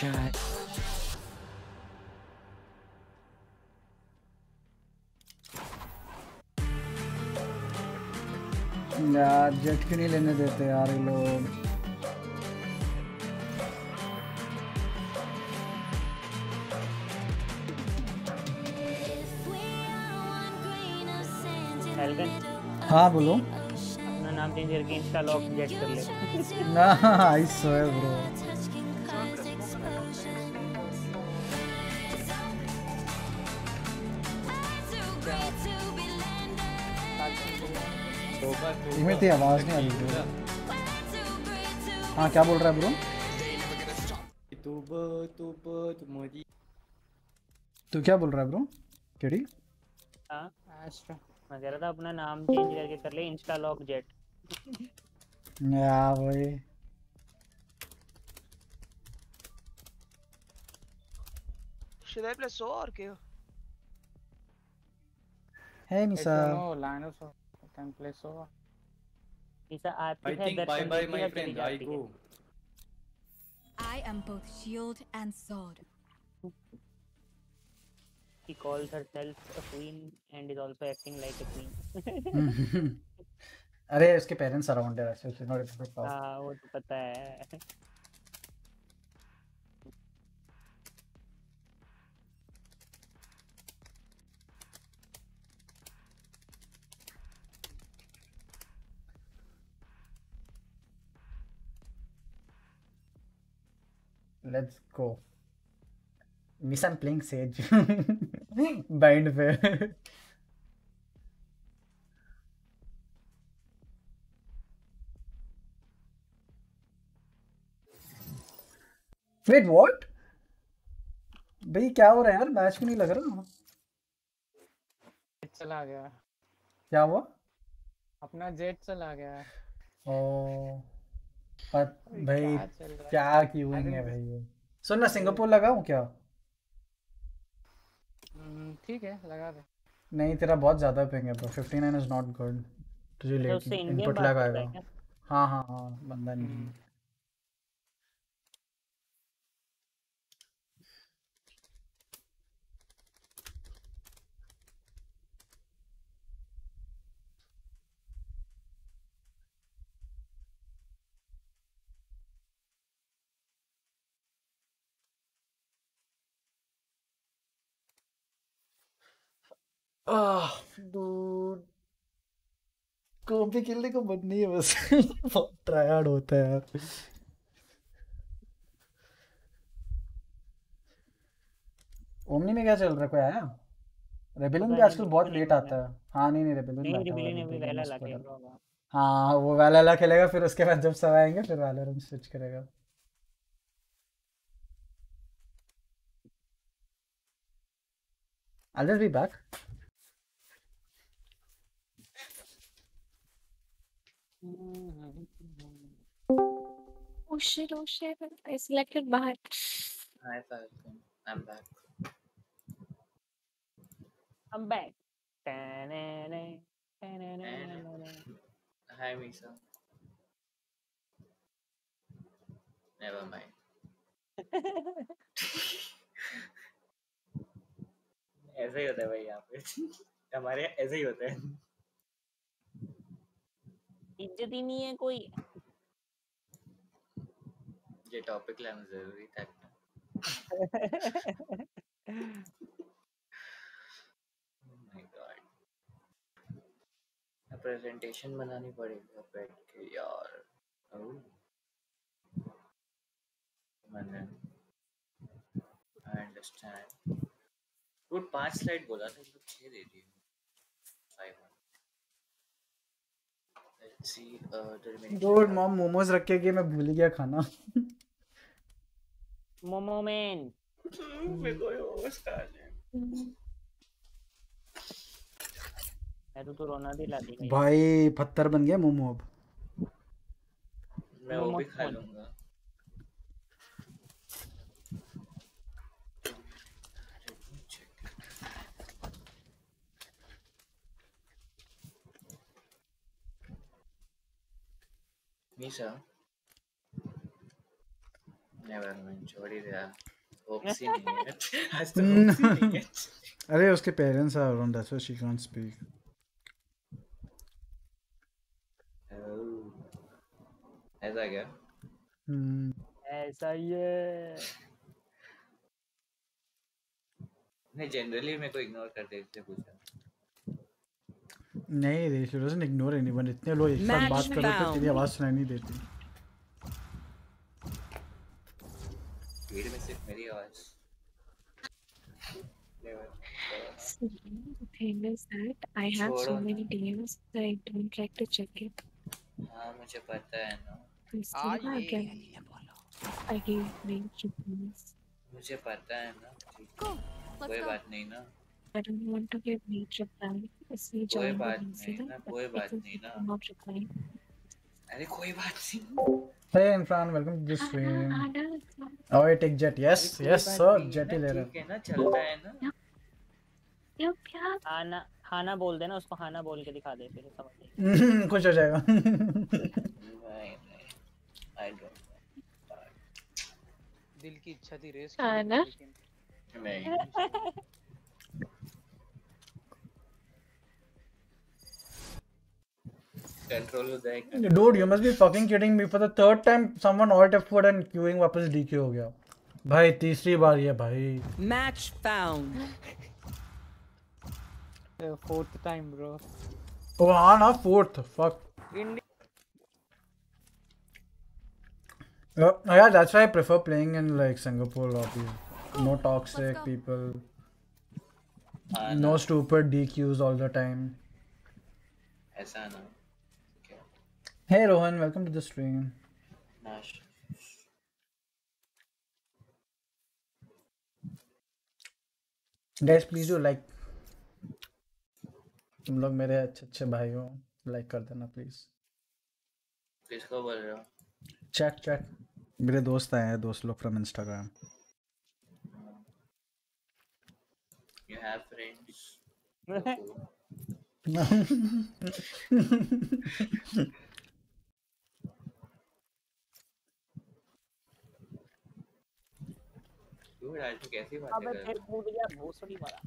Chat. यार jet क्यों नहीं लेने देते यार ये लोग। हाँ बोलो। अपना नाम चेंज करके इंस्टा लॉक जेट कर ले। ना आई स्वेयर ब्रो तेरी आवाज़ नहीं आ रही हाँ। क्या बोल रहा है ब्रो? तू क्या बोल रहा है ब्रो? केडी? हाँ मैं कह रहा था अपना नाम चेंज करके कर ले इंस्टा लॉक जेट या भाई। Should I play so or K? Hey I Nisa don't know, Linus or can play so. ईसा आती I है think bye दर्शन bye देती my है चली friend. I जाती है go. I am both shield and sword. She calls herself a queen and is also acting like a queen. अरे उसके parents around है वैसे उसे नॉट इट हाँ वो तो पता है Let's go. Miss, I'm playing Sage. Bind पे. Wait, what? भाई क्या हो रहा है यार मैच क्यों नहीं लग रहा जेट चला गया क्या हुआ अपना जेट चला गया ओ पर भाई, भाई क्या है? क्यूइंग है भाई ये? सुन ना सिंगापुर लगाऊँ क्या? हम्म, ठीक है लगा दे। नहीं तेरा बहुत ज़्यादा पिंग है ब्रो 59 इज़ नॉट गुड तुझे तो लेट इनपुट करता है लगाएगा। हाँ हाँ हाँ हाँ बंदा नहीं dude कॉपी खेलने को मन नहीं है बस। बहुत ट्रायड होता है यार। ओमनी में क्या चल रहा है? कोई आया? रेबेलियन भी आजकल बहुत लेट आता है। हाँ नहीं नहीं रेबेलियन है होगा। हाँ वो वैलेला खेलेगा फिर उसके बाद जब सब आएँगे फिर वैलोरेंट स्विच करेगा। I'll just be back. Shit, oh shit. I selected Bahar. Hi, Falcon. I'm back. I'm back. Hi, Misa. Never mind. ऐसा ही होता है भाई यहाँ पे हमारे ऐसे ही होता है इज़्ज़त ही नहीं है कोई ये टॉपिक लाना ज़रूरी था प्रेजेंटेशन बनानी पड़ेगी बैठ के यार। ओह मैंने आई अंडरस्टैंड वो पाँच स्लाइड बोला था तो छह दे दिए। Five let's see the remaining डोड mom momos रख के गई मैं भूल गया खाना। मोमो मैन मेरे को ये होश आ जाए मैं तो तो रोना दिला दी भाई पत्थर बन गया मोमो अब मैं वो भी खा लूँगा मीशा नेवर माइंड छोड़ ही दिया होप्स ही नहीं है आज तो होप्स ही नहीं है अरे उसके parents are around that's why she can't speak ऐसा क्या ऐसा ही है नहीं जनरली मेरे को इग्नोर कर इसलिए पूछा नहीं रे शी डजंट इग्नोर एनीवन इतने लोग एक साथ बात कर रहे तेरी आवाज़ सुनाई नहीं देती भीड़ में सिर्फ़ मेरी आवाज़ the thing is that I have so many DMs that I don't like to check it. हाँ मुझे पता है ना replies. मुझे पता है ना कोई बात नहीं ना I don't want to give late reply. इसलिए कोई बात नहीं ना कोई बात नहीं ना not replying. अरे कोई बात नहीं Hey Infran, welcome to the stream. Anna, Oh, I take jet. Yes, कोई yes, sir. Jet ही ले रहा ठीक है ना चलता है ना Yup, yup. हाना हाना बोल देना उसको हाना बोल के दिखा दे फिर समझ। खुश हो जाएगा डोंट दिल की इच्छा थी रेस हाँ ना? नहीं कंट्रोल हो जाएगा Dude, you must be fucking kidding me. For the third time, someone alt F4 and queuing वापस DQ हो गया. भाई तीसरी बार ये भाई. Match found. Fourth time bro Oh हाँ ना fourth. Fuck. Uh, yeah, that's why I prefer playing in like Singapore lobbies. No toxic people. हाँ No stupid DQs all the time. ऐसा ना Hey Rohan, welcome to the stream. नाश Guys, please do like. तुम लोग मेरे अच्छे अच्छे भाई हो लाइक कर देना प्लीज़ किसको बोल रहे हो? चेक चेक मेरे दोस्त आए हैं दोस्त लोग from Instagram you have friends तू आज तो कैसी बातें अबे फिर कूद गया भोसड़ी मारा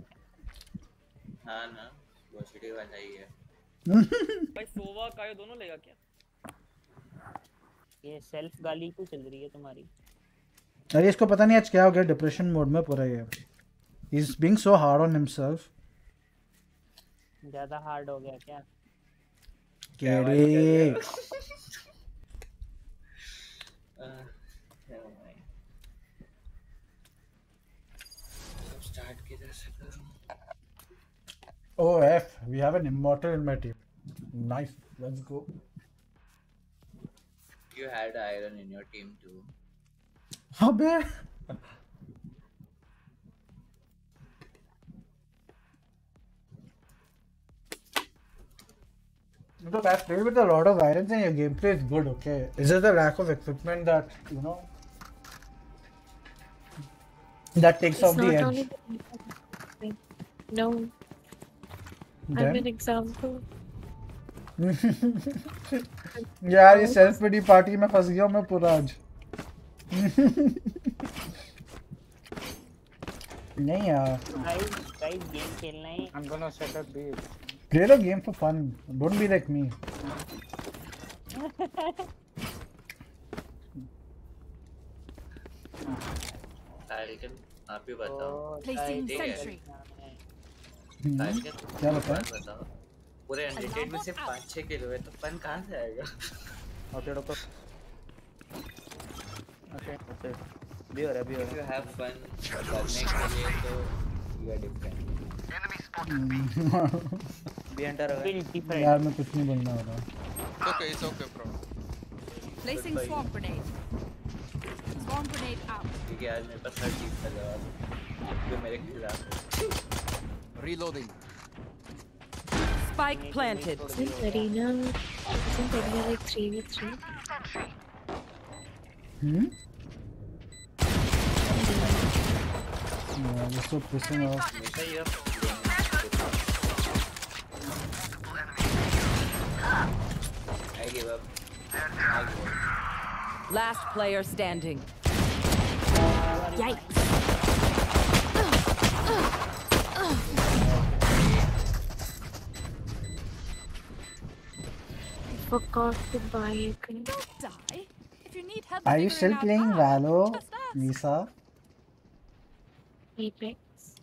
हाँ। ना भोसड़ी वाला ही है भाई सोवा कायो दोनों लेगा क्या? ये सेल्फ गाली क्यों चल रही है तुम्हारी? अरे इसको पता नहीं आज क्या हो गया डिप्रेशन मोड में पूरा ये। Is being so hard on himself ज़्यादा हार्ड हो गया क्या? केड़ी Oh F, we have an immortal in my team. Nice, let's go. You had iron in your team too. अबे Look, I've played with a lot of irons and your gameplay is good, okay? It's just the lack of equipment that, you know, that takes It's off the not edge. only the No, I'm Then? an example. यार ये self pity party में फंस गया हूँ मैं पूरा आज नहीं यार गाइस गाइस गेम खेलना है I'm gonna set up base. play the game for fun don't be like me लेकिन आप ही बताओ है। sentry. हम्म, तारिक, क्या एक बताएँ? बात बताओ पूरे अनरेटेड में सिर्फ़ पाँच छः किलो है तो फन कहाँ से आएगा Okay, रुको. Okay, okay. भी हो रहा भी हो रहा have fun करने के लिए तो you are different. B enter हो गया यार मैं कुछ नहीं बोलने वाला It's okay, it's okay, bro. Placing swamp grenade. Swamp grenade out. क्योंकि आज मेरे पास हर चीज़ का जवाब है, जो मेरे खिलाफ है। Reloading. Spike planted. Isn't Arena... Isn't Arena like 3v3? Hmm? Yeah, they're still pissing off. I give up. I give up. Last player standing. Yikes. Forgot to buy a gun. Die. If you need help Are you still playing Valo. Misa? Apex.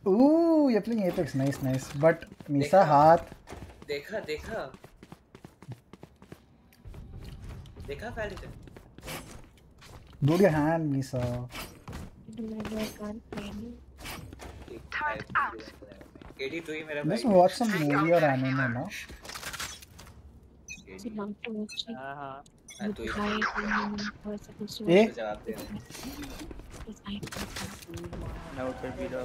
Ooh, you're playing Apex. Nice, nice. But Misa, हाथ देखा देखा देखा Paladin? Dude, your hand, Misa. तू ही Just watch some movie or anime, no? हाँ हाँ हाँ, तू ही Eh? तो जवाब दे हैं। ऊपर भी रहा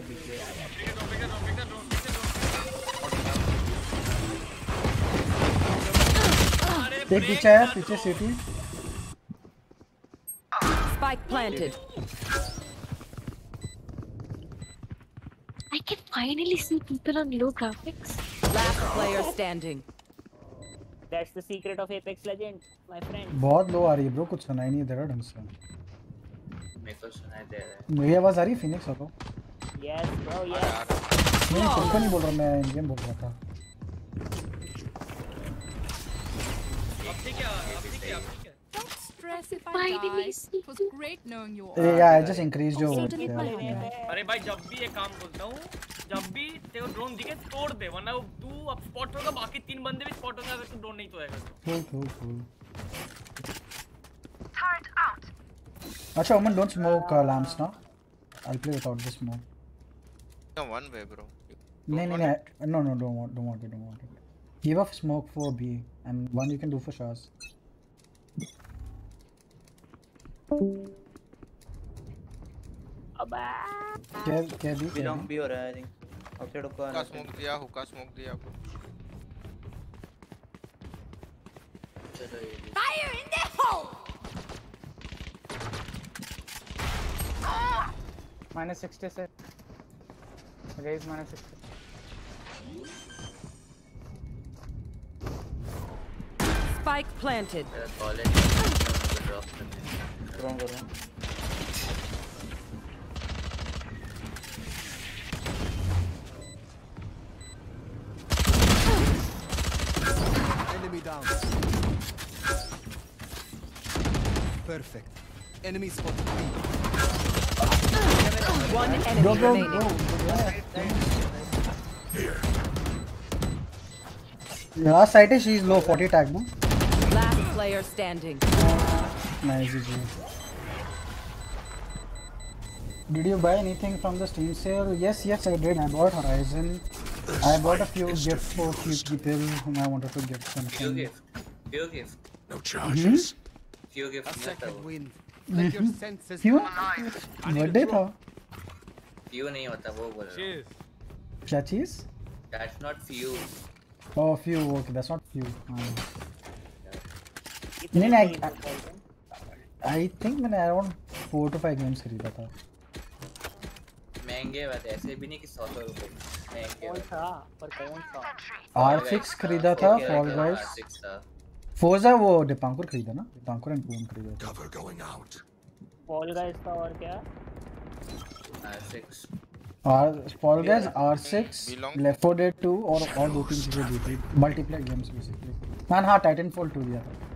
देख पीछे है पीछे city Spike planted. I can finally see people on low graphics. Last player standing. That's the secret of Apex Legend, my friend. बहुत लो आ रही है ब्रो कुछ सुनाई नहीं दे रहा ढंग से। मेरे को सुनाई दे रहा है। मेरी आवाज़ आ रही फिनिक्स आपको Yes, bro, yes. नहीं कुछ नहीं बोल रहा मैं इन गेम बोल रहा था। अब ठीक है अब ठीक है stress if I Finally die. see It was great knowing you all. ए यार जस्ट इंक्रीज जो अरे भाई जब भी एक काम बोलता हूँ जब भी तेरे को ड्रोन दिखे तोड़ दे वरना वो तू अब स्पॉट होगा बाकी तीन बंदे भी स्पॉट होंगे अगर तू ड्रोन नहीं तोड़ेगा तो cool cool cool अच्छा Omen don't smoke lamps now I'll play without the smoke No, one way, bro. नहीं नहीं नहीं no no don't want don't want it don't want it give up smoke for B and one you can do for Shaz क्या क्या भी long भी हो रहा है I think outside hookah smoke दिया हुक्का स्मोक दिया। आपको चलो ये भी। Fire in माइनस सिक्सटी से Raze minus sixty Spike planted. मेरा कॉलेज ड्रॉप करने ड्रोन कर रहा हूँ Enemy down. Perfect. Enemy spotted B. One enemy Go, go, remaining. go. last side is she's low 40 tag no Last player standing. nice GG. Did you buy anything from the Steam sale? Yes, yes, I did. I bought Horizon. I bought a few gifts for few people whom I wanted to gift Few something. gift. Few gift. No charges. Few gift A नहीं होता second वो. wind. Let your senses क्यों? run alive. Birthday था Few नहीं होता वो बोल रहा हूँ. क्या चीज? That's not few. Oh, few. Okay, that's not few. हाँ. नहीं नहीं आई थिंक मैंने around four to five games खरीदा था। महँगे बात ऐसे भी नहीं कि सौ सौ रुपए। महँगे कौन सा? पर कौन सा? आर सिक्स खरीदा था फॉल गाइस था। फोर्जा वो दीपांकुर खरीदा ना? दीपांकुर एंड पून खरीदा था। Cover going out. Fall guys का और क्या? Six are fall guys are six left four dead two और और दो तीन चीज़ें दी थी। मल्टीप्लेयर गेम्स बेसिकली मैंने हाँ टाइटन फॉल टू दिया था।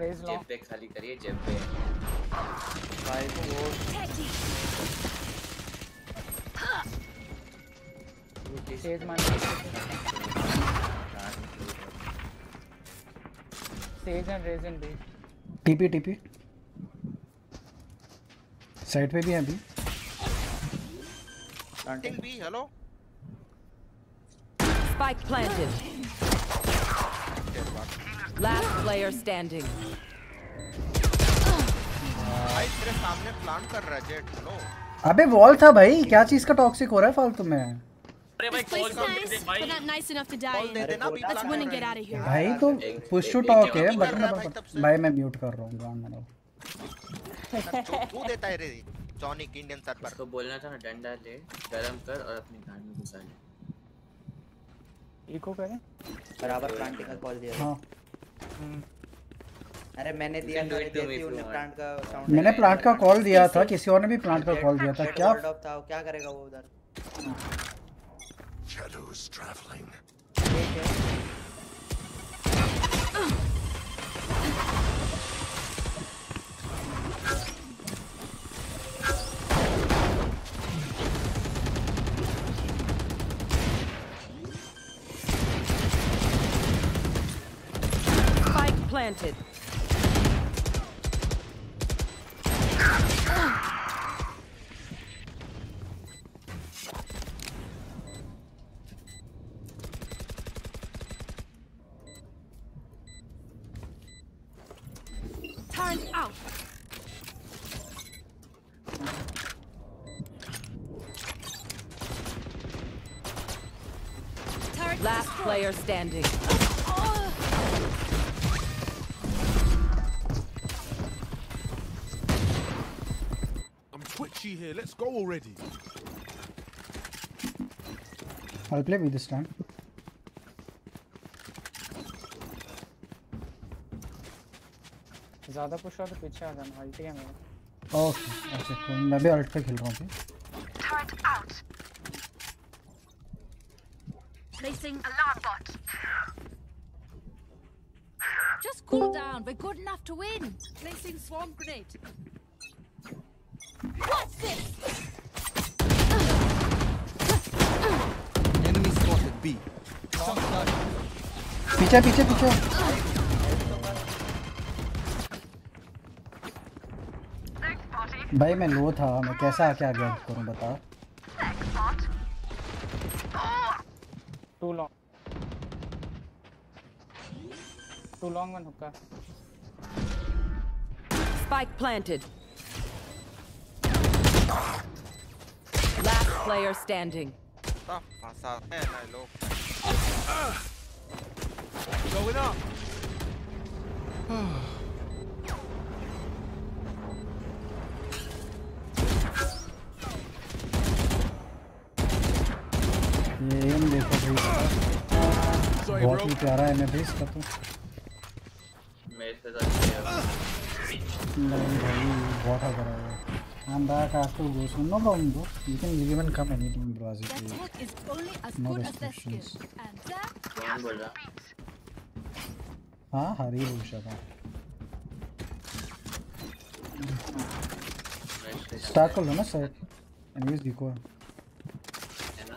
रेज जेब पे खाली करिए जेब पे। भाई तेज and Raze and B TP TP side पे भी है अभी। Planting B, hello? Spike planted. Last player standing. भाई तेरे सामने प्लान कर रहा जेट हेलो अबे वॉल था भाई। क्या चीज़ का टॉक्सिक हो रहा है फालतू में? अरे भाई कॉल तो पुश टू टॉक है बट भाई मैं म्यूट कर रहा हूँ गांड मारो जो तू देता है रे। जॉनिक इंडियन सर्वर तो बोलना था ना डंडा ले गरम कर और अपनी गान में घुसा ले। इको करें? बराबर प्लांटिंग का कॉल दिया। हाँ। अरे मैंने दिया. प्लांट का साउंड मैंने प्लांट का कॉल दिया था किसी और ने भी प्लांट का कॉल दिया था क्या? था क्या करेगा वो उधर? Planted. Turn out. Last player standing. Let's go already. I'll play with this time ज्यादा पुश हो तो पीछे आ जाना अल्टी है मेरा ओके अच्छा कोई नहीं, मैं भी अल्ट पे खेल रहा हूँ अभी Placing alarm bot. Just cool down. We're good enough to win. Placing swarm grenade. पीछे पीछे पीछे। भाई मैं लो था मैं कैसा आके आगे हेल्प करूँ बता। Too long too long one hookah Spike planted. Last player standing. ता फंसा है ना लोग Going up. ये एम देखो भाई Sorry, बहुत bro. ही प्यारा है मैं भी इसका तो मेरे से तो अच्छी है नहीं भाई बहुत आ रहा है I'm back after goes no problem bro you can even come anytime bro as it is No restrictions. कौन बोल रहा हाँ हरी भूषा था स्टार्ट कर लो ना सर एनीवेज देखो है ना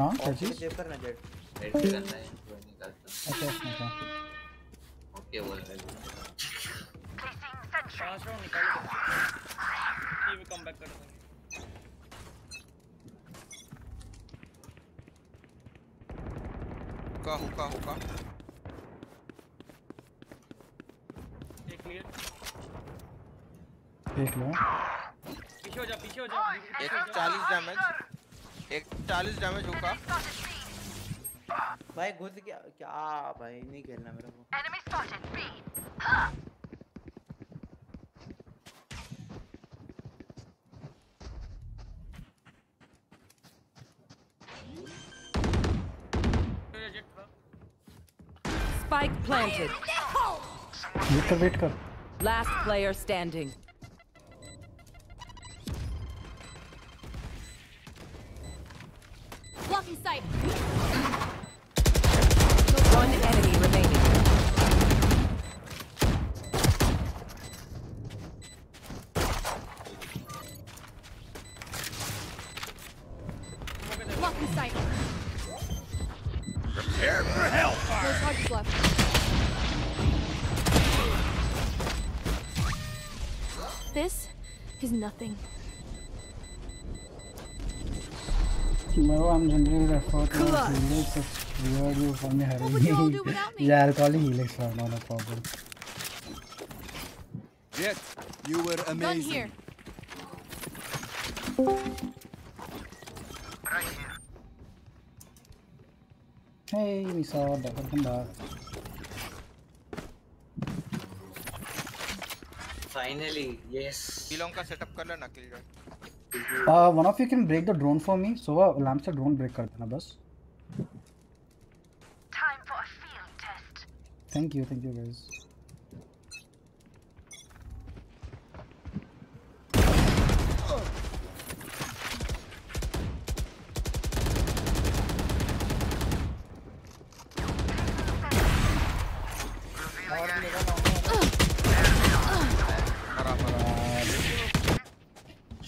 हाँ क्या ऑफ़ चीज़ सेव करना जेट रेड करना है अच्छा अच्छा ओके बोल रहा है निकालो टीवी कम बैक कर देंगे। हुक्का हुक्का हुक्का एक क्लियर देख लो। पीछे हो जा पीछे हो जा। एक 40 डैमेज एक 40 डैमेज हुक्का भाई घुस गया। क्या भाई नहीं खेलना मेरे को। Enemy spotted. B. Spike planted. Wait kar, wait kar. Last player standing. Blocking sight. One enemy nothing. No, I'm generally referred to as Helix. It's weird you call me Harry. would you all do without me? yeah, I'll call you Helix now, not a problem. Jet, you were Gun amazing. here. Hey, we saw that. Welcome back. Finally, yes. किलों का setup कर लेना Killjoy Uh, one of you can break the drone for me. So, uh, lamp से drone break कर देना बस. Time for a field test. Thank you, thank you guys.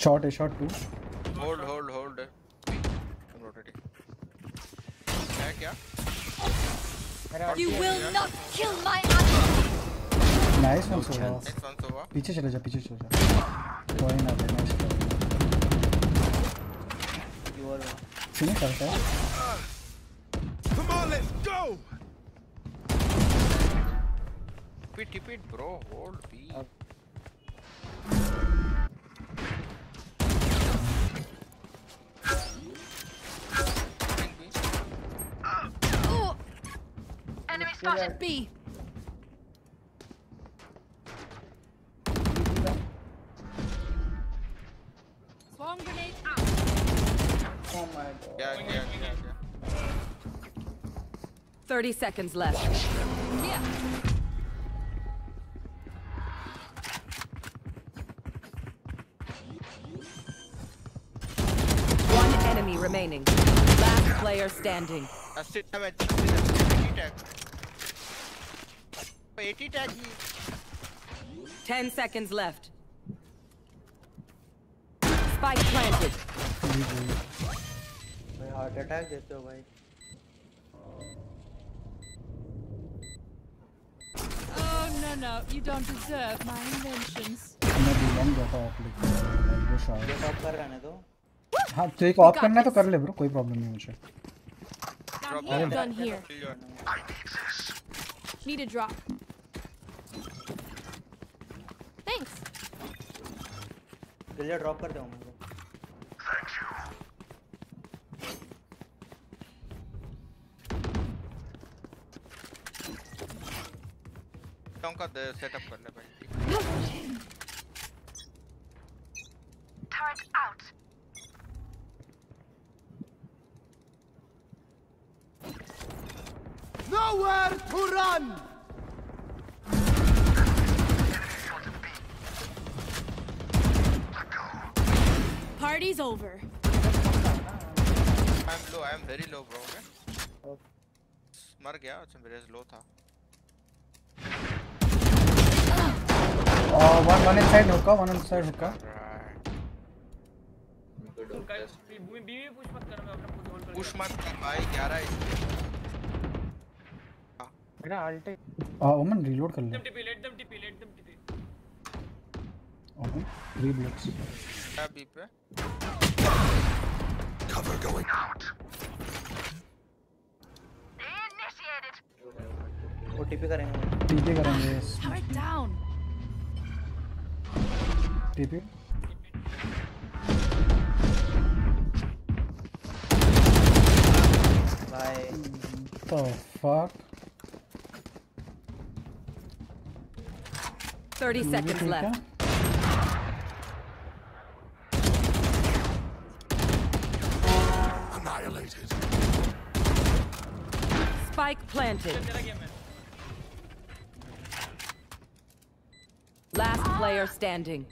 Short है, short two. Hold hold hold rotating है क्या You will not kill my enemy. Nice one, Sova. Next one, Sova. पीछे चले जा, पीछे चले जा. कोई ना दे, nice try. You are Finish करता है. Come on, let's go! Repeat, repeat, bro. Hold B. Spotted B. Bomb grenade out. Oh my god. Yeah, yeah, yeah, yeah. 30 seconds left. Yeah. One enemy remaining. Last player standing. That's it. 80 tag he 10 seconds left. Spike planted. भाई heart attack देते हो भाई Oh no no, you don't deserve my inventions. मैं belong जाता हूँ आप लोग वो शायद. ये टॉप कर रहे हैं तो हाँ तो एक ऑफ करना है तो कर ले ब्रो कोई प्रॉब्लम नहीं मुझे Gun Gun here. Gun here. Killjoy Need a drop. Thanks. Kill drop कर दो मुझे किलों का सेटअप कर ले भाई Turret out. Nowhere to run! Party's over. I'm low, I'm very low, bro. Okay? मर गया अच्छा मेरे लो था Uh, one one inside hookah, one inside hookah. Push मत कर मैं अपना पुश होल्ड पुश मत कर भाई 11 मेरा अल्ट Uh, Omen कर ले. them TP let them TP let them Omen three bullets. है बी पे Cover going out. Initiated. OTP करेंगे TP करेंगे. Turret down. TP. Bye The fuck? 30 ये भी seconds ठीक है? left. annihilated. Spike planted. Last player standing.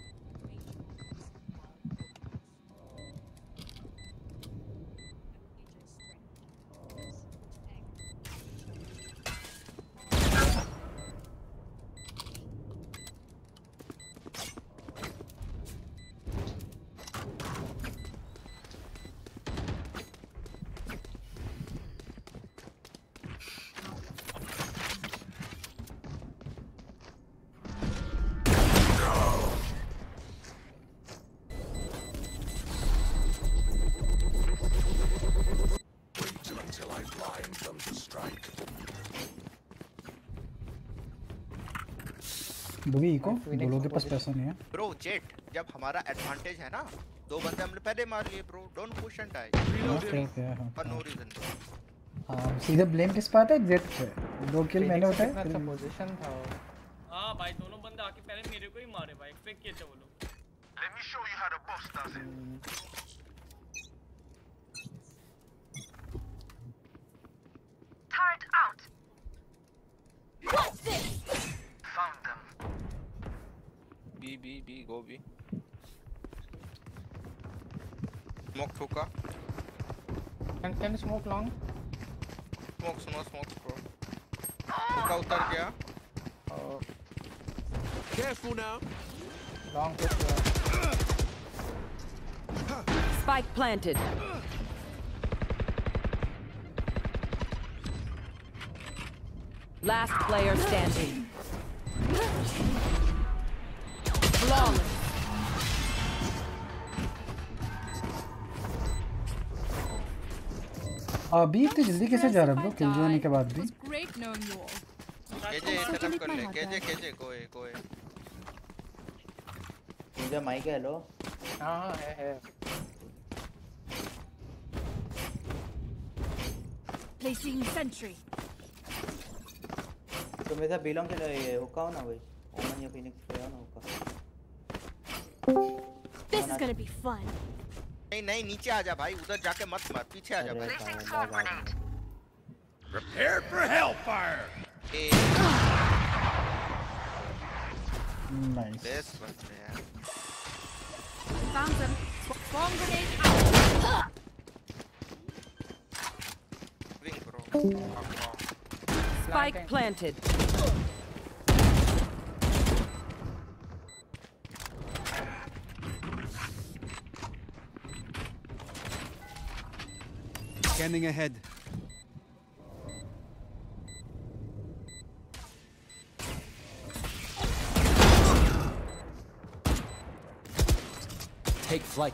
को बोलो के पास पैसा नहीं है। ब्रो जेट जब हमारा एडवांटेज है ना दो बंदे हमने पहले मार लिए bro don't push and die okay okay हाँ। फॉर नो रीजन हाँ सीधा ब्लेम किस पे आता है? जेट पे। दो किल मैंने होता उठाए अच्छा पोजीशन था वो। हाँ भाई दोनों बंदे आके पहले मेरे को ही मारे भाई. एक्सपेक्ट किए थे वो लोग। Let me show you how to boss does it. B B go B smoke ठोका Can can you smoke long? Smoke smoke smoke bro ठोका उतर गया Oh, Careful now. long push. uh, Spike planted. Last player standing. अभी इतनी जल्दी कैसे जा रहा है? ब्रो किल होने के बाद भी. केजे सेटअप कर ले। केजे केजे कोए कोए। मुझे माइक है हेलो हाँ हाँ है है। Placing sentry. तो मेरे बिलोंग के लिए हुक्का हो ना भाई? ओमन या फिनिक्स पे हो ना हुक्का। This is gonna be fun. नहीं नहीं नीचे आ जा भाई उधर जाके मत मार पीछे आ जा अरे भाई साला बात है। Prepare for hellfire! A nice best बंदे यार Found them. Bomb grenade out. Wing bro Spike planted. Scanning ahead. Take flight.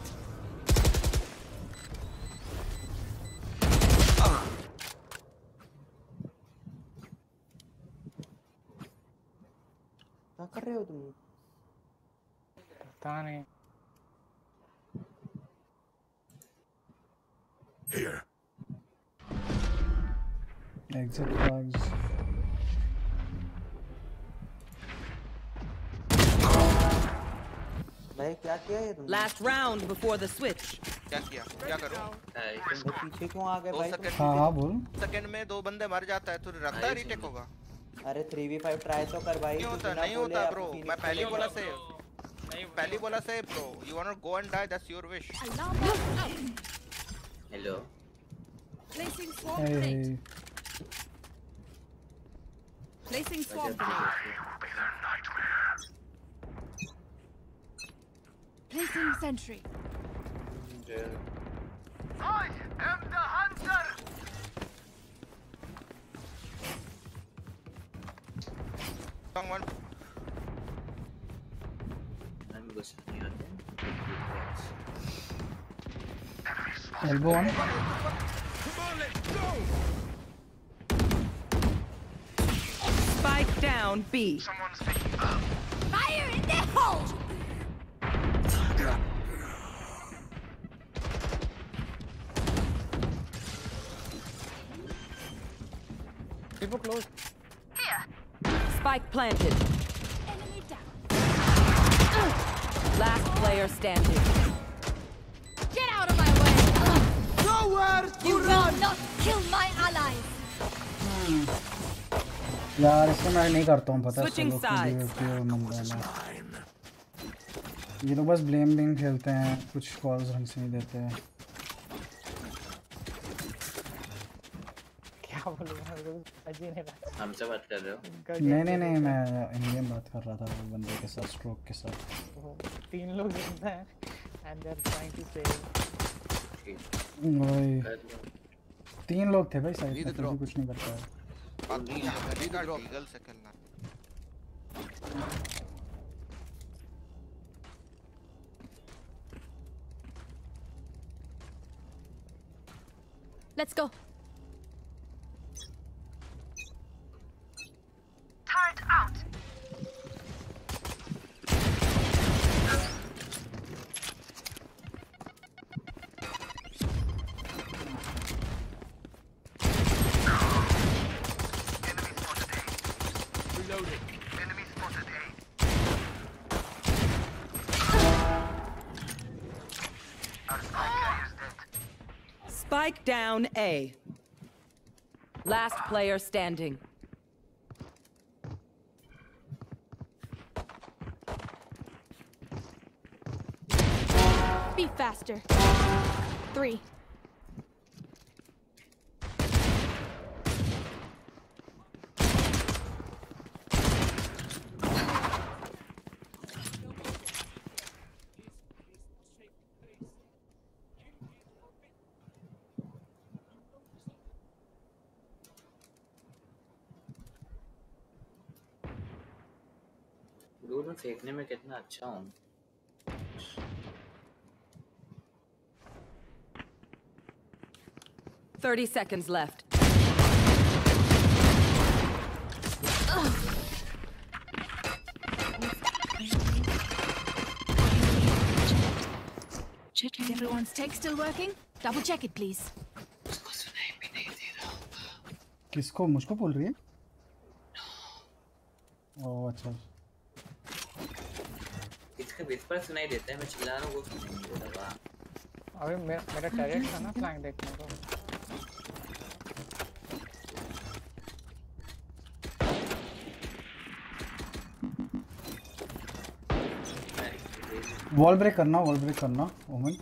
क्या कर रहे हो तुम पता नहीं Here. Exit flags भाई क्या किया ये तुमने? Last round before the switch. क्या किया? क्या करूँ? वो पीछे क्यों आ गए दो भाई? सेकंड हाँ हाँ बोल। सेकंड में दो बंदे मर जाता है तो रखता है रीटेक होगा। अरे 3v5 ट्राई तो कर भाई नहीं होता नहीं होता ब्रो मैं पहले बोला से पहले बोला से bro you want to go and die that's your wish out. Placing swarm grenade. Placing swamp. Placing sentry. I am the hunter. Someone. I'm listening on them. Elbow on. Come on, let's go. Spike down B. Fire in the hole! People close. Here. Spike planted. Enemy down. Last player standing. Get out of my way! Nowhere to you will not kill my allies! Hmm. यार इसको मैं नहीं करता हूँ पता है ये लोग बस ब्लेम ब्लेम खेलते हैं कुछ कॉल्स ढंग से नहीं देते। हैं तो हमसे बात कर रहे हो? नहीं नहीं नहीं मैं इंडियन बात कर रहा था बंदे के साथ स्ट्रोक के साथ। तीन लोग हैं and they're trying to say वही। तीन लोग थे भाई साइड. कुछ नहीं करता पाया Let's go. Turret out. Spike down A. Last player standing. Be faster. Three. फेंकने में कितना अच्छा हूँ Thirty seconds left. Is everyone's tech still working? Double check it, please. किसको मुझको बोल रही है ओह अच्छा इसका विस्पर सुनाई देता है मैं चिल्ला रहा हूँ वो नहीं अबे मेरा मेरा टैलेंट था ना फ्लैंक देखने को। वॉल ब्रेक करना वॉल ब्रेक करना ओमन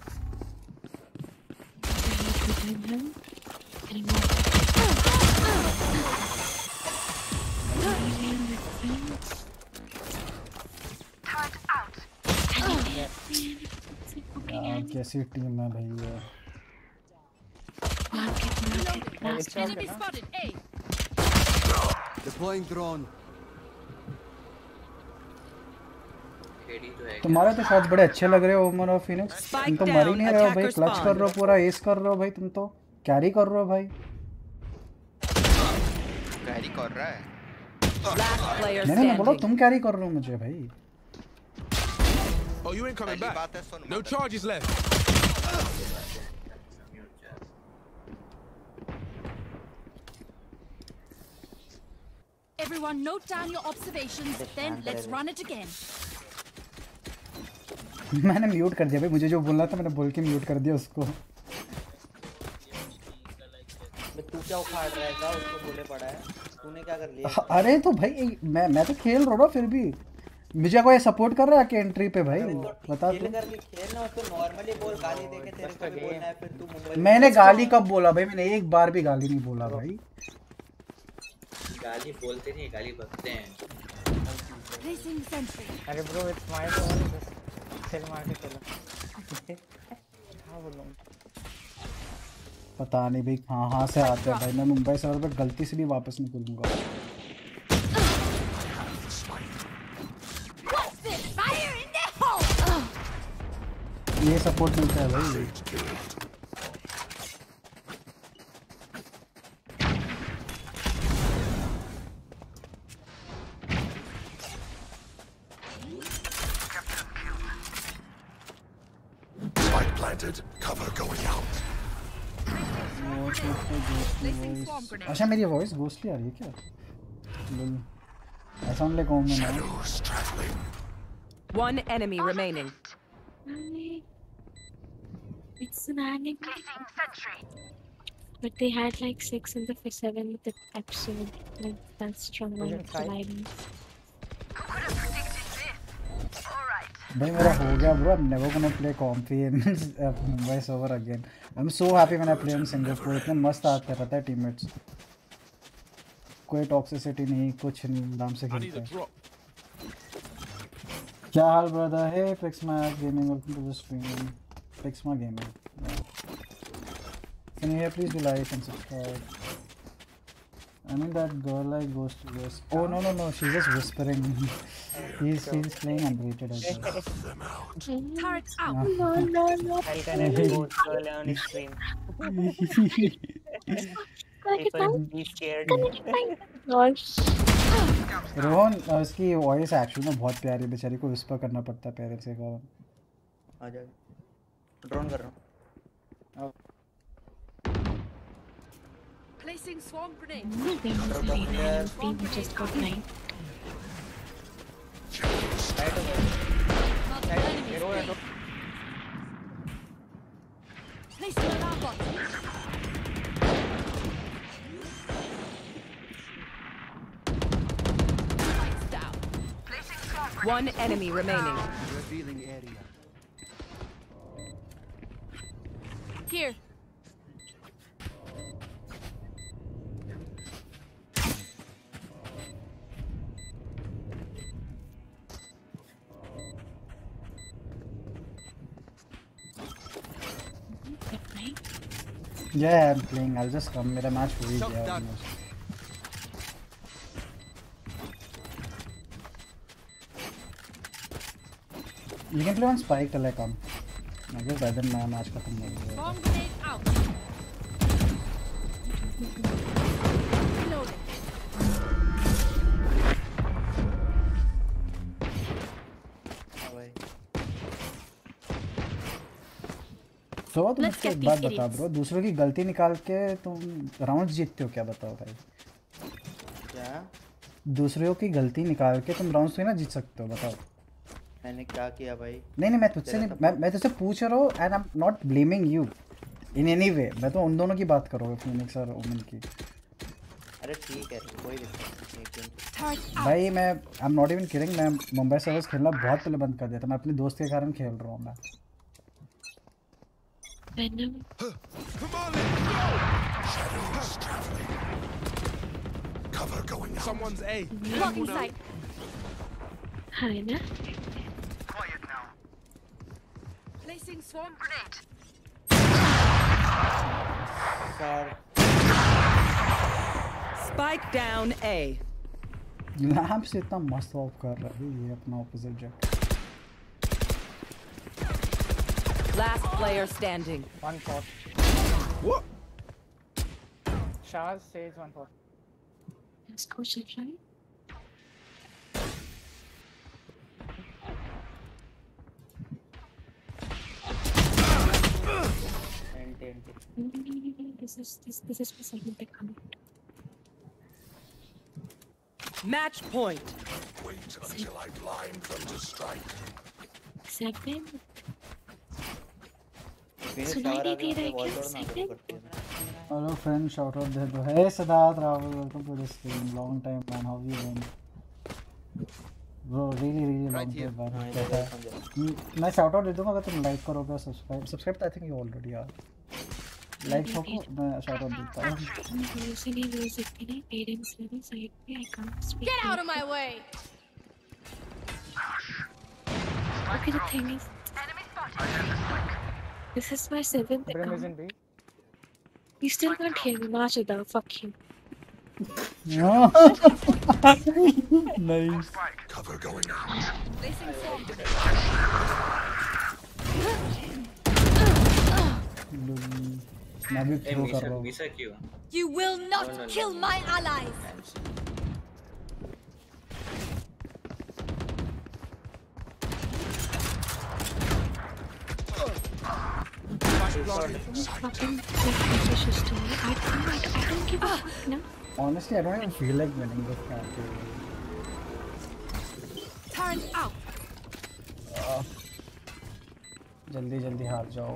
कैसी टीम है भाई ये। Enemy spotted. A. Deploying drone. Khedi तो तुम्हारे तो शॉट्स बड़े अच्छे लग रहे हो ओमन और फिनिक्स। तुम तो मर ही नहीं रहे हो भाई क्लच कर रहे हो पूरा एस कर रहे हो भाई तुम तो। कैरी कर रहे हो भाई। कैरी कर रहा है। Player मैंने बोला तुम कैरी कर रहे हो मुझे भाई। Oh, you ain't coming back. है No charges left. Everyone note down your observations, then let's run it again. मैंने म्यूट कर दिया भाई मुझे जो बोलना था मैंने बोल के म्यूट कर दिया उसको तू क्या उखाड़ रहा है उसको बोले पड़ा है तूने क्या कर लिया अरे तो भाई मैं मैं तो खेल रहा हूँ ना फिर भी मुझे कोई सपोर्ट कर रहा है कि एंट्री पे भाई? बता तू। करके खेलना उसको नॉर्मली बोल गाली देके तेरे को भी बोलना है फिर तू मुंबई मैंने गाली कब बोला भाई? मैंने एक बार भी गाली नहीं बोला भाई। गाली बोलते नहीं गाली बकते हैं। अरे ब्रो इट्स माय टर्न खेल मार के चलो। हाँ बोलूँ? पता नहीं भाई हाँ हाँ से आते हैं भाई? मैं मुंबई सर्वर पे गलती से भी वापस नहीं ये सपोर्ट मिलता है भाई Spike planted. Cover going out. Placing swarm grenade. अच्छा मेरी वॉइस घोस्टली आ रही है क्या लुल आई साउंड लाइक ओम ना Shadows traveling. One enemy remaining. It's an anime. But they had like six in the f- seventh episode. Like that's strong Was one it five? violence. भाई मेरा हो गया bro I'm never gonna play compy in uh, Mumbai server again I'm so happy when I play in Singapore इतने मस्त आते हैं पता है टीममेट्स कोई टॉक्सिसिटी नहीं कुछ नहीं आराम से I need खेलते a हैं drop. क्या हाल brother hey Pixma gaming welcome to the stream Pixma gaming yeah. can you hear please do like and subscribe I mean that girl like goes to this oh no no no she's just whispering he's he's playing unrated as well Turret Ah. out. No, no, no. How can I be ghost girl on stream? People be scared. Gosh. Rohan उसकी voice actually ना बहुत प्यारी है बेचारी को whisper करना पड़ता है पेरेंट्स एक और आ जा ड्रोन कर रहा हूँ। Placing swarm grenade moving speed team just got nine Hero, hero. Place your alarm button. One enemy remaining. Revealing area. Here. Yeah, I'm playing. I'll just come. मेरा match हो ही गया You can play on spike till I come. I guess I didn't uh, match cutting maybe. Bomb grenade तो एक बात बता bro दूसरों की गलती निकाल के तुम राउंड्स जीतते हो क्या बताओ भाई क्या दूसरों की गलती निकाल के तुम राउंड्स ना जीत सकते हो बताओ मैंने क्या किया भाई नहीं नहीं मैं तुझसे नहीं तो मैं मैं तुझसे पूछ रहा हूँ and I am not blaming you in any way मैं तो उन दोनों की बात कर रहा हूँ फिनिक्स और ओमन की अरे ठीक है कोई दिक्कत नहीं भाई मैं I am not even kidding मैं मुंबई सर्विस खेलना बहुत पहले बंद कर दिया था मैं अपने दोस्त के कारण खेल रहा हूँ मैं. Cover going out. Someone's A. Blocking sight. Hi, na. Quiet now. Placing swarm grenade. Sir Spike down A. Lamp से इतना मस्त ऑफ कर रहा है ये अपना opposite Jett Last player standing. One pot. What? Shaz says one pot. Let's go, shit, right? Anti anti No, no, no, no, no. This is this this is my segment account. Match point. Wait until I blind them to strike. Segment. फिर सुनाई shower आ नहीं दे गया रहा wall है क्या तोड़ना शुरू करते हैं हेलो फ्रेंड शाउट आउट दे दो hey Siddharth Rahul welcome to the stream long time man how you doing bro really really long time हाँ, मैन इधर कैसा welcome है? हम्म, मैं शाउट आउट दे दूंगा अगर तुम लाइक करोगे और subscribe subscribe I think you already are Sorry. I'm Get out of my way! Okay, the thing is. This is my seventh account. You still can't hear me, Machida. Fuck you. Nice. Cover going out. मैं भी ए throw कर मीशा रहा हूं मीशा क्यों You will not No, no, no, kill no. my allies. Fucking suspicious to me. I don't, I don't, I don't give a fuck, no? honestly i don't even feel like winning this campaign Turn out. आह, जल्दी जल्दी हार जाओ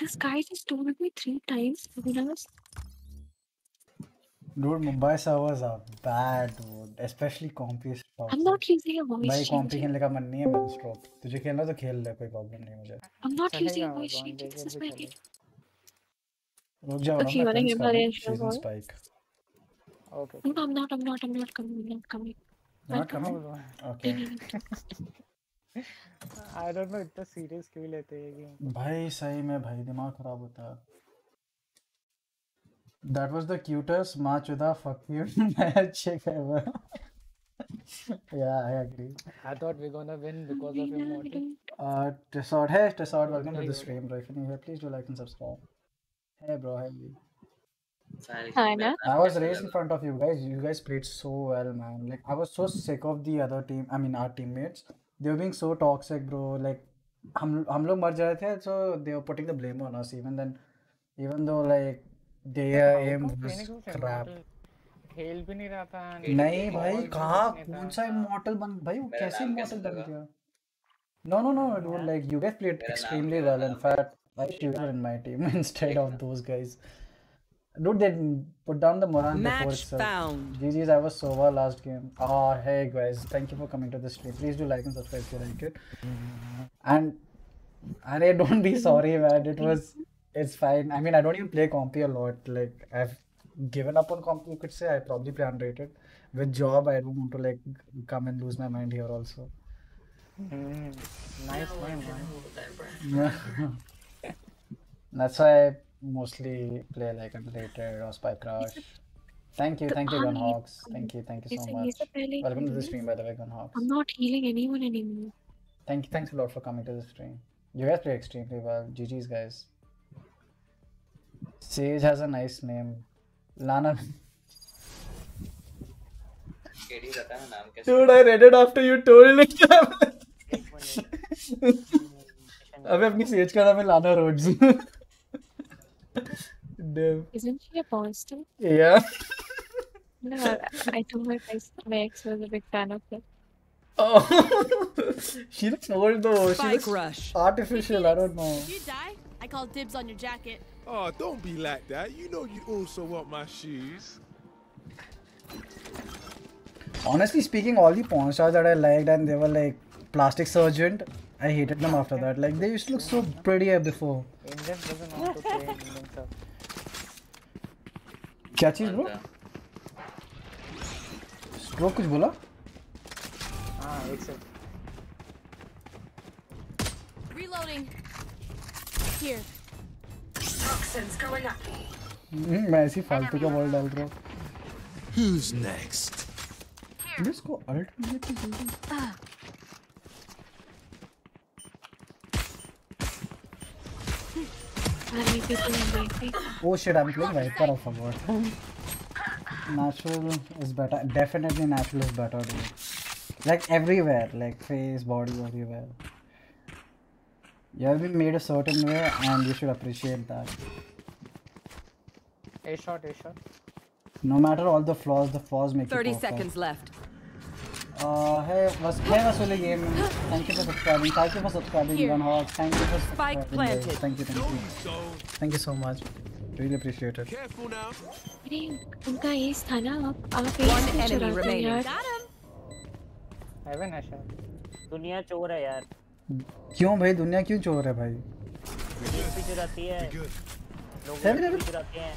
this guy just told me three times when I was Dude, Mumbai servers are bad, dude. Especially compy stuff. I'm not using a voice भाई कॉम्पी changer. खेलने का मन नहीं है मैं स्ट्रोक तुझे खेलना तो खेल ले कोई प्रॉब्लम नहीं है मुझे I'm not चलेगा, using a voice Ron, changer. This देखे is भी my चलेगा। game. रुक जाओ Okay, ना wanna मैं hear फ्रेंड्स my कर reaction she's in voice? spike Okay. No, I'm not, I'm not, I'm not coming, I'm not coming. not Welcome. coming okay I don't know इतना serious क्यों लेते हैं ये game भाई सही में भाई दिमाग खराब होता है That was the cutest Machuda fuck you match ever. yeah, I agree. I thought we're gonna win because of him Morty. Uh, Tessot, hey Tessot, welcome to the stream, bro. If you're new here, please do like and subscribe. Hey, bro, hey. Hi, na. I was raised in front of you guys. You guys played so well, man. Like I was so sick of the other team. I mean, our teammates They were being so toxic bro like हम हम लोग मर जा रहे थे so they were putting the blame on us even then even though like their aim was crap खेल भी नहीं रहा था नहीं भाई कहाँ कौन सा इमॉर्टल बन भाई वो कैसे इमॉर्टल बन? गया no no no dude like you guys played मेरा नाम extremely well in fact I wish you were in my team instead of those guys dude they put down the Moran before Match itself found. GG's I was sober last game. Ah hey guys. Thank you for coming to the stream. Please do like and subscribe if you like it. And Arey, don't be sorry man. It was it's fine. I mean I don't even play compy a lot. Like I've given up on compy you could say. I probably play unrated with job I don't want to like come and lose my mind here also. Hmm, nice name man. Yeah. That's why I mostly play like Underrated or Spy Crush. Thank you, thank you, Gun Gunhawks. Thank you, thank you so Listen, much. ये सब पहले Welcome to the he stream, by the way, Gunhawks. I'm not healing anyone anymore. Thank you, thanks a lot for coming to the stream. You guys play extremely well. GG's, guys. Sage has a nice name. Lana. KD बता ना नाम कैसे Dude, I read it after you told it. अबे अपनी Sage का नाम है Lana Rhodes Damn. Isn't she a monster? Yeah. No, I told my ex, my ex was a big fan of her. Oh, she looks old though. She looks rush. artificial. I don't know. If you die, I call dibs on your jacket. Oh, don't be like that. You know you also want my shoes. Honestly speaking, all the porn stars that I liked and they were like plastic surgeon, I hated them after that. Like they used to look so pretty before. क्या चीज़ bro stroke कुछ बोला हाँ एक second. Here. Toxins going up. हम्म, मैं ऐसी फालतू का बॉल डाल रहा हूँ Who's next? अबे इसको अल्ट मिले तो जल्दी Oh shit, I'm playing Viper, I forgot. Natural is better. Definitely natural is better, dude. Like everywhere, like face, body, everywhere. You have been made a certain way and you should appreciate that. A shot, A shot. No matter all the flaws, the flaws make 30 you perfect. seconds left. Uh, Gaming. Thank you for subscribing. Thank you for subscribing, Here. Gunhawk. Thank you for Spike subscribing. guys. planted. Thank you, thank you. Thank you so much. Really appreciate it. Careful now. अरे उनका S था ना आप आप One क्यों enemy चुराते हो. यार है. दुनिया चोर है यार क्यों भाई दुनिया क्यों चोर है भाई चुराती है लोग. चुराते हैं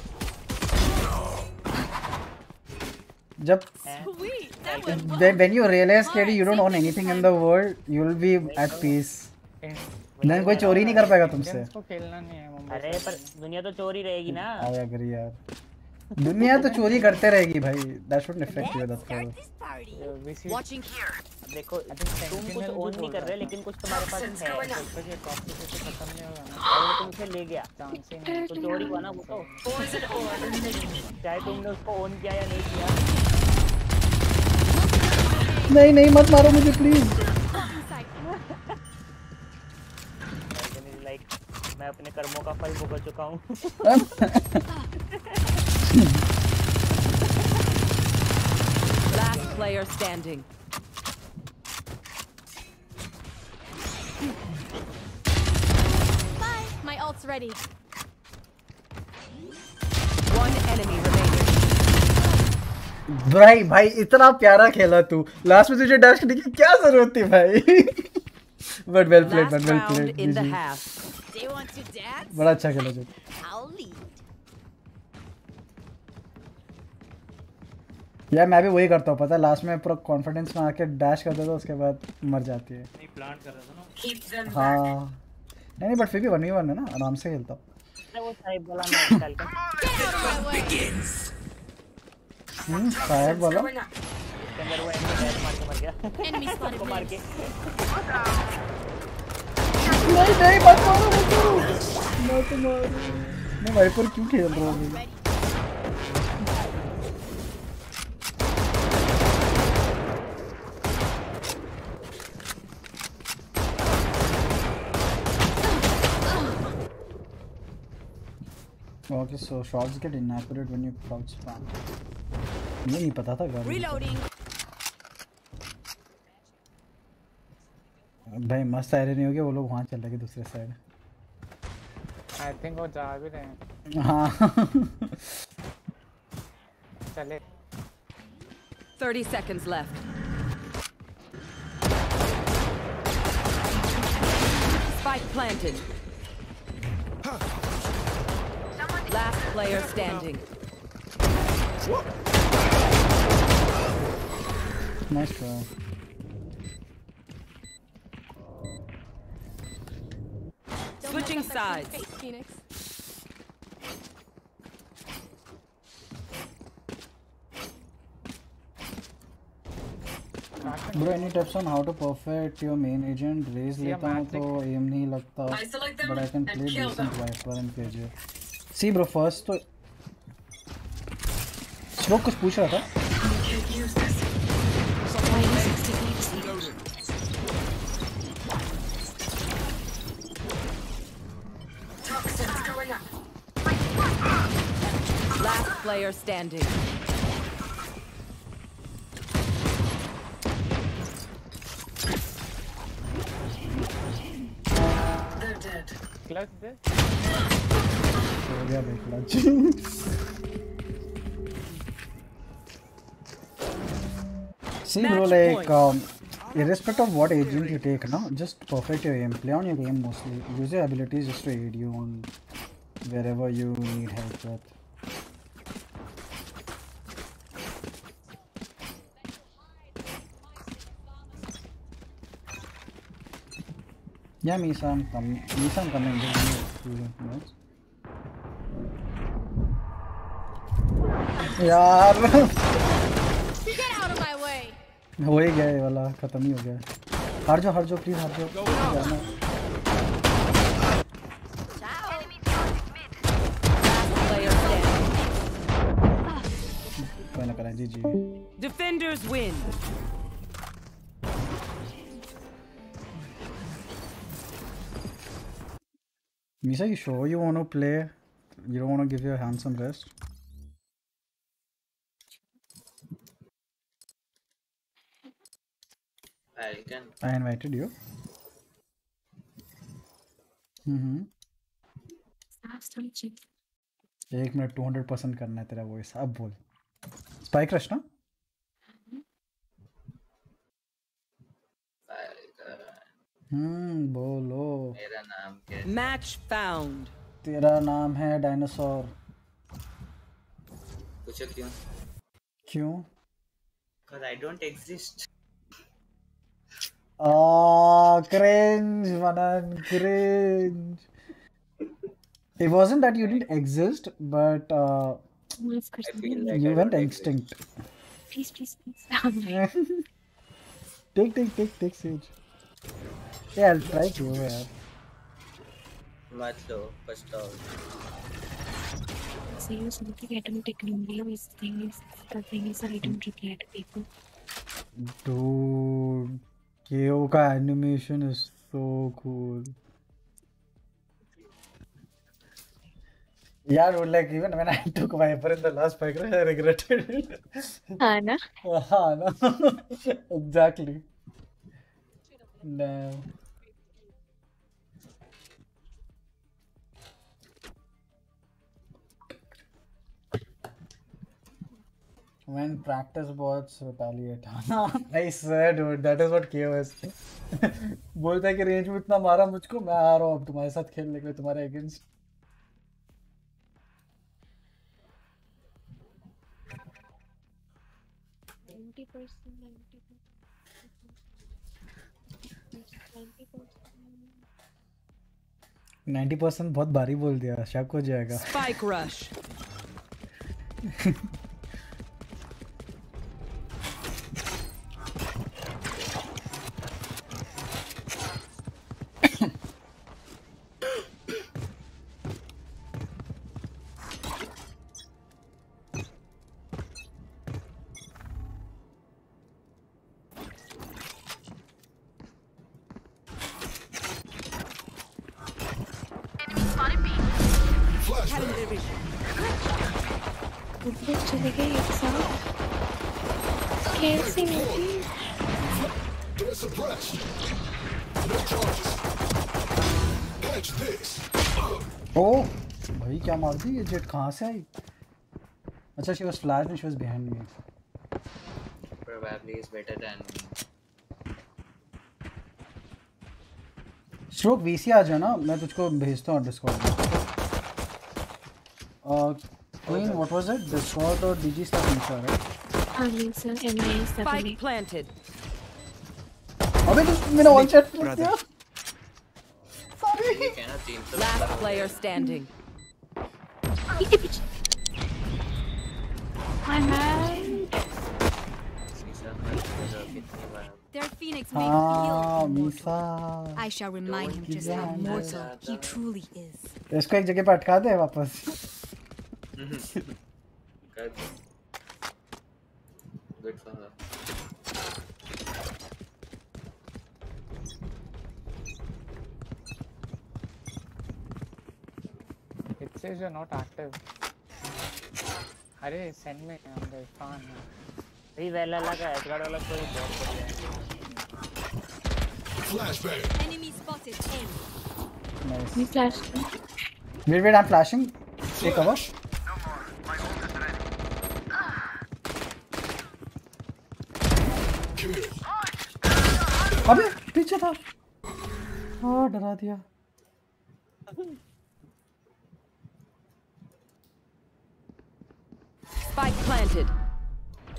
जब when, when you realize कि you don't own anything in the world, you will be at peace. Then कोई चोरी नहीं कर पाएगा तुमसे. खेलना नहीं है अरे पर दुनिया तो चोर रहेगी ना I agree यार. दुनिया तो चोरी करते रहेगी भाई. You. That's all. Watching here. देखो तुम कुछ ओन नहीं कर रहे लेकिन कुछ तुम्हारे पास है खत्म नहीं होगा ना. वो तुमसे ले गया चांस ही नहीं. तो चोरी हुआ ना वो तो चाहे तुमने उसको ओन किया या नहीं किया नहीं नहीं मत मारो मुझे प्लीज. लाइक मैं अपने कर्मों का फल भुगत चुका हूँ Last player standing. Bye. My ult's ready. One enemy remaining. भाई भाई इतना प्यारा खेला तू. लास्ट में तुझे डैश करने की क्या ज़रूरत थी भाई? GG. half. They want to dance? बड़ा अच्छा खेला तू. यार मैं भी वही करता हूँ पता है लास्ट में पूरा कॉन्फिडेंस में आके डैश कर देता हूँ उसके बाद मर जाती है नहीं प्लांट कर रहा था ना. हाँ नहीं नहीं बट फिर भी वन वन है ना आराम से खेलता हूँ हम्म फायर वाला सिकंदर नहीं नहीं वाइपर क्यों खेल रहा हूँ Okay, so shots get evaporated when you crouch. ये नहीं पता था गाड़ी. भाई मस्त आयरन नहीं हो गया वो लोग वहाँ चल रहे दूसरे साइड आई थिंक वो जा भी रहे हैं हाँ चले 30 seconds left. Spike planted. Last player standing. Nice try Switching sides. Phoenix. Bro, any tips on how to perfect your main agent? Raise लेता हूँ तो aim नहीं लगता but I can play decent. Viper and KJ. See bro, first तो Smoke कुछ पूछ रहा था? player standing. They're dead. Clutch dead. Oh, yeah, they. See, bro, like, um, irrespective of what agent you take, now just perfect your aim. Play on your game mostly. Use your abilities just to aid you on wherever you need help with. Yeah, Misa, I'm coming. Misa, I'm coming. Give me a few minutes. यार. हो ही गया ये वाला खत्म ही हो गया हार जाओ हार जाओ प्लीज़ हार जाओ जाना कोई ना करा जी जी Defenders win. Misa, you sure you want to play? You don't want to give your hand some rest? I can. I invited you. हम्म एक मिनट 200 परसेंट करना है तेरा वॉइस अब बोल स्पाइक रश ना हम्म बोलो मेरा नाम क्या है? Match found. तेरा नाम है डायनासोर पूछो क्यों क्यों Cause I don't exist. Oh, cringe, Manan, cringe. It wasn't that you didn't exist, but uh, you went extinct. Please, please, please. take, take, take, take, Sage. Yeah, I'll try to. Yeah. मत लो पछताओ Seriously, I don't take normally. This thing is, the thing is, I don't reply to people. Dude, Kyoka animation is so cool. Yeah, dude, like even when I took Viper in the last fight, I regretted it. हाँ ना? हाँ ना? exactly. No. When practice bots retaliate. I swear, dude, that is what KOS. बोलता है कि range में इतना मारा मुझको मैं आ रहा हूँ अब तुम्हारे साथ खेलने के लिए तुम्हारे अगेंस्ट. नाइन्टी परसेंट बहुत भारी बोल दिया शक हो जाएगा Spike rush. ये जेट कहाँ से आई? अच्छा she was flash and she was behind me Probably is better than me. Stroke VC आ जाओ ना मैं तुझको भेजता हूँ डिस्कॉर्ड में। Queen what was it Discord और डीजी स्टफ़ राइट हाँ सर अबे तू मैंने one shot cannot change Last player standing. हाँ immortal. Misa I shall remind him just how mortal he truly is. इसको एक जगह पे अटका दे वापस Good. Good for her. It says you're not active. अरे send me on the phone. भाई वेला लगा है एडगार्ड वाला कोई बहुत बढ़िया है Flashbang. Enemy spotted. Aim. Nice We flash. Wait wait I am flashing take cover Kill. अबे पीछे था हाँ डरा दिया Spike planted.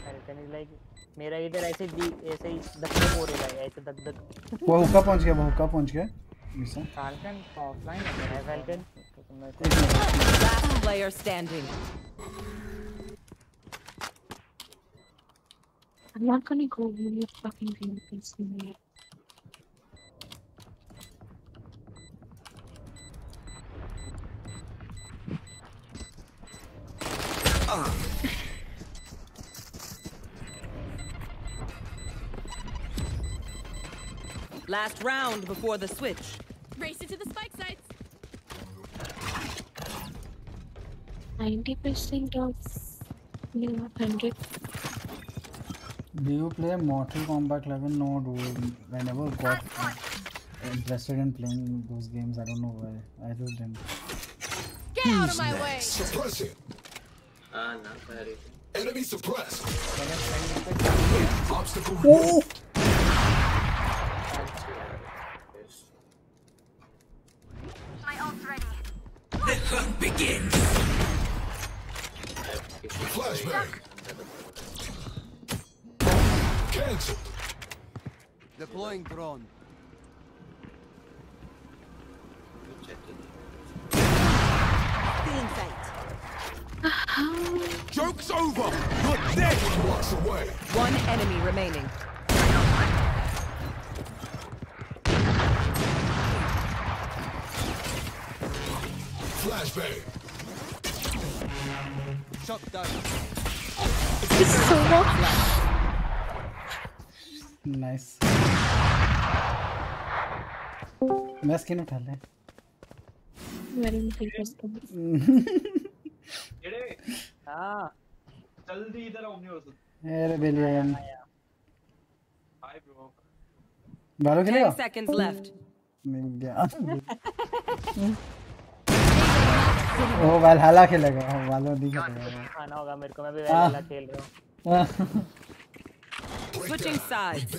Falcon is like मेरा इधर ऐसे दी ऐसे ही धक्के हो रहे हैं ऐसे धक धक वो हुक्का पहुँच गया वो हुक्का पहुँच गया मीसा Falcon offline है है Falcon Last player standing. I'm not gonna go in your fucking green face anymore. Last round before the switch. Race it to the spike sites. 90% of you know, 100. Do you play Mortal Kombat 11? No, dude. I never got uh, interested in playing those games. I don't know why. I just didn't. Get out of my way. Suppress it. Ah, not very. Enemy suppressed. Obstacle Oh! Flashbang. Cancel. Deploying drone. Feeling sight. Uh-huh. Joke's over. You're dead. Walks away. One enemy remaining. Flashbang. Shot down. This is so rough. Nice. मैं skin उठा ले Very interesting. हाँ जल्दी इधर आओ नहीं अरे billion hi bro बालो खेलेगा 10 seconds left. मिल गया ओ वालहला खेलेगा ओ, वालो नहीं खेलेगा खाना होगा मेरे को मैं भी हाँ। वेला खेल रहा हूँ Switching sides.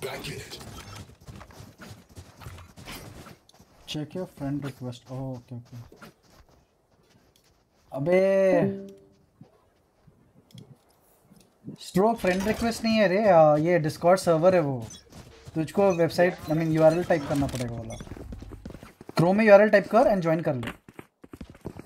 Back in it. Check your friend request. Oh, okay, okay. अबे स्ट्रोक फ्रेंड रिक्वेस्ट नहीं है रे ये डिस्कॉर्ड सर्वर है वो तुझको website I mean URL type करना पड़ेगा वाला क्रोम में यूआरएल टाइप कर एंड ज्वाइन कर ले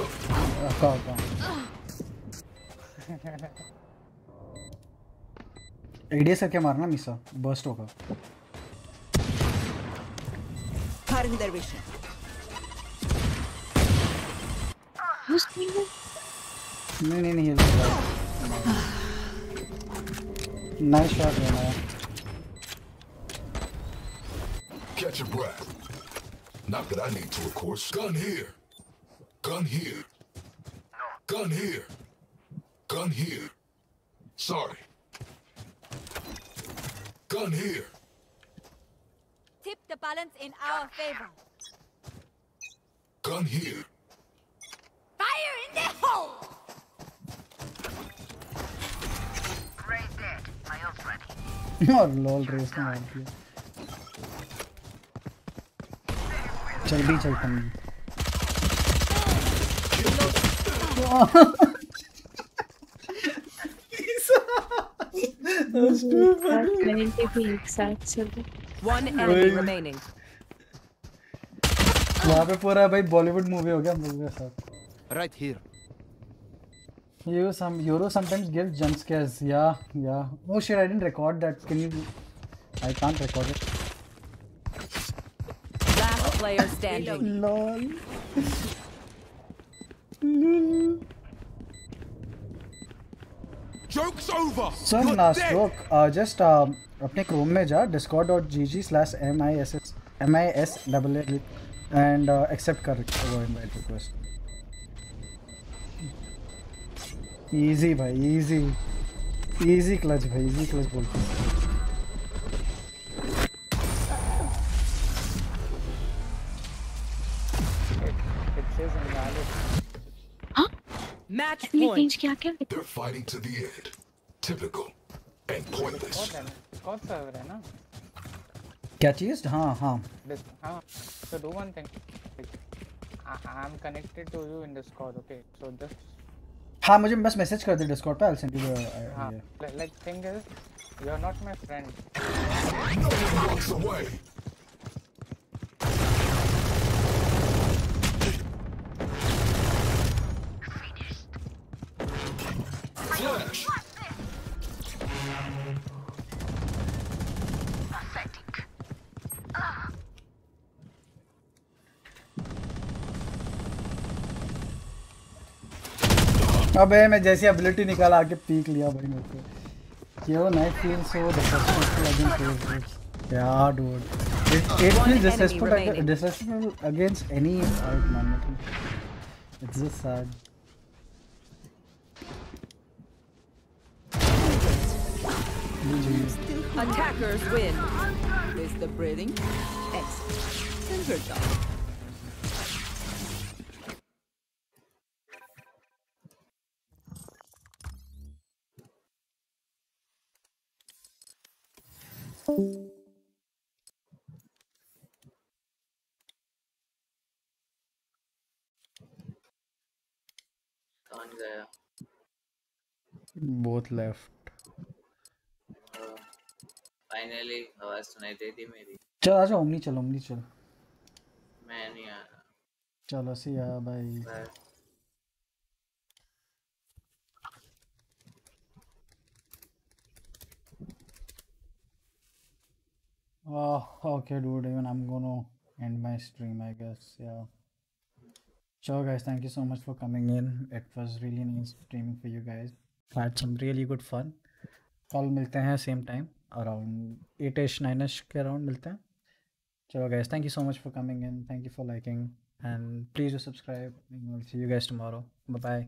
रखा होगा एडीएस करके मारना मिसा बर्स्ट होगा this? नहीं नहीं नहीं नाइस शॉट लेना है Catch your breath. Not that I need to, of course. Gun here. Gun here. Gun here. Gun here. Sorry. Gun here. Tip the balance in our favor. Gun here. Fire in the hole! और lol race में मार दिया चल भी चल तुम That's too One enemy remaining. वहाँ पे पूरा भाई बॉलीवुड मूवी हो गया मूवी के साथ Right here. You some Euro sometimes gives jump scares. Yeah, yeah. Oh shit! I didn't record that. Can you? I can't record it. Last player standing. Lol. Joke's over. So You're last dead. look, uh, just uh, अपने Chrome में जा discord.gg slash miss miss double a and uh, accept कर वो invite request. Easy भाई easy easy clutch भाई easy clutch बोलते हैं. Match point. change किया क्या They're fighting to the end. Typical and pointless. है है ना? क्या चीज़ हाँ हाँ Dis हाँ. So do one thing. I I'm connected to you in Discord. Okay. So just हाँ मुझे बस मैसेज कर दे डिस्कॉर्ड पे I'll send you the हाँ. uh, Like, like thing is, you're not my friend. No one walks away. Flash. अबे मैं जैसी एबिलिटी निकाला आके पीक लिया भाई मेरे को। क्यों? Night feel so disrespectful against face या dude it it enemy disrespectful disrespectful against any out man it's just sad Attackers win. Is the breathing? Exit. Center dog. Both left. Finally आवाज़ सुनाई दे दी मेरी चल आजा ओमनी चल omni चल मैं नहीं आ रहा चलो सी या भाई Oh, okay, dude. Even I'm gonna end my stream, I guess. Yeah. Sure, guys. Thank you so much for coming in. It was really nice streaming for you guys. Had some really good fun. कल मिलते हैं same time around eight ish nine ish के around मिलते हैं। चलो guys thank you so much for coming and thank you for liking and please you subscribe you guys tomorrow bye